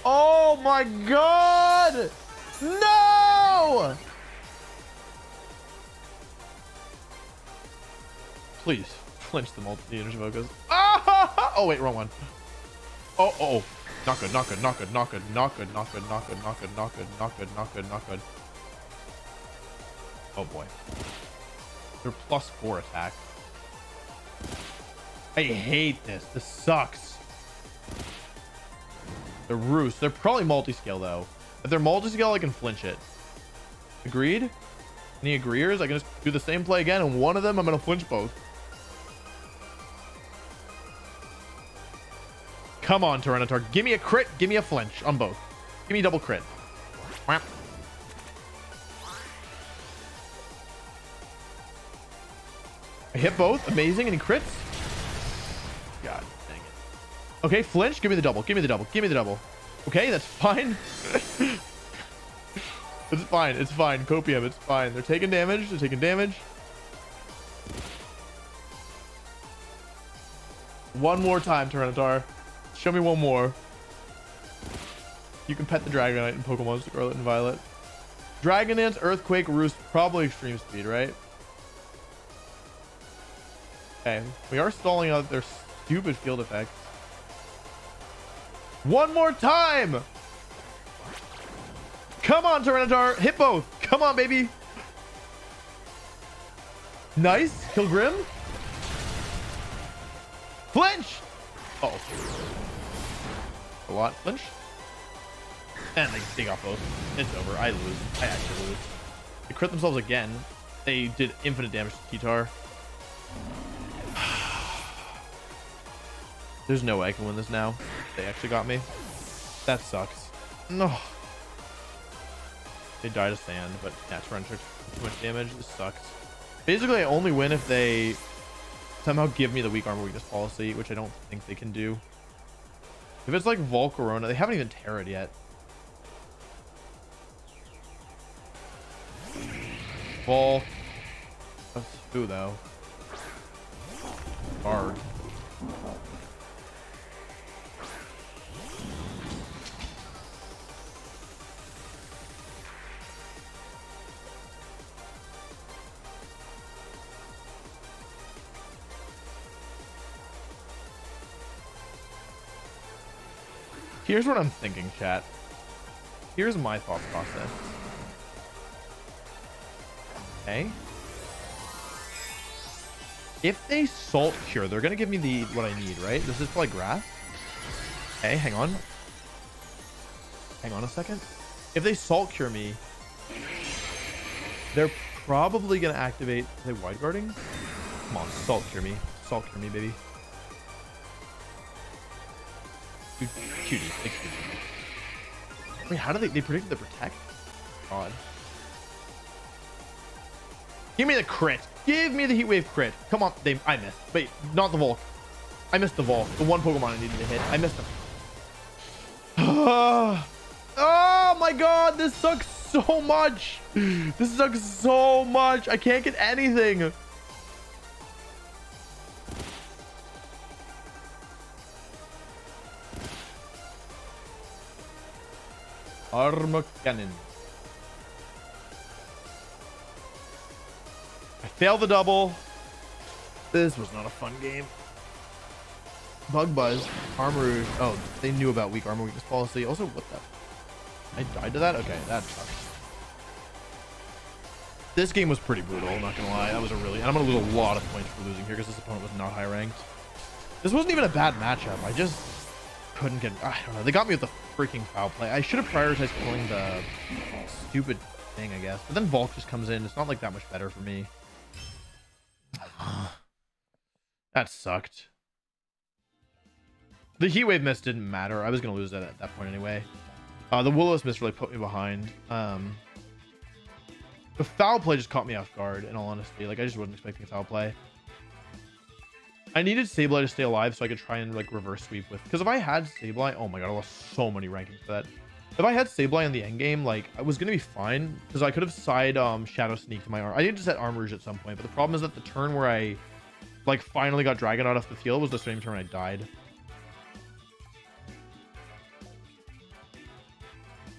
Oh my god! No! Please, flinch the multi energy focus. Ah! Oh, wait, wrong one. Oh, oh, not good, not good, not good, not good, not good, not good, not good, not good, not good, not good, not good, not good. Oh boy. They're plus four attack. I hate this. This sucks. They're roost. They're probably multi-scale though. If they're multi-scale, I can flinch it. Agreed? Any agreeers? I can just do the same play again, and one of them I'm gonna flinch both. Come on, Tyranitar. Give me a crit. Give me a flinch on both. Give me double crit. I hit both. Amazing. Any crits? God dang it. Okay, flinch. Give me the double. Give me the double. Give me the double. Okay, that's fine. it's fine. It's fine. Copium. It's fine. They're taking damage. They're taking damage. One more time, Tyranitar. Show me one more. You can pet the Dragonite in Pokemon Scarlet and Violet. Dragon Dance, Earthquake, Roost, probably Extreme Speed, right? Okay, we are stalling out their stupid field effects. One more time! Come on, Tyranitar. Hit both. Come on, baby. Nice. Kill Grim. Flinch. Oh. A lot. Flinch. And they, they off both. It's over. I lose. I actually lose. They crit themselves again. They did infinite damage to T-Tar. There's no way I can win this now. They actually got me. That sucks. No. They died of sand, but yeah, Torrent took too much damage. This sucks. Basically, I only win if they somehow give me the weak armor weakness policy, which I don't think they can do. If it's like Volcarona, they haven't even Tera'd yet. Vol. That's who though? Bard. Here's what I'm thinking, chat. Here's my thought process. Okay. If they salt cure, they're gonna give me the what I need, right? This is like grass. Okay, hang on. Hang on a second. If they salt cure me, they're probably gonna activate. Are they wide guarding? Come on, salt cure me. Salt cure me, baby. Wait, how do they they predicted the protect? God. Give me the crit. Give me the heat wave crit. Come on. They I missed. Wait, not the Volk. I missed the Volk. The one Pokemon I needed to hit. I missed him. oh my god, this sucks so much. This sucks so much. I can't get anything. Armageddon. I failed the double. This was not a fun game. Bug Buzz, Armor. Oh, they knew about weak armor weakness policy. Also, what the? I died to that? Okay, that sucks. This game was pretty brutal, not gonna lie. That was a really... And I'm gonna lose a lot of points for losing here because this opponent was not high ranked. This wasn't even a bad matchup. I just couldn't get... I don't know. They got me with the freaking foul play. I should have prioritized pulling the stupid thing, I guess. But then Volk just comes in. It's not like that much better for me. that sucked. The heat wave miss didn't matter. I was to lose that at that point anyway. Uh, the Willis miss really put me behind. Um, The foul play just caught me off guard, in all honesty. Like, I just wasn't expecting a foul play. I needed Sableye to stay alive so I could try and, like, reverse sweep with... Because if I had Sableye... Oh my god, I lost so many rankings for that. If I had Sableye in the end game, like, I was to be fine. Because I could have side um, Shadow Sneak to my arm. I needed to set Armarouge at some point. But the problem is that the turn where I, like, finally got Dragon out of the field was the same turn I died.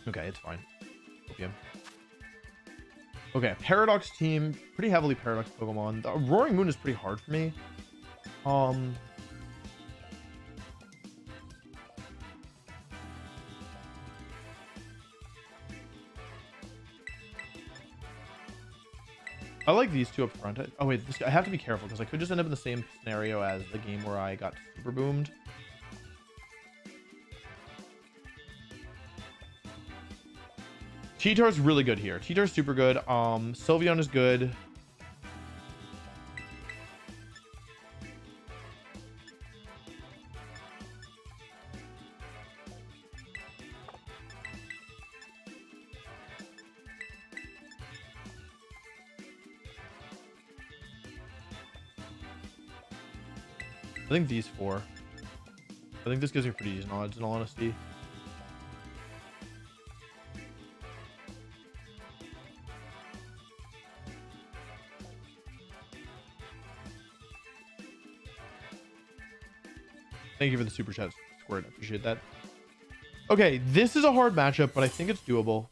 Okay, it's fine. Opium. Okay, Paradox team, pretty heavily Paradox Pokemon. The Roaring Moon is pretty hard for me. Um, I like these two up front. Oh wait, this, I have to be careful because I could just end up in the same scenario as the game where I got super boomed. is really good here. is super good. Um, Sylveon is good. Think these four. I think this gives me pretty decent odds in all honesty. Thank you for the super chat, Squirt. I appreciate that. Okay, this is a hard matchup, but I think it's doable.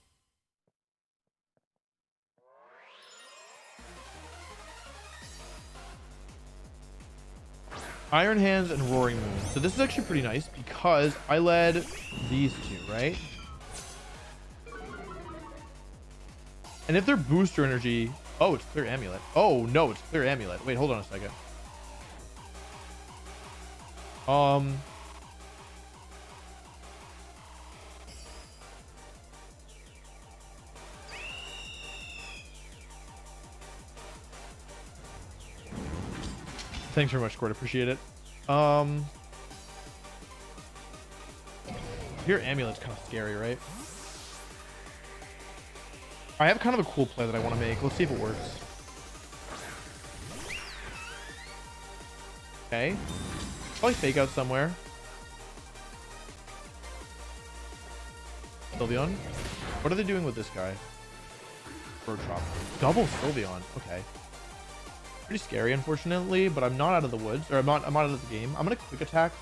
Iron Hands and Roaring Moon. So this is actually pretty nice because I led these two, right? And if they're booster energy... Oh, it's Clear Amulet. Oh, no, it's Clear Amulet. Wait, hold on a second. Um... Thanks very much, Court. Appreciate it. Um, your amulet's kind of scary, right? I have kind of a cool play that I want to make. Let's see if it works. Okay. Probably fake out somewhere. Sylveon. What are they doing with this guy? Bird Chop. Double Sylveon. Okay. Pretty scary, unfortunately, but I'm not out of the woods, or I'm not, I'm out of the game. I'm gonna quick attack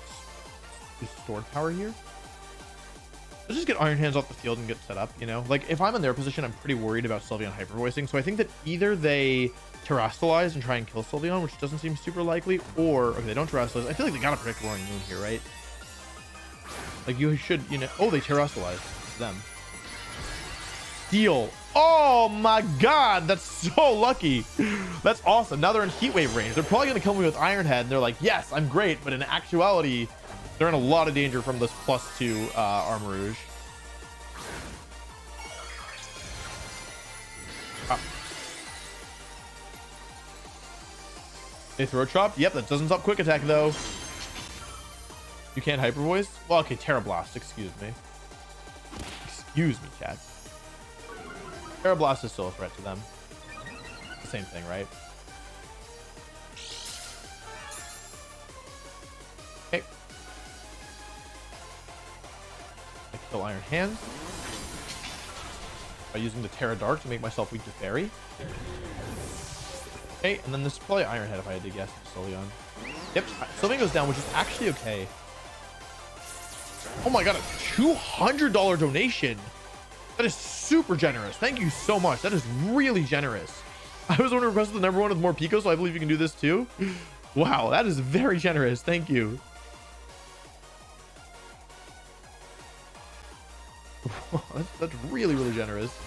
use stored power here. Let's just get Iron Hands off the field and get set up, you know? Like, if I'm in their position, I'm pretty worried about Sylveon hyper voicing. So I think that either they terastallize and try and kill Sylveon, which doesn't seem super likely, or, okay, they don't terastallize. I feel like they gotta protect Roaring Moon here, right? Like, you should, you know, oh, they terastallize. them. Steel. Oh my god, that's so lucky. That's awesome. Now they're in heat wave range. They're probably going to kill me with Iron Head, and they're like, yes, I'm great. But in actuality, they're in a lot of danger from this plus two uh, Armarouge. Ah. They throw chop? Yep, that doesn't stop quick attack though. You can't hyper voice? Well, okay, Tera Blast, excuse me. Excuse me, chat. Aeroblast is still a threat to them. The same thing, right? Okay. I kill Iron Hands by using the Tera Dark to make myself weak to Fairy. Okay, and then this is probably Iron Head if I had to guess. Sylveon. Yep, Sylveon goes down, which is actually okay. Oh my god, a $200 donation. That is super generous. Thank you so much. That is really generous. I was one requested the number one with more Pico, so I believe you can do this too. Wow, that is very generous. Thank you. that's, really, really generous.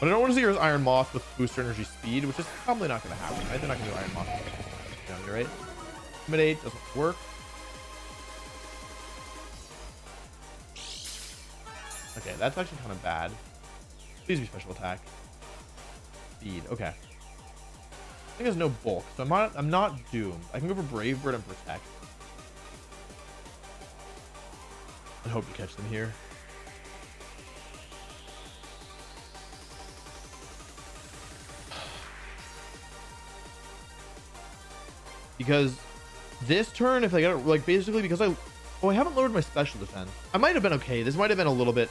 But I don't want to see your Iron Moth with booster energy speed, which is probably not going to happen, right? They're not going to do Iron Moth. Right? Intimidate doesn't work. Okay, that's actually kind of bad. Please be special attack. Speed. Okay. I think there's no bulk, so I'm not I'm not doomed. I can go for Brave Bird and Protect. I hope you catch them here. Because this turn, if I get it, like basically because I oh, I haven't lowered my special defense. I might have been okay. This might have been a little bit,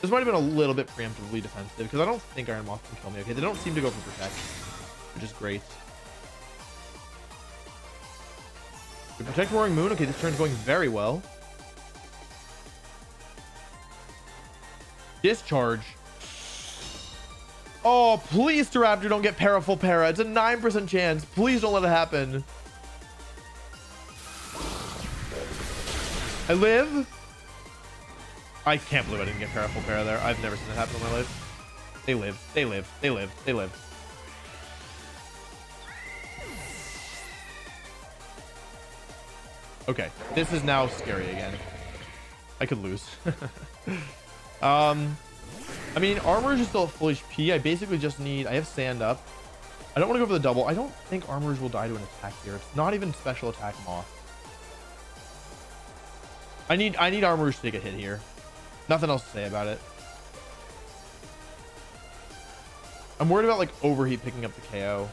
this might have been a little bit preemptively defensive because I don't think Iron Moth can kill me. Okay, they don't seem to go for protect, which is great. We protect Roaring Moon. Okay, this turn's going very well. Discharge. Oh, please, Staraptor, don't get para full para. It's a 9% chance. Please don't let it happen. I live. I can't believe I didn't get full para there. I've never seen it happen in my life. They live. They live. They live. They live. Okay, this is now scary again. I could lose. um, I mean, armor is still at full HP. I basically just need... I have sand up. I don't want to go for the double. I don't think armors will die to an attack here. It's not even special attack moth. I need I need armors to take a hit here. Nothing else to say about it. I'm worried about like overheat picking up the KO.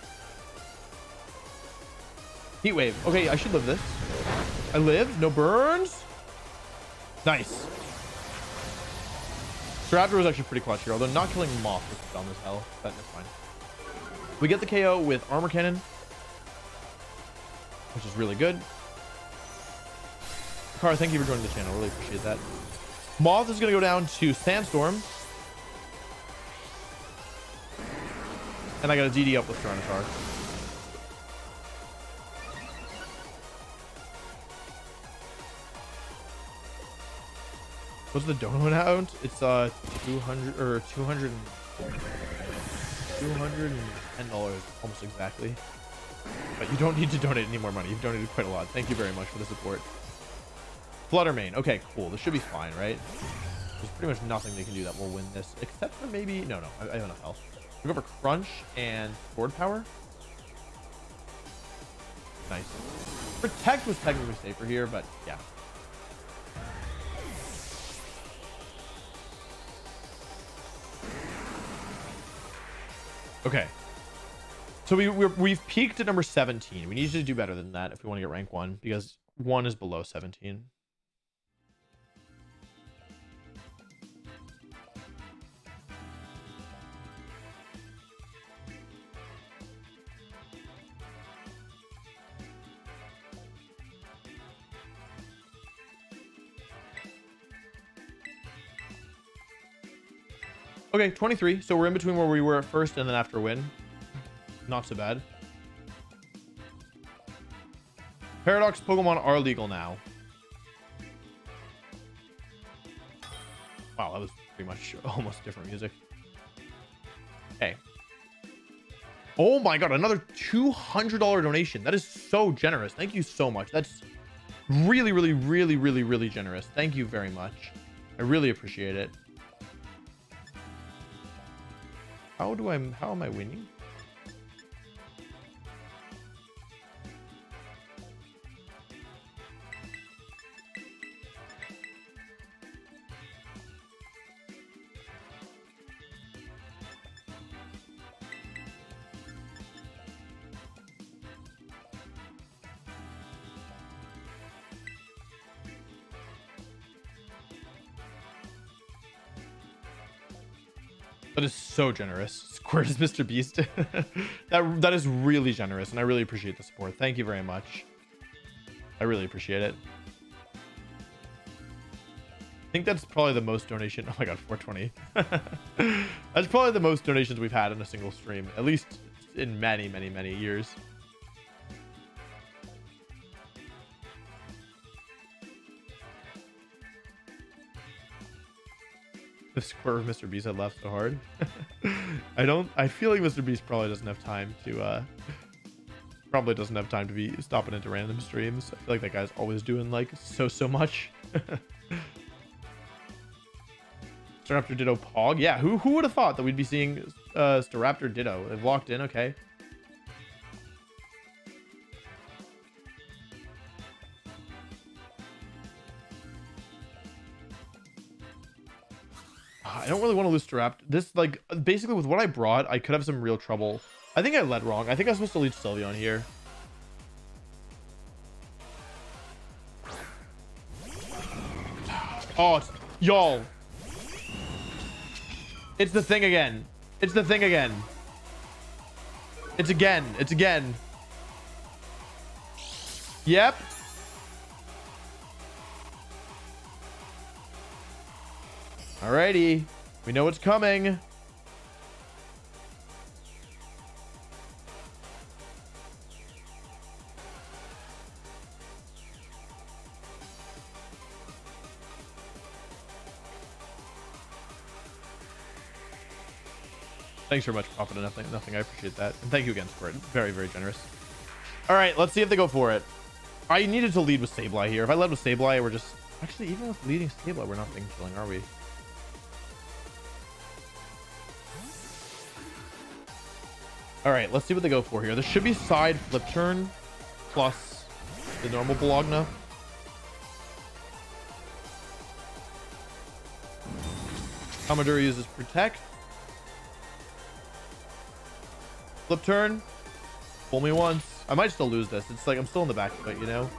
Heat wave. Okay, I should live this. I live. No burns. Nice. Raptor was actually pretty clutch here, although not killing Moth was dumb as hell. That's fine. We get the KO with Armor Cannon, which is really good. Car, thank you for joining the channel. Really appreciate that. Moth is going to go down to Sandstorm. And I got a DD up with Tyranitar. What's the donut amount? It's uh 200 or 200 210 dollars almost exactly. But you don't need to donate any more money. You've donated quite a lot. Thank you very much for the support. Flutter Mane. Okay, cool. This should be fine, right? There's pretty much nothing they can do that will win this, except for maybe... No, no. I, I have enough health. We go for Crunch and Stored Power. Nice. Protect was technically safer here, but yeah. Okay. So we we have peaked at number 17. We need to do better than that if we want to get rank 1 because 1 is below 17. Okay, 23. So we're in between where we were at first and then after win. Not so bad. Paradox Pokemon are legal now. Wow, that was pretty much almost different music. Okay. Oh my god, another $200 donation. That is so generous. Thank you so much. That's really, really, really, really, really generous. Thank you very much. I really appreciate it. How do I, how am I winning? So generous. Squirt is Mr. Beast. that that is really generous, and I really appreciate the support. Thank you very much. I really appreciate it. I think that's probably the most donation. Oh my god, 420. that's probably the most donations we've had in a single stream, at least in many, many, many years. The square of Mr. Beast had laughed so hard. I don't. I feel like Mr. Beast probably doesn't have time to. uh Probably doesn't have time to be stopping into random streams. I feel like that guy's always doing like so so much. Staraptor Ditto Pog. Yeah, who who would have thought that we'd be seeing uh Staraptor Ditto? They've walked in. Okay. I don't really want to lose to Rapt. This, like, basically with what I brought, I could have some real trouble. I think I led wrong. I think I was supposed to lead Sylveon here. Oh, y'all. It's the thing again. It's the thing again. It's again. It's again. Yep. Alrighty. We know it's coming. Thanks very much, Profit. Nothing, nothing. I appreciate that. And thank you again for it. Very, very generous. All right, let's see if they go for it. I needed to lead with Sableye here. If I led with Sableye, we're just... Actually, even with leading Sableye, we're not being killing, are we? All right, let's see what they go for here. This should be side flip turn plus the normal Bologna. Commodore uses protect. Flip turn. Pull me once. I might still lose this. It's like I'm still in the back foot, you know?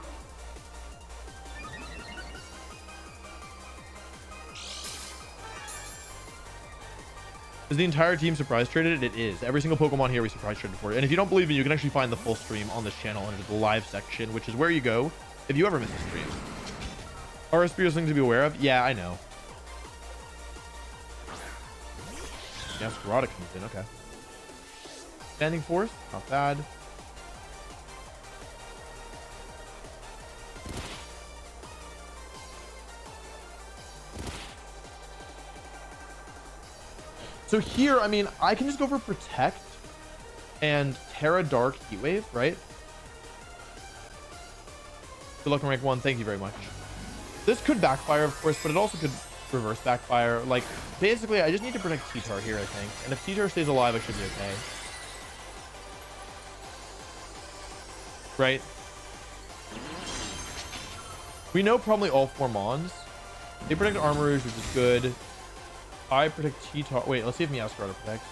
Is the entire team surprise traded? It is. Every single Pokemon here we surprise traded for. And if you don't believe me, you can actually find the full stream on this channel under the live section, which is where you go if you ever miss a stream. RSP is something to be aware of? Yeah, I know. Yeah, Scarada comes in. Okay. Expanding Force, not bad. So here, I mean, I can just go for Protect and Tera Dark Heat Wave, right? Good luck on rank one. Thank you very much. This could backfire, of course, but it also could reverse backfire. Like, basically, I just need to protect T-Tar here, I think. And if T-Tar stays alive, I should be okay. right? We know probably all four Mons. They protect Armarouge, which is good. I protect T-Tar. Wait, let's see if Meowscarada protects.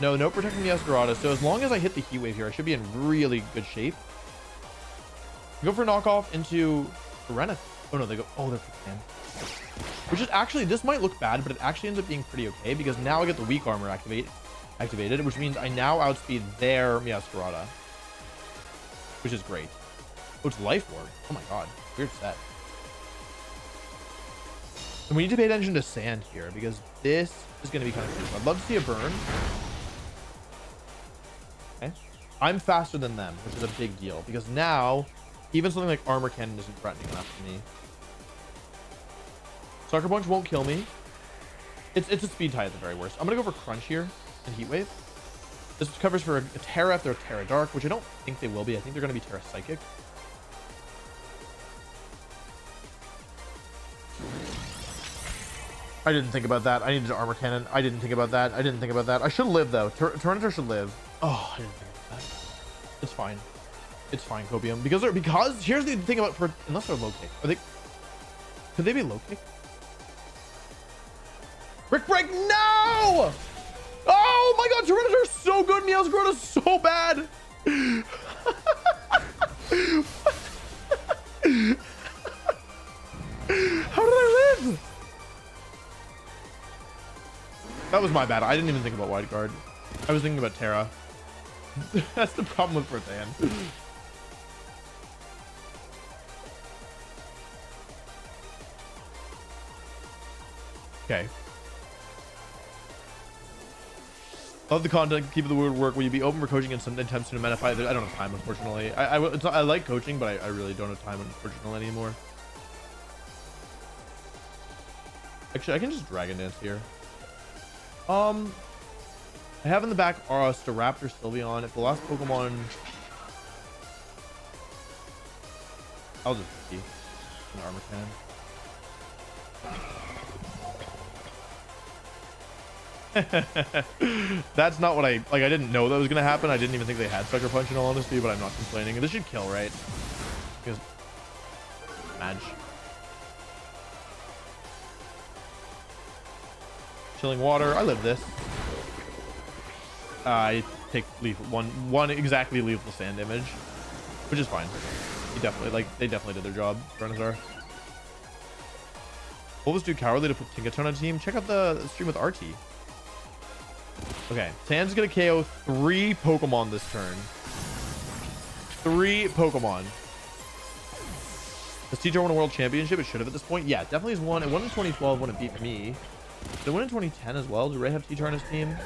No, no protecting Meowscarada. So as long as I hit the Heat Wave here, I should be in really good shape. Go for knockoff into Reneth. Oh no, they go. Oh, they're Fan. Which is actually, this might look bad, but it actually ends up being pretty okay because now I get the weak armor activate activated, which means I now outspeed their Meowscarada which is great. Oh, it's Life Orb. Oh my god. Weird set. And we need to pay attention to sand here because this is going to be kind of cool. I'd love to see a burn. Okay. I'm faster than them, which is a big deal because now even something like Armor Cannon isn't threatening enough to me. Sucker Punch won't kill me. It's, it's a speed tie at the very worst. I'm going to go for Crunch here and Heat Wave. This covers for a, a Tera if they're Tera Dark, which I don't think they will be. I think they're going to be Tera Psychic. I didn't think about that. I needed armor cannon. I didn't think about that. I didn't think about that. I should live though. Tor should live. Oh, I didn't think about that. It's fine. It's fine, Copium. Because they're because here's the thing about for unless they're low kick. Are they could they be low kick? Brick break, no! Oh my god, is so good. Meowscarada is so bad. How did I live? That was my bad. I didn't even think about wide guard. I was thinking about Tera. That's the problem with Berthan. okay. Love the content. Keep the word work. Will you be open for coaching and attempts to Menify? I don't have time, unfortunately. I, I, I like coaching, but I, I really don't have time, unfortunately, anymore. Actually, I can just Dragon Dance here. Um, I have in the back uh, Staraptor Sylveon. If the last Pokemon... I'll just see. An Armor Cannon. That's not what I like. I didn't know that was gonna happen. I didn't even think they had Sucker Punch in all honesty, but I'm not complaining. This should kill, right? Because Madge. Chilling water. I live this. Uh, I take leaf one one exactly lethal sand damage, which is fine. He definitely like they definitely did their job. What was too cowardly to put Tinkaton on team? Check out the stream with RT. Okay, Sans gonna KO three Pokemon this turn. Three Pokemon. Does TJ win a world championship? It should have at this point. Yeah, definitely has won. It won in 2012 when it beat me. Did win in 2010 as well? Did Ray have TJ on his team?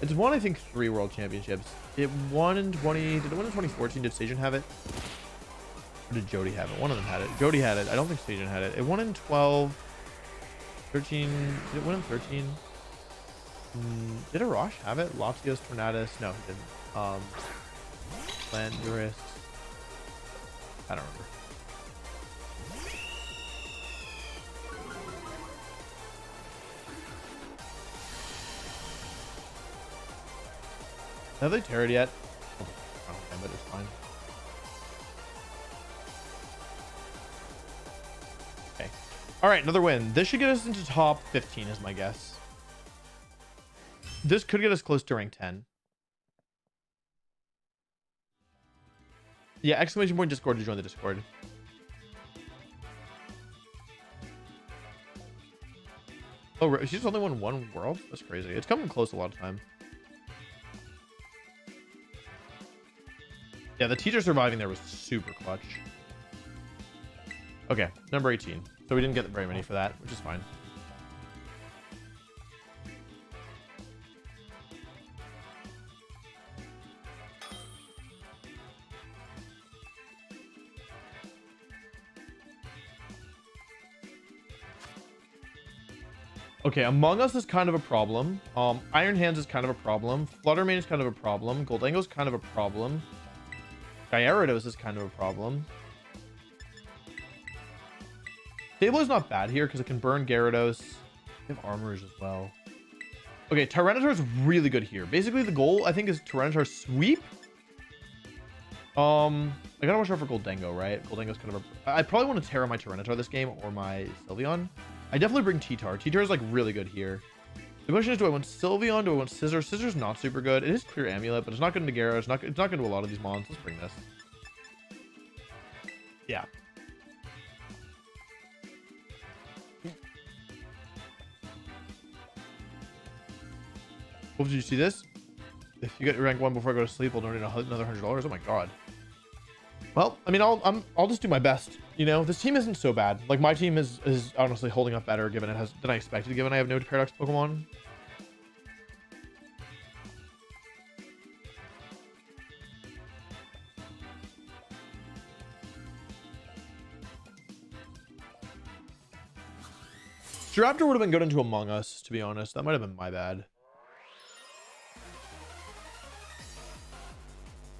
It's won, I think, three world championships. It won in 20... Did it win in 2014? Did Sejun have it? Or did Jody have it? One of them had it. Jody had it. I don't think Sejun had it. It won in 12... 13... Did it win in 13? Mm, did Arash have it? Latios, Tornadus? No, he didn't. Um, Landorus. I don't remember. Have they teared yet? Oh, but it's fine. Okay. All right, another win. This should get us into top 15 is my guess. This could get us close to rank 10. Yeah, exclamation point Discord to join the Discord. Oh, she's only won one world? That's crazy. It's coming close a lot of time. Yeah, the T-Tar surviving there was super clutch. Okay, number 18. So we didn't get very many for that, which is fine. Okay, Amoonguss is kind of a problem. Um, Iron Hands is kind of a problem. Flutter Mane is kind of a problem. Gholdengo is kind of a problem. Gyarados is kind of a problem. Table is not bad here because it can burn Gyarados. They have armors as well. Okay, Tyranitar is really good here. Basically, the goal, I think, is Tyranitar sweep. Um, I gotta watch out for Gholdengo, right? Gholdengo's kind of a... I probably want to Tera my Tyranitar this game or my Sylveon. I definitely bring T-Tar. T-Tar is, like, really good here. The question is, do I want Sylveon? Do I want Scizor? Scizor's not super good. It is Clear Amulet, but it's not good into Gyarados. It's not, it's not good to a lot of these mons. Let's bring this. Yeah. Did you see this? If you get rank one before I go to sleep, I'll donate another hundred dollars. Oh my god. Well, I mean, I'll I'm I'll just do my best. You know, this team isn't so bad. Like my team is is honestly holding up better given it has than I expected. Given I have no paradox Pokemon. Staraptor would have been good into Amoonguss, to be honest. That might have been my bad.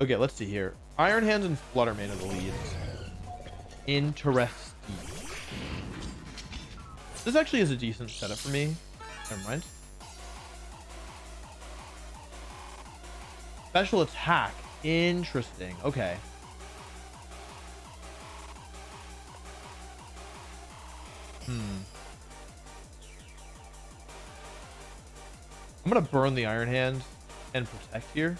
Okay, let's see here. Iron Hands and Flutter Mane are the leads. Interesting. This actually is a decent setup for me. Never mind. Special attack. Interesting. Okay. Hmm. I'm gonna burn the Iron Hand and protect here.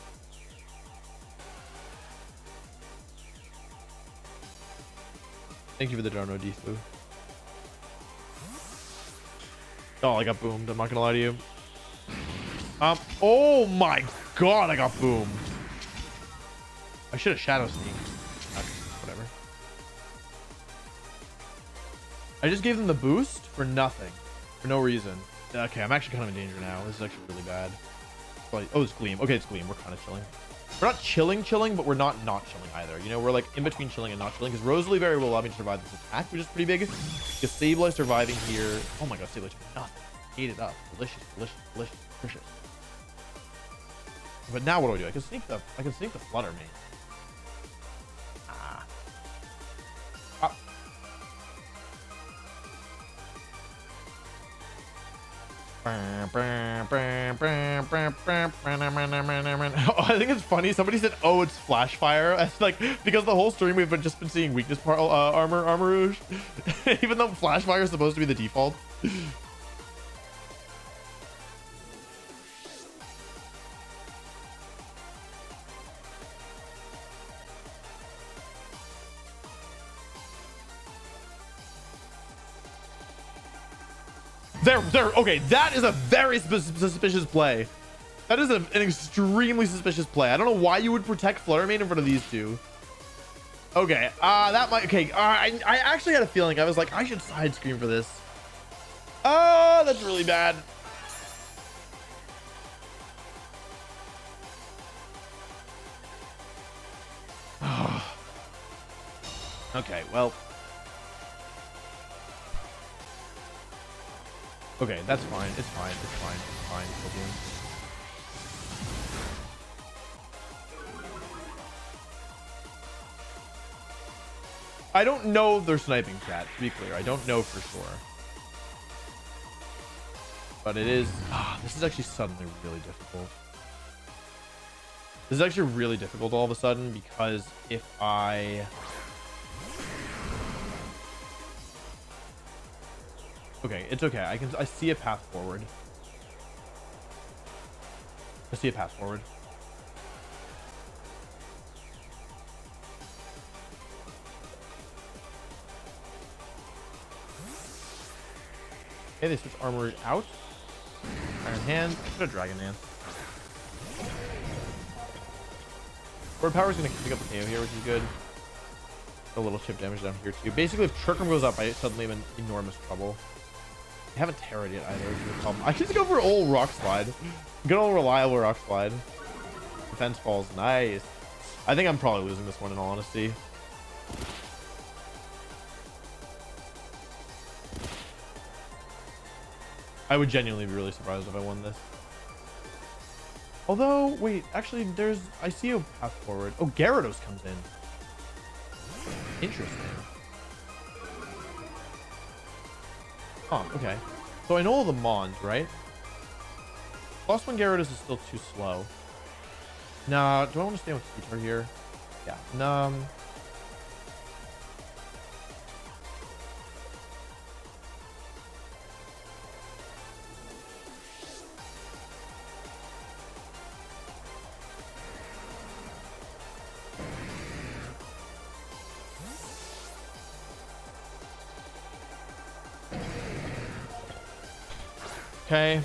Thank you for the Darno Defu. Oh, I got boomed. I'm not gonna lie to you. Um. Oh my god, I got boomed. I should have Shadow Sneak. Whatever. I just gave them the boost for nothing. For no reason. Okay, I'm actually kind of in danger now. This is actually really bad. Oh, it's Gleam. Okay, it's Gleam. We're kind of chilling. We're not chilling, chilling, but we're not not chilling either. You know, we're like in between chilling and not chilling because Roseli Berry will allow me to survive this attack, which is pretty big. Because Sableye surviving here. Oh my god, Sableye nothing. Eat it up. Delicious, delicious, delicious, delicious. But now what do I do? I can sneak the I can sneak the flutter me. I think it's funny. Somebody said, "Oh, it's flash fire." It's like because the whole stream we've been just been seeing weakness part uh, armor Armarouge, even though flash fire is supposed to be the default. Okay, that is a very suspicious play. That is a, an extremely suspicious play. I don't know why you would protect Flutter Mane in front of these two. Okay, uh, that might, okay, uh, I, I actually had a feeling, I was like, I should side screen for this. Oh, that's really bad. okay, well. Okay, that's fine. It's fine. It's fine. It's fine. I don't know they're sniping chat, to be clear. I don't know for sure. But it is... Oh, this is actually suddenly really difficult. This is actually really difficult all of a sudden because if I... Okay, it's okay. I can I see a path forward. I see a path forward. Okay, they switch armor out. Iron Hand. Put a Dragon Dance. Stored Power is going to pick up the KO here, which is good. A little chip damage down here, too. Basically, if Trick Room goes up, I suddenly am in enormous trouble. I haven't Tera'd yet either. I just go for old Rock Slide. Good old reliable Rock Slide. Defense falls. Nice. I think I'm probably losing this one, in all honesty. I would genuinely be really surprised if I won this. Although, wait, actually, there's... I see a path forward. Oh, Gyarados comes in. Interesting. Oh, okay. So I know all the Mons, right? Plus one Gyarados is still too slow. Nah, do I want to stay with here? Yeah. Um, Okay.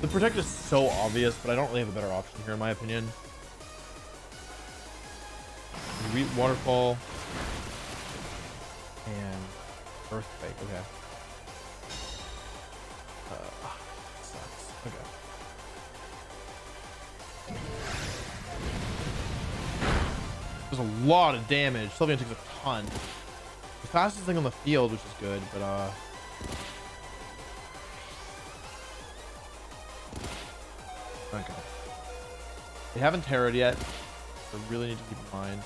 The protect is so obvious, but I don't really have a better option here in my opinion. Re waterfall. And earthquake, okay. Uh, sucks. Okay. There's a lot of damage. Sylveon takes a ton. The fastest thing on the field, which is good, but uh They haven't Tera'd yet. So really need to keep in mind.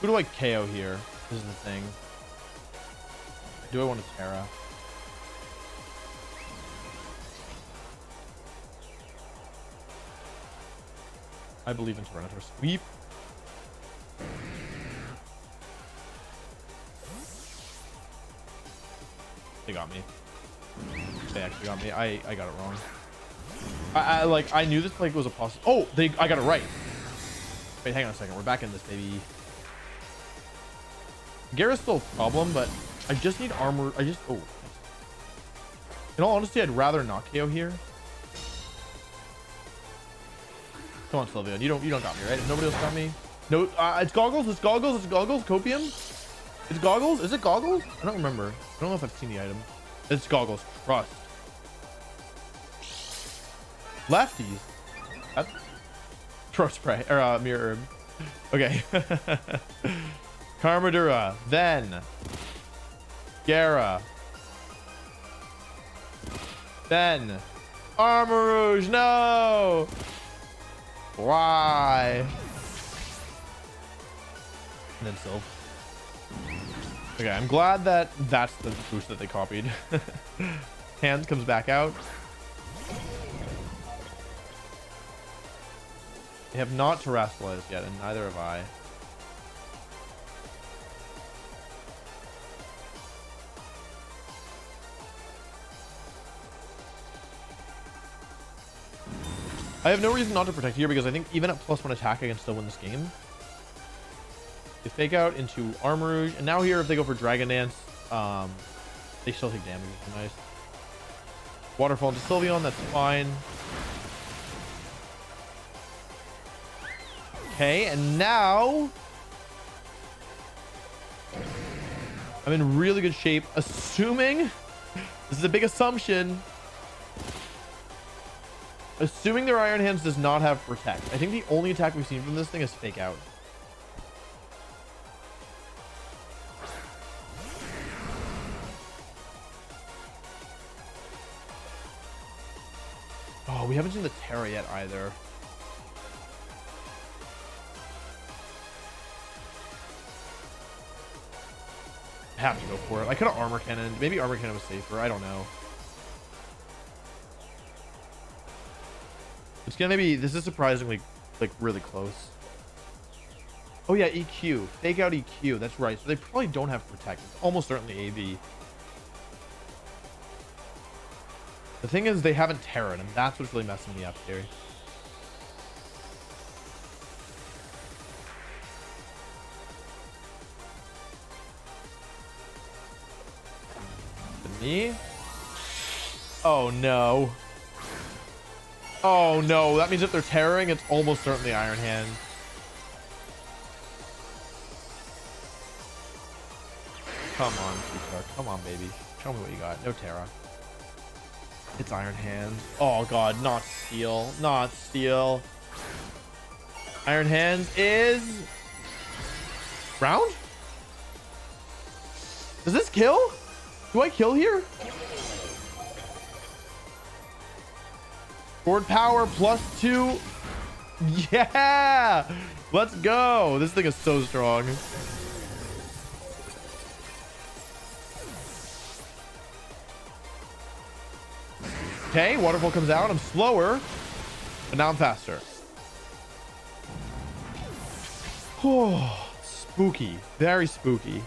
Who do I KO here? This is the thing. Do I want to Tera? I believe in Tyranitar Sweep. Got me. They actually got me. I, I got it wrong. I, I like I knew this like was a possible. Oh, they I got it right. Wait, hang on a second. We're back in this baby. Gara's still a problem, but I just need armor. I just oh. In all honesty, I'd rather not KO here. Come on, Sylveon. You don't you don't got me, right? Nobody else got me. No, uh, it's goggles. It's goggles. It's goggles. Copium. It's goggles? Is it goggles? I don't remember. I don't know if I've seen the item. It's goggles. Trust. Lefties. That's Throat Spray or uh, mirror herb. Okay. Karmadura. Then. Gara. Then. Armarouge. No. Why? And then Sylph. Okay, I'm glad that that's the boost that they copied. Hand comes back out. They have not Terastallized yet, and neither have I. I have no reason not to protect here because I think even at plus one attack, I can still win this game. They fake out into Armarouge. And now here, if they go for Dragon Dance, um, they still take damage. Nice. Waterfall into Sylveon. That's fine. Okay, and now... I'm in really good shape, assuming... This is a big assumption. Assuming their Iron Hands does not have Protect. I think the only attack we've seen from this thing is Fake Out. Oh, we haven't seen the Tera yet either. I have to go for it. I could have Armor Cannon. Maybe Armor Cannon was safer. I don't know. It's gonna be. This is surprisingly, like, really close. Oh yeah, EQ. Fake out EQ. That's right. So they probably don't have Protect. It's almost certainly AV. The thing is, they haven't Terran, and that's what's really messing me up here. Me? Oh no. Oh no, that means if they're tearing, it's almost certainly Iron Hand. Come on, Come on, baby. Show me what you got. No Tera. It's Iron Hand. Oh god, not Steel. Not Steel. Iron Hands is... Round? Does this kill? Do I kill here? Stored Power plus two. Yeah! Let's go. This thing is so strong. Okay, waterfall comes out. I'm slower, but now I'm faster. Oh, spooky. Very spooky.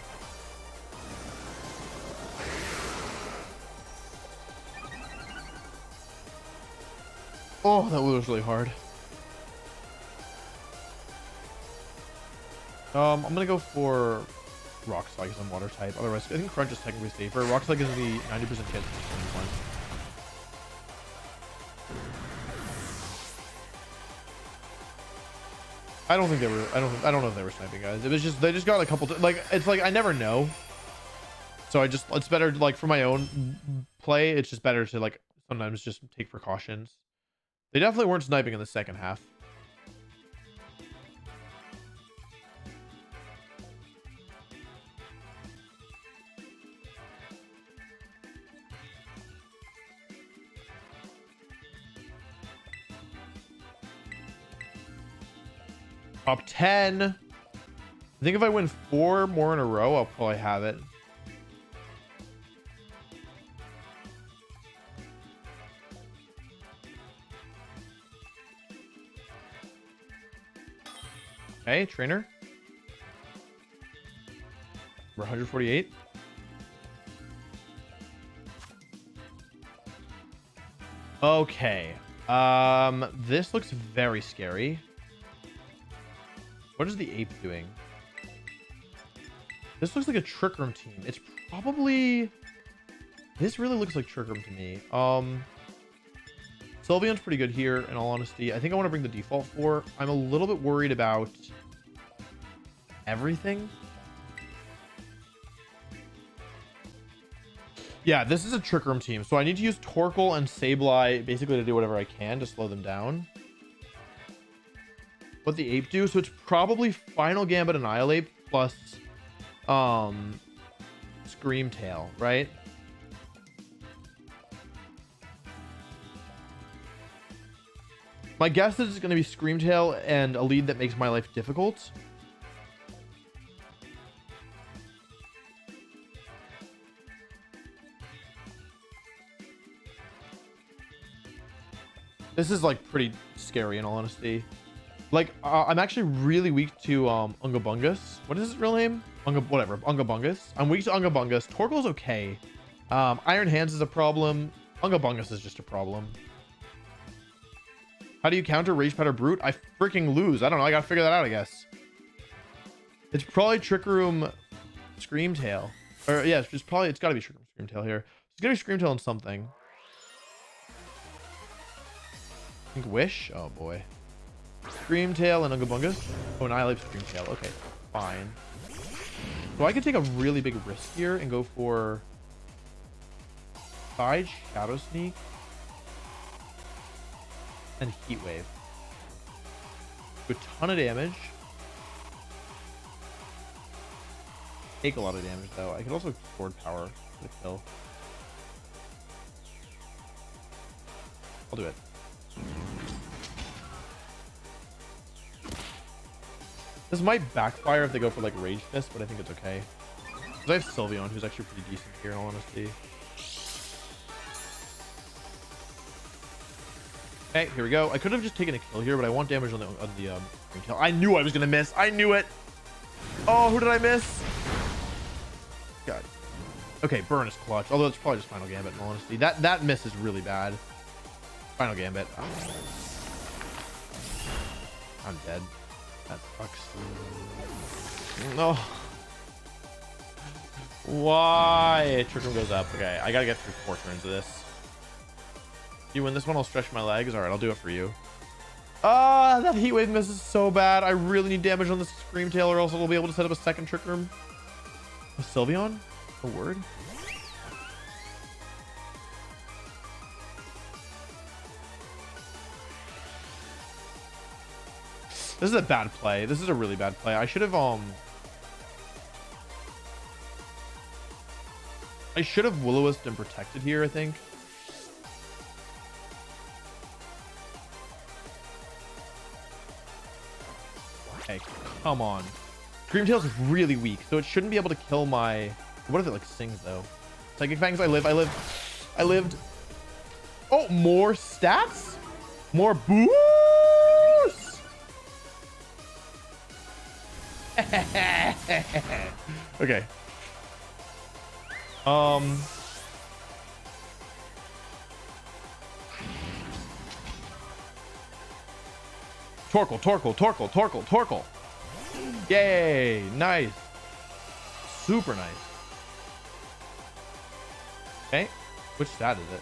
Oh, that was really hard. Um, I'm gonna go for Rock Slide because I'm water type. Otherwise, I think Crunch is technically safer. Rock Slide gives me 90% chance. I don't think they were. I don't. I don't know if they were sniping guys. It was just they just got a couple. Like it's like I never know. So I just it's better like for my own play. It's just better to like sometimes just take precautions. They definitely weren't sniping in the second half. Top 10. I think if I win four more in a row, I'll probably have it. Hey, trainer. We're 148. Okay. Um, this looks very scary. What is the ape doing? This looks like a Trick Room team. It's probably... This really looks like Trick Room to me. Um, Sylveon's pretty good here, in all honesty. I think I want to bring the default for. I'm a little bit worried about everything. Yeah, this is a Trick Room team, so I need to use Torkoal and Sableye basically to do whatever I can to slow them down. What the Ape do? So it's probably Final Gambit Annihilape plus um, Scream Tail, right? My guess is it's going to be Scream Tail and a lead that makes my life difficult. This is like pretty scary in all honesty. Like, uh, I'm actually really weak to um, Ungabungus. What is his real name? Unga, whatever, Ungabungus. I'm weak to Ungabungus. Torkoal's okay. Um, Iron Hands is a problem. Ungabungus is just a problem. How do you counter Rage Powder Brute? I freaking lose. I don't know. I gotta figure that out, I guess. It's probably Trick Room Scream Tail. Or, yeah, it's just probably, it's gotta be Trick Room Scream Tail here. It's gonna be Scream Tail and something. I think Wish? Oh, boy. Scream Tail and Unga Bungas? Oh, Annihilape Scream Tail. Okay, fine. So I could take a really big risk here and go for Side Shadow Sneak and Heat Wave. Do a ton of damage. Take a lot of damage though. I could also Stored Power to kill. I'll do it. This might backfire if they go for like Rage Fist, but I think it's okay. Because I have Sylveon, who's actually pretty decent here in all honesty. Okay, here we go. I could have just taken a kill here, but I want damage on the on the um kill. I knew I was gonna miss. I knew it. Oh, who did I miss? God. Okay, burn is clutch. Although it's probably just final gambit in all honesty. That that miss is really bad. Final gambit. I'm dead. That sucks. No. Why? Trick room goes up. Okay, I gotta get through four turns of this. You win this one, I'll stretch my legs. All right, I'll do it for you. Ah, that heat wave misses so bad. I really need damage on this scream tail, or else I'll be able to set up a second trick room. A Sylveon? A word? This is a bad play. This is a really bad play. I should have um I should have Will-O-Wisp and protected here, I think. Okay, come on. Scream Tail's really weak, so it shouldn't be able to kill my... What if it, like, sings, though? Psychic Fangs, I live, I live. I lived. Oh, more stats? More boost? okay. Um. Torkoal, Torkoal, Torkoal, Torkoal, Torkoal. Yay! Nice. Super nice. Okay. Which stat is it?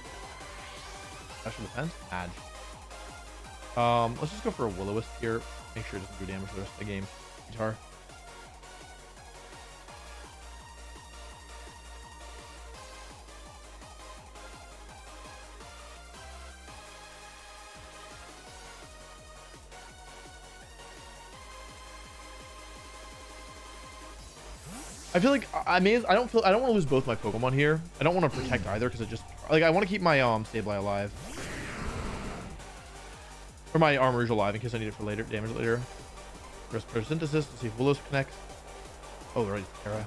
Special defense? Edge. Um, let's just go for a Will-O-Wisp here. Make sure it doesn't do damage the rest of the game. T-Tar. I feel like I may I don't feel I don't want to lose both my Pokemon here. I don't want to protect either because I just like I want to keep my um Sableye alive. Or my Armarouge alive in case I need it for later damage later. Press Protosynthesis to see if Willows connects. Oh, right, Tera.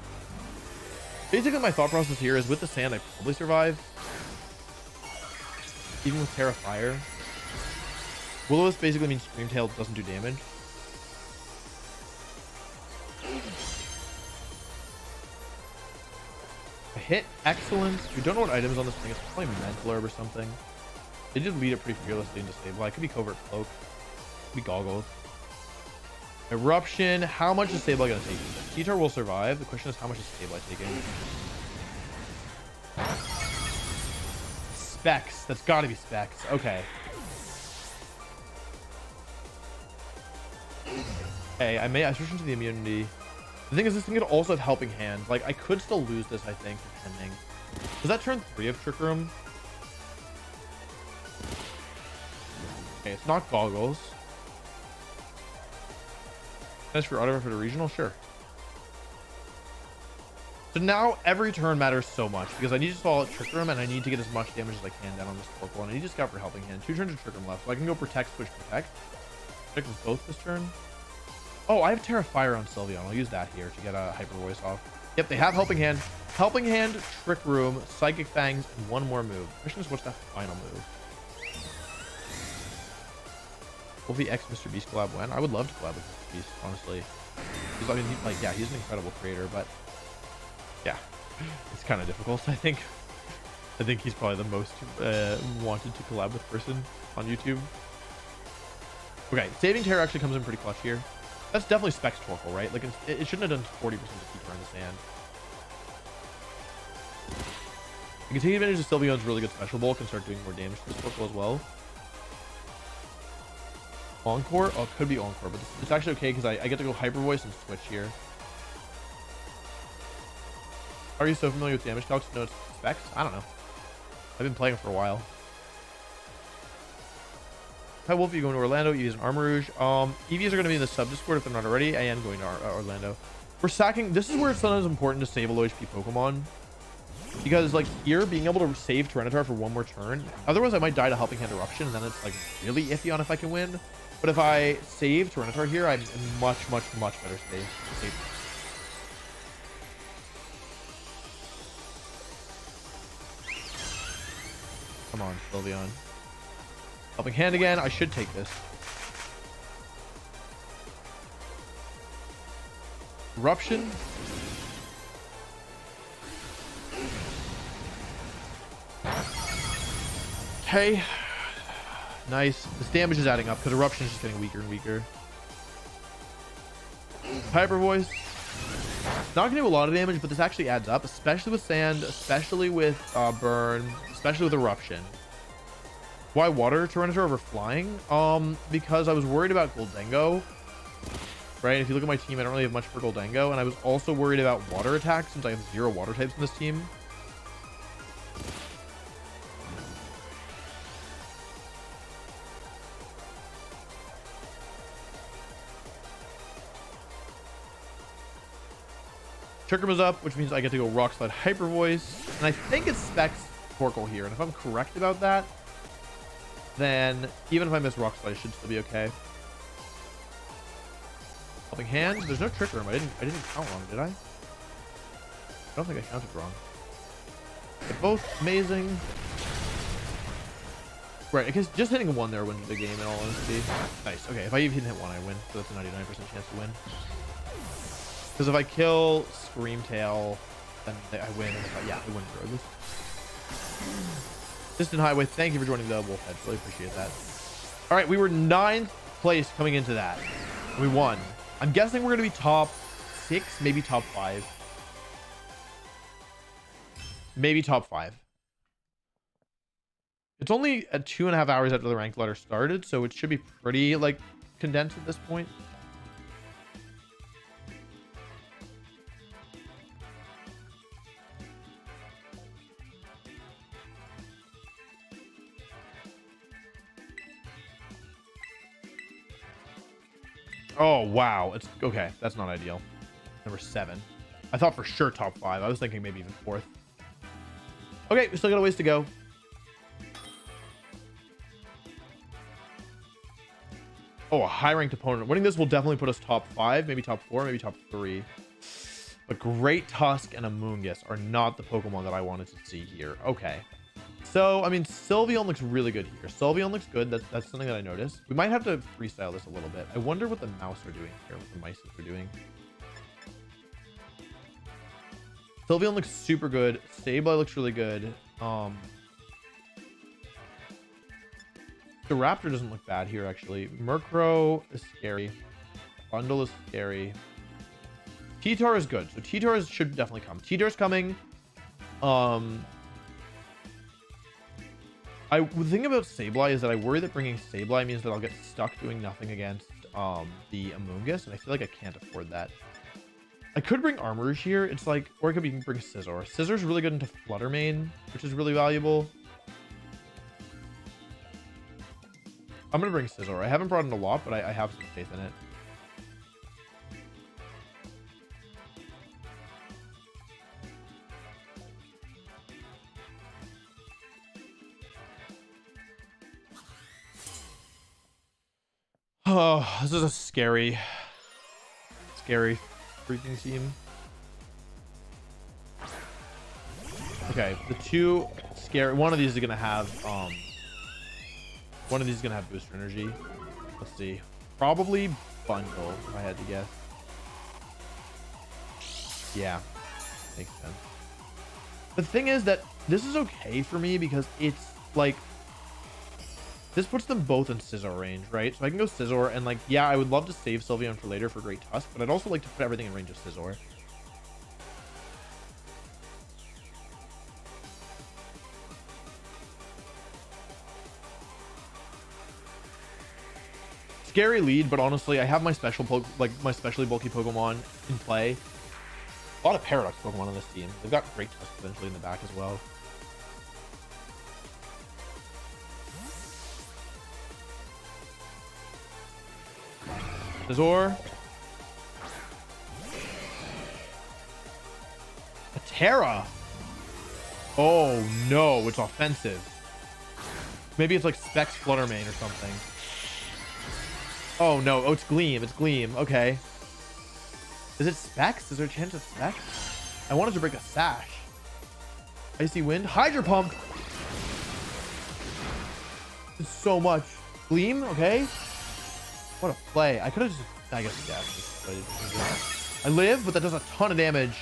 Basically, my thought process here is with the sand, I probably survive. Even with Tera Fire. Will-O-Wisp basically means Scream Tail doesn't do damage. Hit excellence. We don't know what items on this thing. It's probably mental herb or something. They did lead it pretty fearlessly into stable. It could be covert cloak. Could be goggles. Eruption. How much is Sableye gonna take? T-Tar will survive. The question is how much is Sableye taking? Specs. That's gotta be specs. Okay. Hey, I may I switch into the immunity. The thing is, this thing could also have helping hand. Like, I could still lose this, I think, depending. Does that turn three of Trick Room? Okay, it's not goggles. That's for auto for the regional? Sure. So now every turn matters so much because I need to solve Trick Room and I need to get as much damage as I can down on this Torkoal. And I need to scout for helping hand. Two turns of Trick Room left. So I can go protect, switch, protect. Protect both this turn. Oh, I have Tera Fire on Sylveon. I'll use that here to get a Hyper Voice off. Yep, they have Helping Hand. Helping Hand, Trick Room, Psychic Fangs, and one more move. Question is, what's that final move? Wolfey X Mr. Beast collab when? I would love to collab with Mr. Beast, honestly. Because, I mean, he, like, yeah, he's an incredible creator, but yeah, it's kind of difficult, I think. I think he's probably the most uh, wanted to collab with person on YouTube. Okay, saving Terror actually comes in pretty clutch here. That's definitely Specs Torkoal, right? Like, it, it shouldn't have done 40% defeat around the sand. You can take advantage of Sylveon's really good special bulk and start doing more damage to this Torkoal as well. Encore? Oh, it could be Encore, but it's actually okay because I, I get to go Hyper Voice and switch here. Are you so familiar with damage calcs No, its specs? I don't know. I've been playing for a while. Hi Wolf, you going to Orlando? Eevees and Armarouge. Um, Eevees are going to be in the sub Discord if they're not already. I am going to Ar uh, Orlando. We're sacking. This is where it's sometimes important to save a low HP Pokemon. Because like here, being able to save Tyranitar for one more turn. Otherwise, I might die to Helping Hand Eruption, and then it's like really iffy on if I can win. But if I save Tyranitar here, I'm much, much, much better state. Come on, Sylveon. Helping hand again. I should take this. Eruption. Okay. Nice. This damage is adding up because Eruption is just getting weaker and weaker. Hyper Voice. Not going to do a lot of damage, but this actually adds up, especially with Sand, especially with uh, Burn, especially with Eruption. Why Water Tyranitar over Flying? Um, because I was worried about Gholdengo. Right? If you look at my team, I don't really have much for Gholdengo. And I was also worried about Water attacks since I have zero Water types in this team. Trick is up, which means I get to go Rock Slide Hyper Voice. And I think it specs Torkoal here. And if I'm correct about that, then even if I miss Rock Slide, I should still be okay. Helping Hand. There's no Trick Room. I didn't, I didn't count wrong, did I? I don't think I counted wrong. They're both amazing. Right, because just hitting one there wins the game in all honesty. Nice. Okay, if I even hit one, I win. So that's a 99% chance to win. Because if I kill Screamtail, then I win. I, yeah, I win regardless. Distant Highway, thank you for joining the Wolf Really appreciate that. All right, we were ninth place coming into that. We won. I'm guessing we're going to be top six, maybe top five. Maybe top five. It's only two and a half hours after the rank letter started, so it should be pretty like condensed at this point. Oh, wow. It's okay. That's not ideal. Number seven. I thought for sure top five. I was thinking maybe even fourth. Okay, we still got a ways to go. Oh, a high-ranked opponent. Winning this will definitely put us top five, maybe top four, maybe top three. But Great Tusk and Amoonguss are not the Pokemon that I wanted to see here. Okay. So, I mean, Sylveon looks really good here. Sylveon looks good. That's, that's something that I noticed. We might have to freestyle this a little bit. I wonder what the mouse are doing here, what the mice are doing. Sylveon looks super good. Sableye looks really good. Um, the Raptor doesn't look bad here, actually. Murkrow is scary. Bundle is scary. T-Tar is good. So T-Tar should definitely come. T-Tar's coming. Um, I the thing about Sableye is that I worry that bringing Sableye means that I'll get stuck doing nothing against um, the Amoonguss, and I feel like I can't afford that. I could bring Armarouge here. It's like, or I could even bring Scizor. Scizor's really good into Flutter Mane, which is really valuable. I'm gonna bring Scizor. I haven't brought in a lot, but I, I have some faith in it. Oh, this is a scary, scary freaking team. Okay, the two scary. One of these is gonna have um. One of these is gonna have booster energy. Let's see. Probably bundle. If I had to guess. Yeah, makes sense. The thing is that this is okay for me because it's like This puts them both in Scizor range, right? So I can go Scizor, and like, yeah, I would love to save Sylveon for later for Great Tusk, but I'd also like to put everything in range of Scizor. Scary lead, but honestly, I have my special, like my specially bulky Pokemon in play. A lot of Paradox Pokemon on this team. They've got Great Tusk eventually in the back as well. Azor. A Tera. Oh no, it's offensive. Maybe it's like Specs Flutter Mane or something. Oh no, oh it's Gleam, it's Gleam, okay. Is it Specs? Is there a chance of Specs? I wanted to break a Sash. Icy Wind, Hydro Pump. It's so much. Gleam, okay. What a play. I could have just, I guess, yeah. I live, but that does a ton of damage.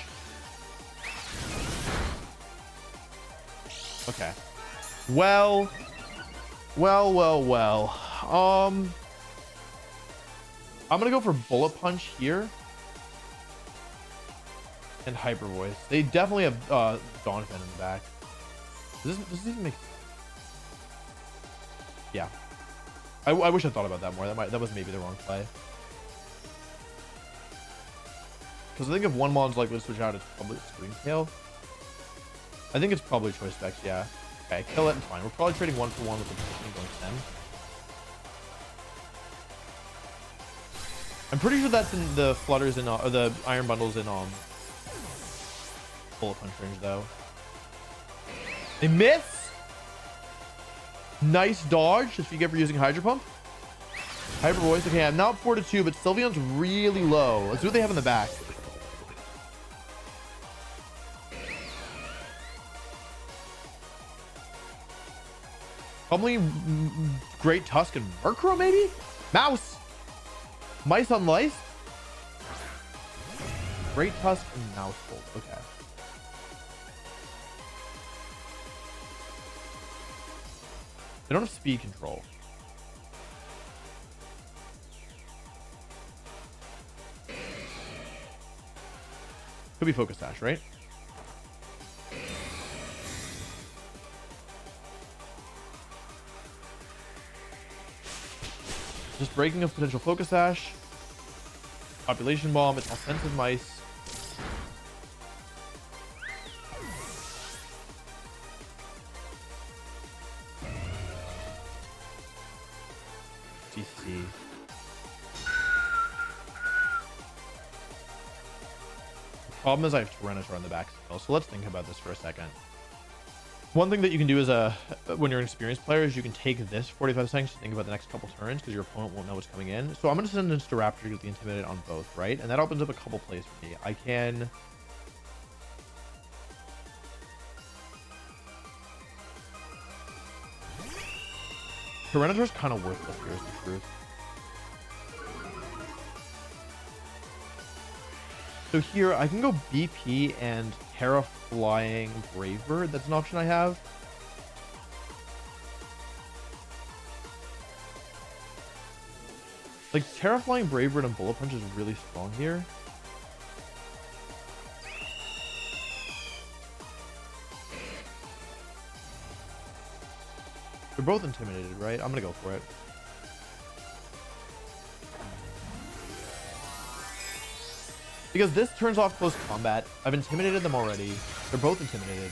Okay. Well, well, well, well. Um, I'm going to go for Bullet Punch here. And Hyper Voice. They definitely have uh, Donphan in the back. Does this, does this even make... Yeah. I, I wish I thought about that more. That might that was maybe the wrong play. Because I think if one mon's likely to switch out, it's probably Scream Tail. I think it's probably Choice Specs, yeah. Okay, kill it and fine. We're probably trading one for one with the positioning going to them. I'm pretty sure that's in the flutters in uh, or the iron bundles in um bullet punch range though. They miss. Nice dodge if you get for using Hydro Pump. Hyper Voice. Okay, I'm now up 4 to 2, but Sylveon's really low. Let's see what they have in the back. Probably Great Tusk and Murkrow, maybe? Mouse! Mice on Lice? Great Tusk and Mouse Bolt. Okay. They don't have speed control. Could be Focus Sash, right? Just breaking a potential Focus Sash. Population Bomb, it's offensive mice. Problem is I have Tyranitar on the back still, so let's think about this for a second. One thing that you can do as a when you're an experienced player is you can take this 45 seconds to think about the next couple turns because your opponent won't know what's coming in. So I'm going to send this to Raptor to the Intimidate on both, right? And that opens up a couple plays for me. I can... Tyranitar's kind of worthless here is the truth. So here I can go BP and Tera Flying Brave Bird. That's an option I have. Like Tera Flying Brave Bird and Bullet Punch is really strong here. They're both intimidated, right? I'm gonna go for it. Because this turns off close combat. I've intimidated them already. They're both intimidated.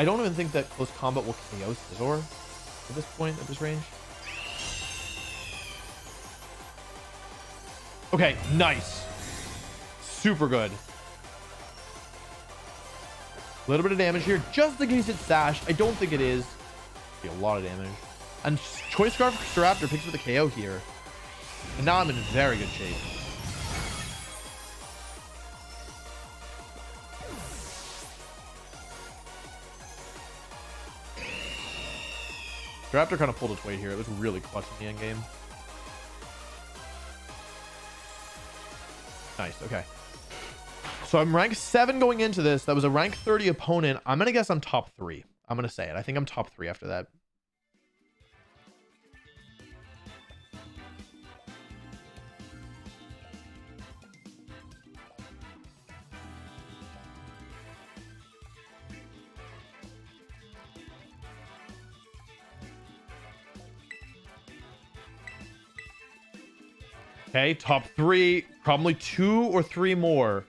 I don't even think that close combat will KO oh, Scizor at this point, at this range. Okay, nice. Super good. A little bit of damage here, just in case it's Sash. I don't think it is. Be a lot of damage. And Choice Scarf Staraptor picks up the KO here. And now I'm in very good shape. Raptor kind of pulled its weight here. It was really clutch in the end game. Nice. Okay. So I'm rank 7 going into this. That was a rank 30 opponent. I'm going to guess I'm top 3. I'm going to say it. I think I'm top 3 after that. Okay, top three. Probably two or three more.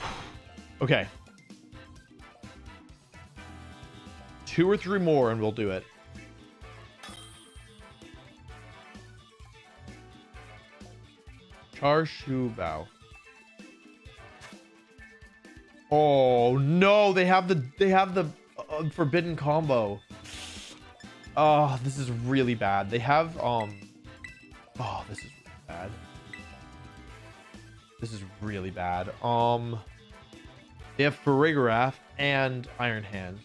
Okay. Two or three more and we'll do it. Char Shu Bao. Oh no, they have the they have the uh, forbidden combo. Oh, this is really bad. They have um Oh, this is really bad. This is really bad. Um they have Farigiraf and Iron Hand.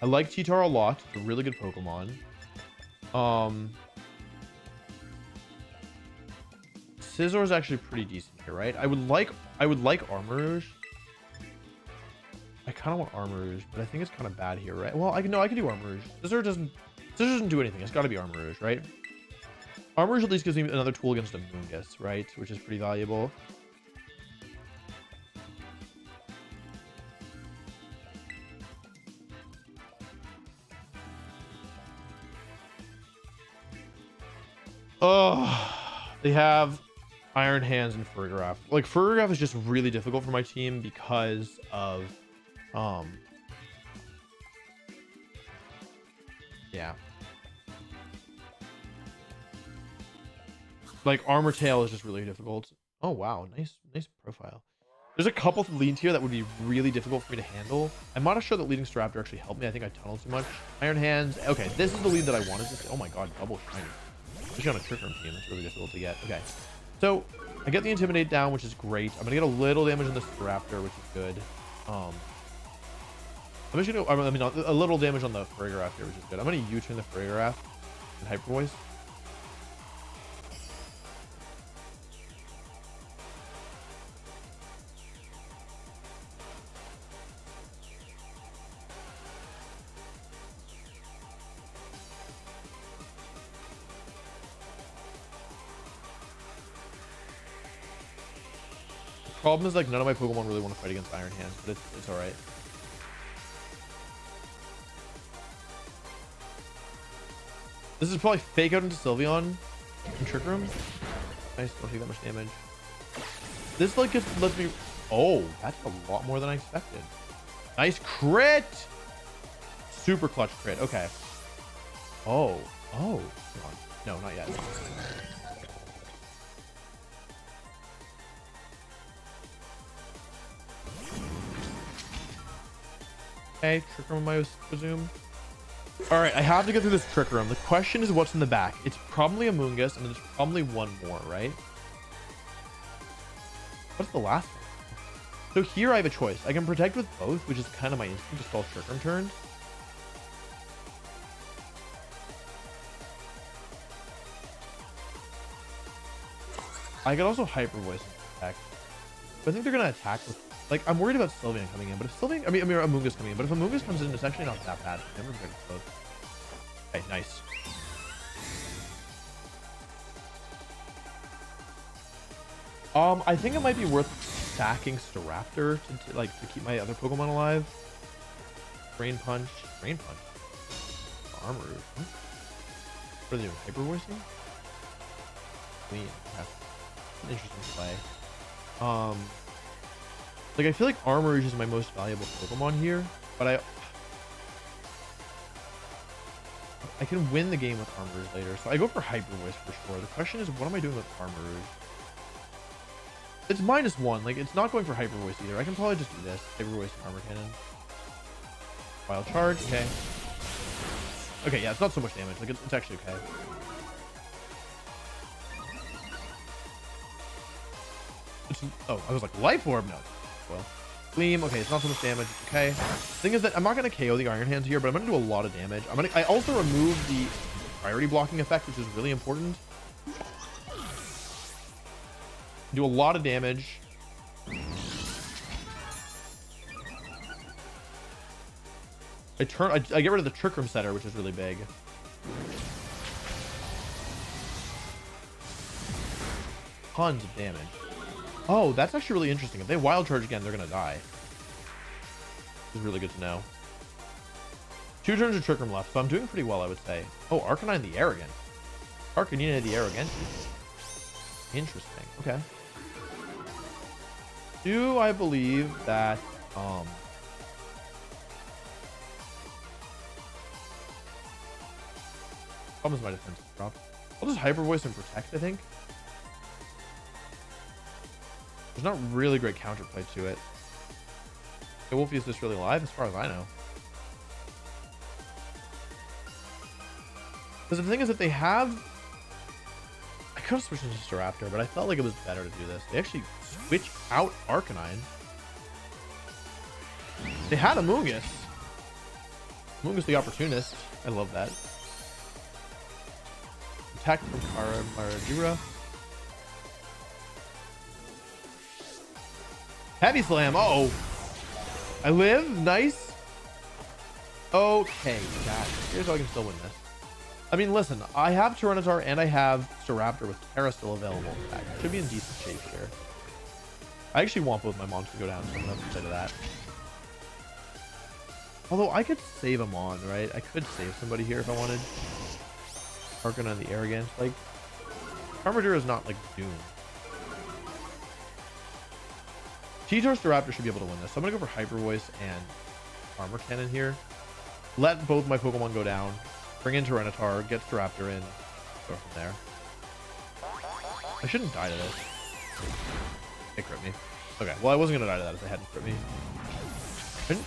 I like Cheetar a lot. It's a really good Pokemon. Um, Scizor is actually pretty decent here, right? I would like I would like Armarouge. I kind of want Armarouge, but I think it's kind of bad here, right? Well, I can no, I can do Armarouge. Scizor doesn't Scizor doesn't do anything. It's got to be Armarouge, right? Armarouge at least gives me another tool against Amoonguss, right? Which is pretty valuable. Oh, they have Iron Hands and Farigiraf. Like Farigiraf is just really difficult for my team because of, um, yeah. Like Armor Tail is just really difficult. Oh wow, nice, nice profile. There's a couple of leads here that would be really difficult for me to handle. I'm not sure that leading Staraptor actually helped me. I think I tunneled too much. Iron Hands. Okay, this is the lead that I wanted to see. Oh my god, double shiny. Especially on a trick room team, that's really difficult to get. Okay, so I get the Intimidate down, which is great. I'm gonna get a little damage on this Raptor, which is good. Um, I'm just gonna, I mean, a little damage on the Farigiraf here, which is good. I'm gonna U-turn the Farigiraf and Hyper Voice. The problem is, like, none of my Pokemon really want to fight against Iron Hands, but it's, it's alright. This is probably fake out into Sylveon in Trick Room. Nice, don't take that much damage. This, like, just lets me... Oh, that's a lot more than I expected. Nice crit! Super clutch crit. Okay. Oh. Oh. No, not yet. Okay, trick room, I presume. All right, I have to get through this trick room. The question is what's in the back. It's probably Amoonguss, and there's probably one more, right? What's the last one? So here I have a choice. I can protect with both, which is kind of my instinct to stall trick room turns. I could also hyper voice attack. I think they're gonna attack with like, I'm worried about Sylveon coming in, but if Sylveon, I mean, I mean, Amoonguss coming in, but if Amoonguss comes in, it's actually not that bad. Okay, nice. Um, I think it might be worth sacking Staraptor to, to, like to keep my other Pokemon alive. Drain Punch, Drain Punch, Armor. Are they doing? Hyper voicing? Clean. Interesting play. Um, like, I feel like Armarouge is my most valuable Pokemon here, but I... I can win the game with Armarouge later, so I go for Hyper Voice for sure. The question is, what am I doing with Armarouge? It's minus one. Like, it's not going for Hyper Voice either. I can probably just do this. Hyper Voice and Armor Cannon. Wild Charge. Okay. Okay, yeah, it's not so much damage. Like, it's, it's actually okay. It's, oh, I was like, Life Orb? No well. Gleam, okay, it's not so much damage, okay. Thing is that I'm not gonna KO the Iron Hands here, but I'm gonna do a lot of damage. I'm gonna I also remove the priority blocking effect, which is really important. Do a lot of damage. I turn I, I get rid of the Trick Room setter, which is really big. Tons of damage. Oh, that's actually really interesting. If they wild charge again, they're gonna die. is really good to know. Two turns of Trick Room left, so I'm doing pretty well, I would say. Oh, Arcanine the Arrogant. Arcanine the Arrogant. Interesting. Okay. Do I believe that um is my defense drop. I'll just hyper voice and protect, I think. There's not really great counterplay to it. The Wolfie, is just really alive as far as I know? Because the thing is that they have... I could have switched into Staraptor, but I felt like it was better to do this. They actually switch out Arcanine. They had a Mungus. Mungus the Opportunist. I love that. Attack from Kara Maradura. Heavy Slam. Uh oh. I live. Nice. Okay. God. Here's how I can still win this. I mean, listen. I have Tyranitar and I have Staraptor with Tera still available. Should be in decent shape here. I actually want both my mons to go down, so I'm to say to that. Although I could save a mon, right? I could save somebody here if I wanted. Harken on the arrogance. Like, Armarouge is not like doomed. T-Torch Raptor should be able to win this. So I'm gonna go for Hyper Voice and Armor Cannon here. Let both my Pokemon go down. Bring in Tyranitar, get Staraptor in, go from there. I shouldn't die to this. It crit me. Okay, well I wasn't gonna die to that if I hadn't crit me.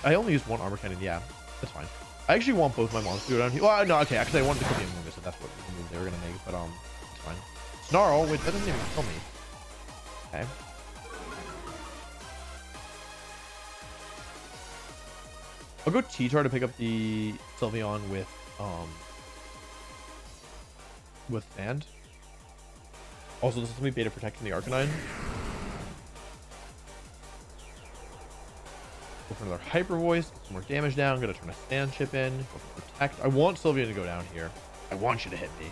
I only used one Armor Cannon, yeah. That's fine. I actually want both my monsters to go down here. Well, no, okay, actually I wanted to kill the Amoonguss, so that's what they were gonna make, but um, it's fine. Snarl, wait, that doesn't even kill me. Okay. I'll go T-Tar to pick up the Sylveon with um with Sand. Also, this is gonna be beta protecting the Arcanine. Go for another Hyper Voice, get some more damage down. I'm gonna turn a Sand Chip in. Protect. I want Sylveon to go down here. I want you to hit me.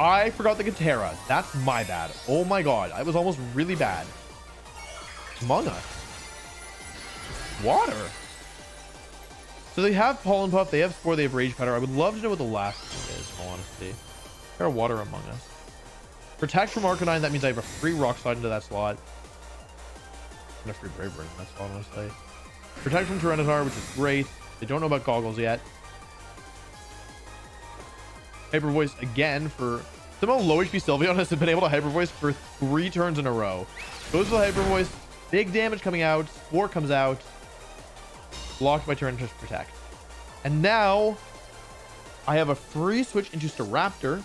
I forgot the Katera. That's my bad. Oh my god. I was almost really bad. Among Us. Water. So they have Pollen Puff, they have Spore, they have Rage Powder. I would love to know what the last thing is, in all honesty. There are Water Amoonguss. Protect from Arcanine, that means I have a free Rock Slide into that slot. And a free Brave Bird in that slot, honestly. Protect from Tyranitar, which is great. They don't know about Goggles yet. Hyper Voice again for somehow low HP Sylveon has been able to Hyper Voice for three turns in a row. Goes to the Hyper Voice, big damage coming out, Spore comes out, blocked by turn to protect. And now I have a free switch into Staraptor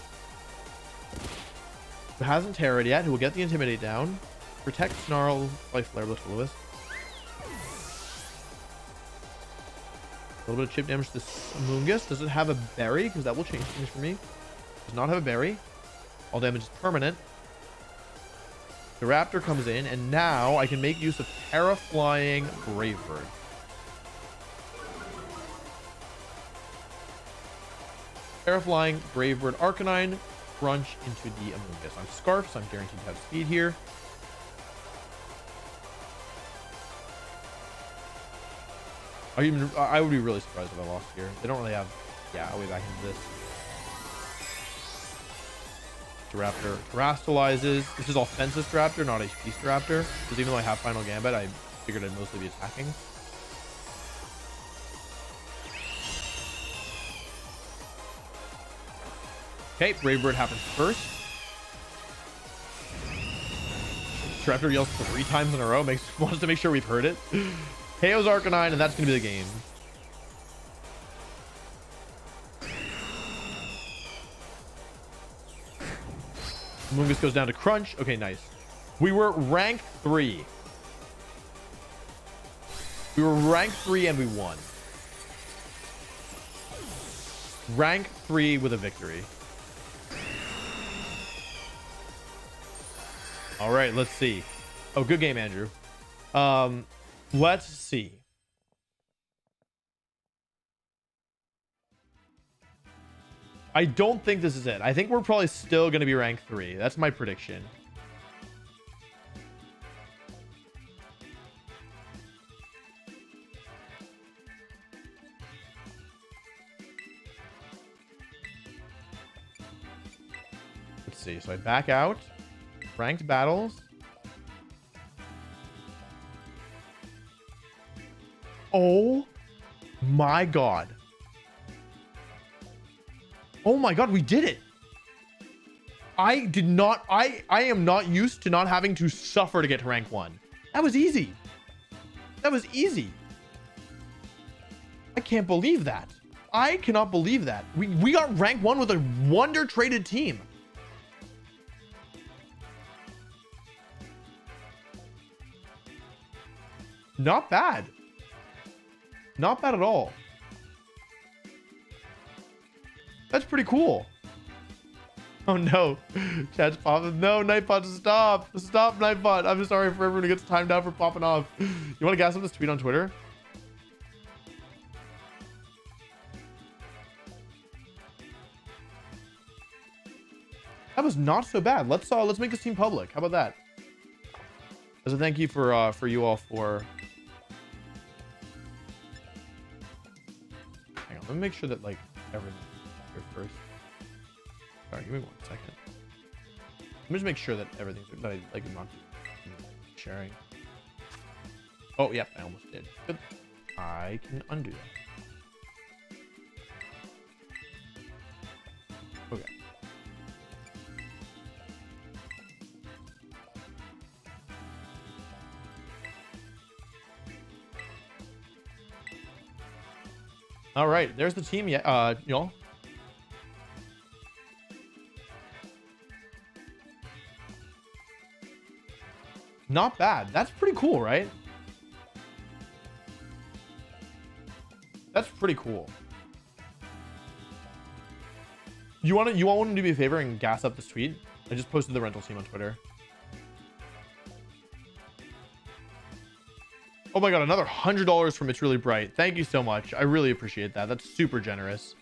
who hasn't Tera'd yet, who will get the Intimidate down, protect Snarl by Flare Blitz Lewis. A little bit of chip damage to Mungus. Does it have a berry? Because that will change things for me. Does not have a berry. All damage is permanent. The Raptor comes in, and now I can make use of Tera Flying Brave Bird. Tera Flying Brave Bird Arcanine, Crunch into the Amoonguss. I'm Scarf, so I'm guaranteed to have speed here. I even I would be really surprised if I lost here. They don't really have yeah, I'll be back into this. Raptor Terastallizes. This is offensive Raptor, not HP Raptor. Because even though I have Final Gambit, I figured I'd mostly be attacking. Okay, Brave Bird happens first. Raptor yells three times in a row. Makes wants to make sure we've heard it. KO's Arcanine, and that's going to be the game. Mungus goes down to Crunch. Okay, nice. We were rank three. We were rank three and we won. Rank three with a victory. All right, let's see. Oh, good game, Andrew. Um, let's see. I don't think this is it. I think we're probably still going to be rank three. That's my prediction. Let's see. So I back out. Ranked battles. Oh my god. Oh my god, we did it. I did not I I am not used to not having to suffer to get to rank 1. That was easy. That was easy. I can't believe that. I cannot believe that. We we got rank 1 with a wonder traded team. Not bad. Not bad at all. That's pretty cool. Oh no. Chat's popping. No, Nightbot, stop. Stop, Nightbot. I'm sorry for everyone who gets timed out for popping off. You want to gas up this tweet on Twitter? That was not so bad. Let's uh let's make this team public. How about that? As a thank you for uh for you all for Let me make sure that like everything here first. Sorry, give me one second. Me just make sure that everything's that I like not sharing. Oh, yep, I almost did. Good. I can undo that. All right, there's the team. Yeah, uh, y'all. Not bad. That's pretty cool, right? That's pretty cool. You want to you want to do me a favor and gas up this tweet? I just posted the rental team on Twitter. Oh my god, another hundred dollars from It's Really Bright. Thank you so much. I really appreciate that. That's super generous.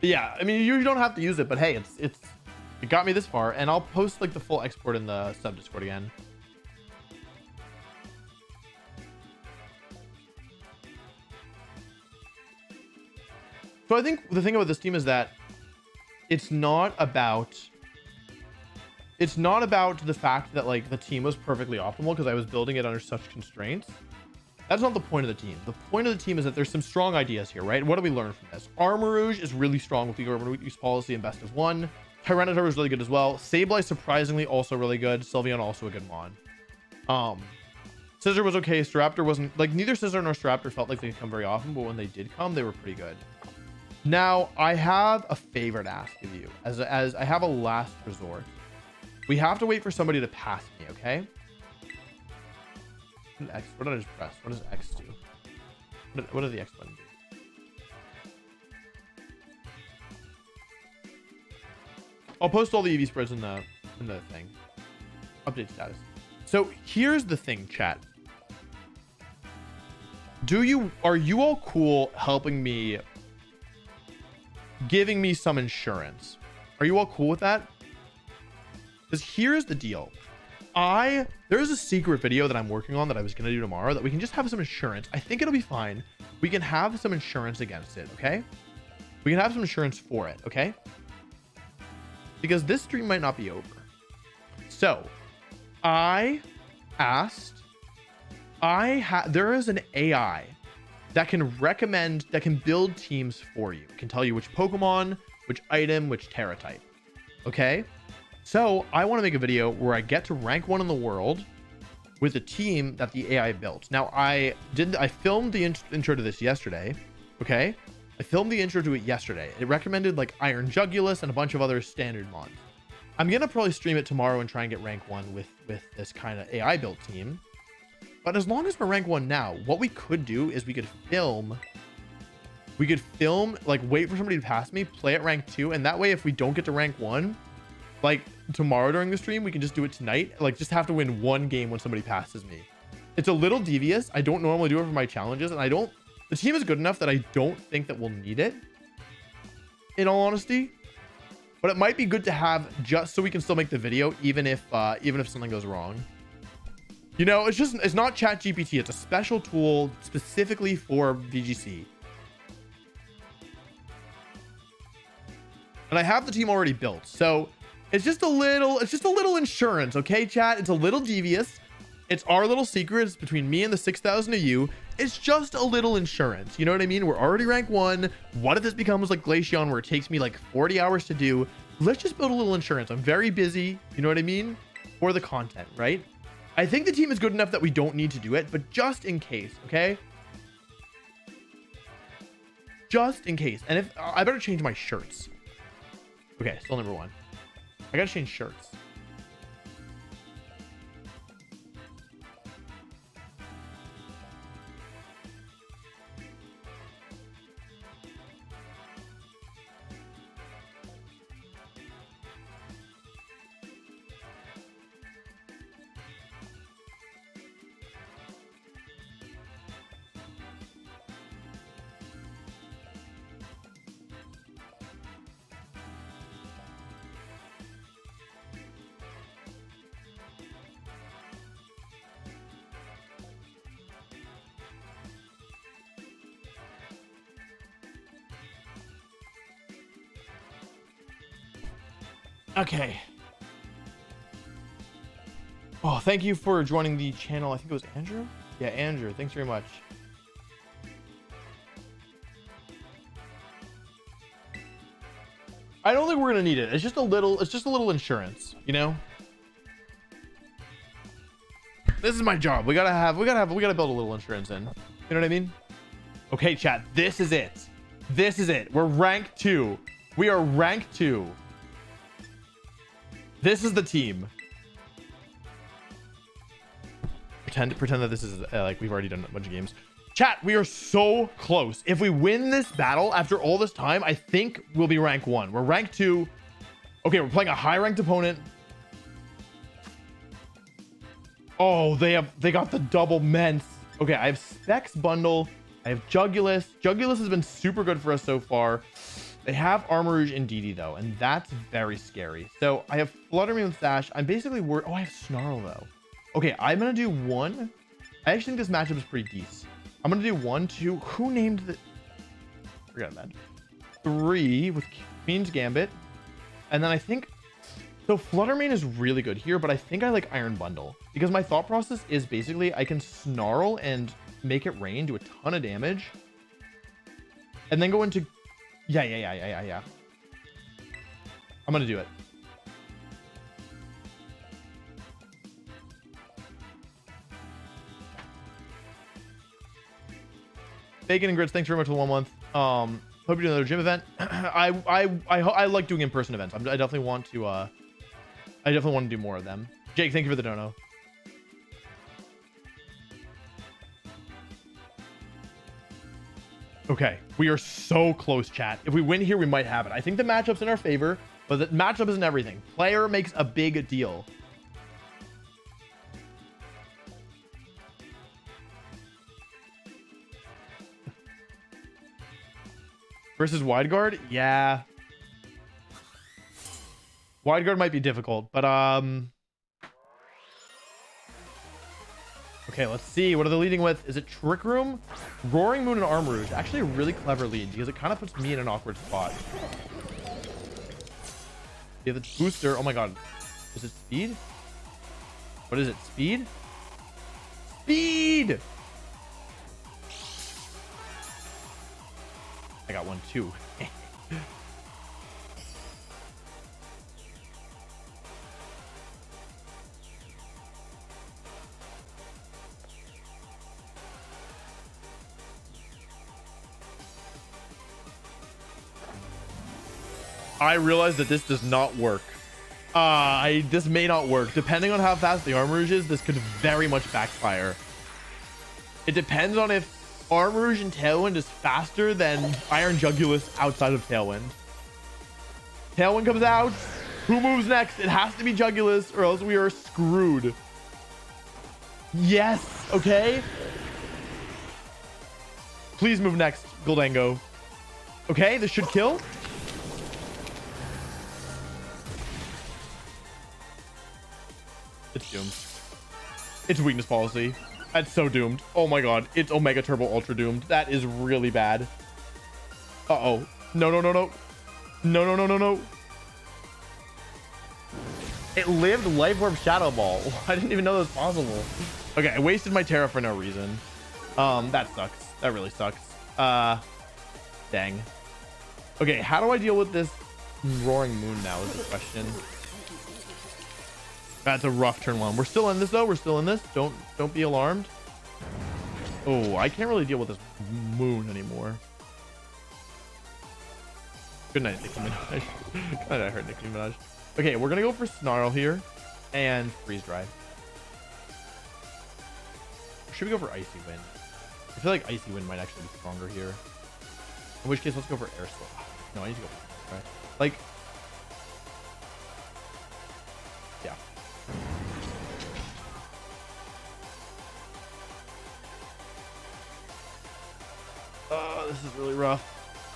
But yeah, I mean you don't have to use it, but hey, it's it's it got me this far, and I'll post like the full export in the sub Discord again. So I think the thing about this team is that it's not about it's not about the fact that like the team was perfectly optimal because I was building it under such constraints. That's not the point of the team. The point of the team is that there's some strong ideas here, right? What do we learn from this? Armarouge is really strong with the urban use policy and best of one. Tyranitar was really good as well. Sableye surprisingly also really good. Sylveon also a good mon. Um, Scizor was okay. Staraptor wasn't like neither Scizor nor Staraptor felt like they come very often, but when they did come, they were pretty good. Now I have a favor to ask of you, as as I have a last resort. We have to wait for somebody to pass me, okay? X. What did I just press? What does X do? What, what does the X button do? I'll post all the EV spreads in the in the thing. Update status. So here's the thing, chat. Do you are you all cool helping me giving me some insurance? Are you all cool with that? Because here's the deal. I there's a secret video that I'm working on that I was gonna do tomorrow that we can just have some insurance. I think it'll be fine. We can have some insurance against it, okay? We can have some insurance for it, okay? because this stream might not be over. So I asked, I have, there is an AI that can recommend, that can build teams for you. Can tell you which Pokemon, which item, which Tera type. Okay. So I want to make a video where I get to rank one in the world with a team that the AI built. Now I did, I filmed the intro to this yesterday. Okay. I filmed the intro to it yesterday. It recommended like Iron Jugulis and a bunch of other standard mods. I'm gonna probably stream it tomorrow and try and get rank one with with this kind of AI built team. But as long as we're rank one now, what we could do is we could film. We could film like wait for somebody to pass me, play at rank two, and that way if we don't get to rank one, like tomorrow during the stream, we can just do it tonight. Like just have to win one game when somebody passes me. It's a little devious. I don't normally do it for my challenges and I don't, the team is good enough that I don't think that we'll need it in all honesty, but it might be good to have just so we can still make the video, even if, uh, even if something goes wrong. You know, it's just, it's not chat GPT. It's a special tool specifically for VGC. And I have the team already built. So it's just a little, it's just a little insurance. Okay, chat. It's a little devious. It's our little secret. It's between me and the 6,000 of you. It's just a little insurance. You know what I mean? We're already rank one. What if this becomes like Glaceon where it takes me like 40 hours to do? Let's just build a little insurance. I'm very busy. You know what I mean? For the content, right? I think the team is good enough that we don't need to do it, but just in case, okay? Just in case. And if I better change my shirts. Okay, still number one. I gotta change shirts. Okay. Oh, thank you for joining the channel. I think it was Andrew. Yeah, Andrew. Thanks very much. I don't think we're gonna need it. It's just a little. It's just a little insurance, you know. This is my job. We gotta have. We gotta have. We gotta build a little insurance in. You know what I mean? Okay, chat. This is it. This is it. We're rank two. We are rank two. This is the team. Pretend pretend that this is uh, like we've already done a bunch of games. Chat, we are so close. If we win this battle after all this time, I think we'll be rank one. We're rank two. Okay, we're playing a high ranked opponent. Oh, they have they got the double ments. Okay, I have Specs bundle. I have Jugulis. Jugulis has been super good for us so far. They have Armarouge and DD though, and that's very scary. So I have Flutter Mane with Sash. I'm basically worried. Oh, I have Snarl though. Okay, I'm gonna do one. I actually think this matchup is pretty decent. I'm gonna do one, two. Who named the? Forgot that. Three with Queen's Gambit, and then I think. So Flutter Mane is really good here, but I think I like Iron Bundle because my thought process is basically I can snarl and make it rain, do a ton of damage, and then go into yeah, yeah, yeah, yeah, yeah, yeah. I'm gonna do it. Bacon and grits, thanks very much for the one month. Um, hope you do another gym event. I I I I like doing in-person events. I'm, I definitely want to. Uh, I definitely want to do more of them. Jake, thank you for the dono. Okay, we are so close, chat. If we win here, we might have it. I think the matchup's in our favor, but the matchup isn't everything. Player makes a big deal. Versus wide guard? Yeah. Wide guard might be difficult, but um Okay, let's see. What are they leading with? Is it Trick Room? Roaring Moon and Armarouge? Actually a really clever lead because it kind of puts me in an awkward spot. Yeah, the booster. Oh my god. Is it speed? What is it? Speed? Speed! I got one too. I realize that this does not work. Uh, I, this may not work. Depending on how fast the Armarouge is, this could very much backfire. It depends on if Armarouge and Tailwind is faster than Iron Jugulis outside of Tailwind. Tailwind comes out. Who moves next? It has to be Jugulus or else we are screwed. Yes. Okay. Please move next, Goldango. Okay, this should kill. It's doomed. It's weakness policy. That's so doomed. Oh my god. It's Omega Turbo Ultra doomed. That is really bad. Uh-oh. No, no, no, no. No, no, no, no, no. It lived Life Orb Shadow Ball. I didn't even know that was possible. Okay, I wasted my Tera for no reason. Um, that sucks. That really sucks. Uh, dang. Okay, how do I deal with this Roaring Moon now is the question. That's a rough turn one. We're still in this though. We're still in this. Don't don't be alarmed. Oh, I can't really deal with this moon anymore. Good night, Nicki Minaj. Night, I heard Nicki Minaj. Okay, we're gonna go for Snarl here and freeze dry. should we go for Icy Wind? I feel like Icy Wind might actually be stronger here. In which case, let's go for Air Slow. No, I need to go. For Like, Oh, this is really rough.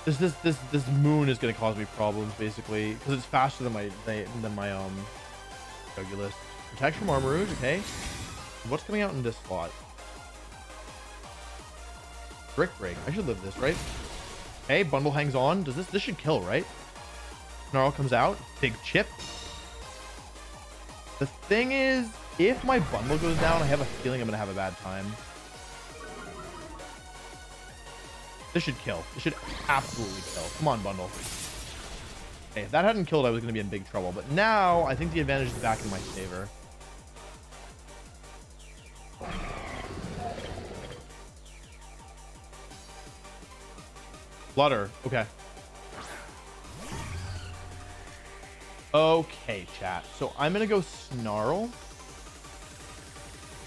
This this this this moon is gonna cause me problems basically because it's faster than my than my um Jugulis. Protection from Armarouge, okay. What's coming out in this slot? Brick break. I should live this, right? Hey, bundle hangs on. Does this this should kill, right? Snarl comes out. Big chip. The thing is, if my bundle goes down, I have a feeling I'm gonna have a bad time. This should kill. This should absolutely kill. Come on, bundle. Okay, if that hadn't killed, I was gonna be in big trouble. But now I think the advantage is back in my favor. Flutter. Okay. Okay, chat. So I'm going to go Snarl. And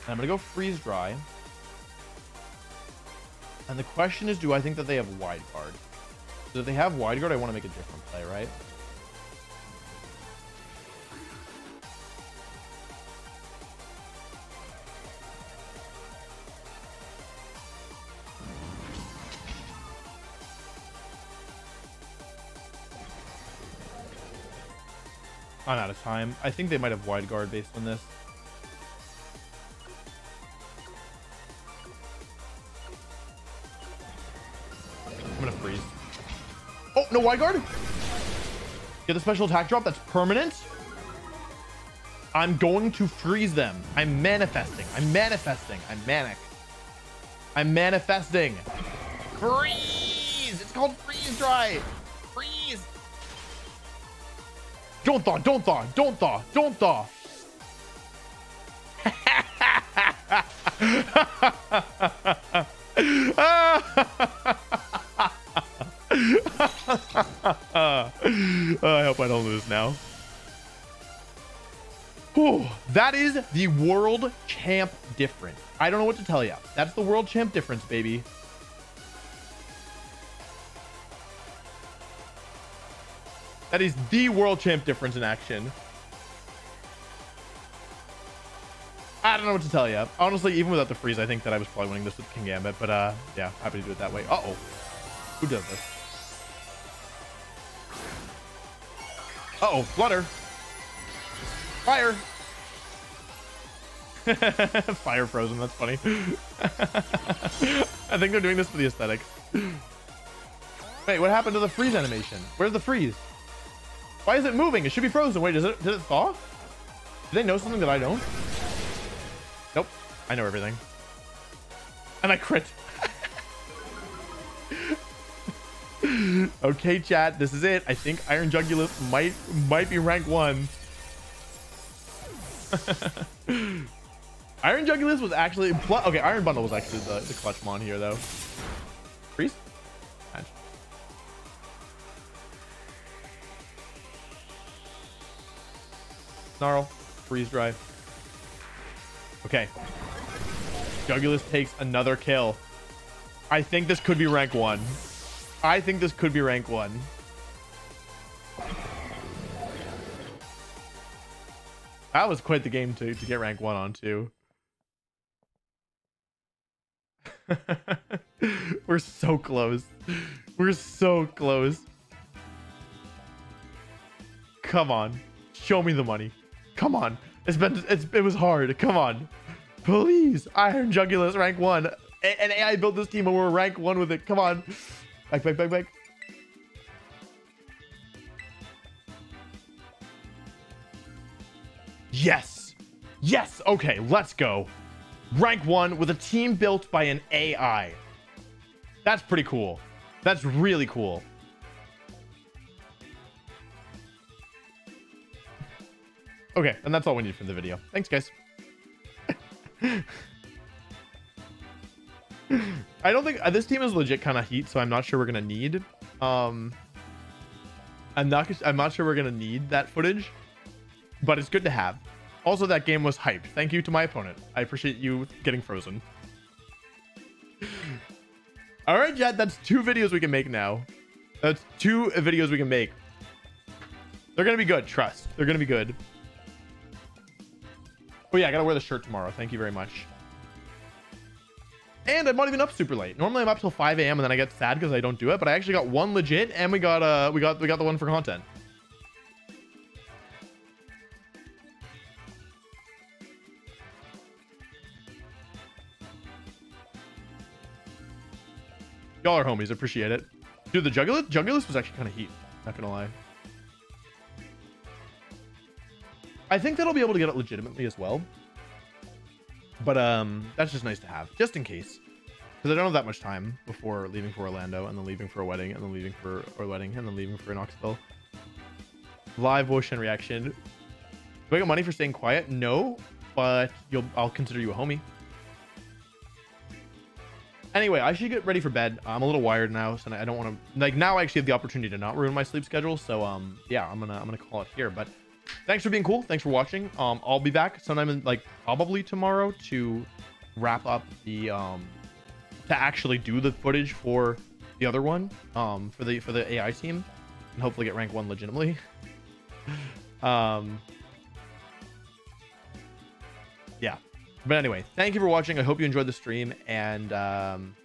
I'm going to go Freeze Dry. And the question is, do I think that they have Wide Guard? So if they have Wide Guard, I want to make a different play, right? I'm out of time. I think they might have wide guard based on this. I'm gonna freeze. Oh, no wide guard? Get the special attack drop that's permanent? I'm going to freeze them. I'm manifesting. I'm manifesting. I'm manic. I'm manifesting. Freeze! It's called freeze dry. Don't thaw, don't thaw, don't thaw, don't thaw. I hope I don't lose now. Whew, that is the world champ difference. I don't know what to tell you. That's the world champ difference, baby. That is the world champ difference in action. I don't know what to tell you. Honestly, even without the freeze, I think that I was probably winning this with Kingambit. But uh, yeah, happy to do it that way. Uh-oh. Who does this? Uh-oh, Flutter. Fire. Fire frozen, that's funny. I think they're doing this for the aesthetics. Wait, what happened to the freeze animation? Where's the freeze? Why is it moving? It should be frozen. Wait, does it, did it thaw? Do they know something that I don't? Nope. I know everything. And I crit. okay, chat. This is it. I think Iron Jugulis might might be rank one. Iron Jugulis was actually okay. Iron Bundle was actually the, the clutch mon here though. Freeze. Snarl, freeze dry. Okay. Jugulis takes another kill. I think this could be rank one. I think this could be rank one. That was quite the game to, to get rank one on too. We're so close. We're so close. Come on. Show me the money. Come on. It's been it's it was hard. Come on. Please. Iron Jugulis rank one. And AI built this team and we're rank one with it. Come on. Back, back, back, back. Yes. Yes. Okay, let's go. Rank one with a team built by an AI. That's pretty cool. That's really cool. Okay, and that's all we need from the video. Thanks, guys. I don't think uh, this team is legit kind of heat, so I'm not sure we're gonna need. Um, I'm not. I'm not sure we're gonna need that footage, but it's good to have. Also, that game was hyped. Thank you to my opponent. I appreciate you getting frozen. All right, Jad, that's two videos we can make now. That's two videos we can make. They're gonna be good. Trust. They're gonna be good. Oh yeah, I gotta wear the shirt tomorrow. Thank you very much. And I'm not even up super late. Normally I'm up till 5 a.m. and then I get sad because I don't do it. But I actually got one legit, and we got uh we got we got the one for content. Y'all are homies. Appreciate it. Dude, the Jugulis, Jugulis was actually kind of heat. Not gonna lie. I think that I'll be able to get it legitimately as well. But um, that's just nice to have, just in case. Because I don't have that much time before leaving for Orlando, and then leaving for a wedding, and then leaving for a wedding, and then leaving for Knoxville. Live voice and reaction. Do I get money for staying quiet? No, but you'll I'll consider you a homie. Anyway, I should get ready for bed. I'm a little wired now, so I don't want to like now. I actually have the opportunity to not ruin my sleep schedule. So um, yeah, I'm gonna I'm gonna call it here. But thanks for being cool. Thanks for watching. Um, I'll be back sometime in like probably tomorrow to wrap up the um to actually do the footage for the other one um for the for the AI team and hopefully get rank one legitimately. um. Yeah. But anyway, thank you for watching. I hope you enjoyed the stream and um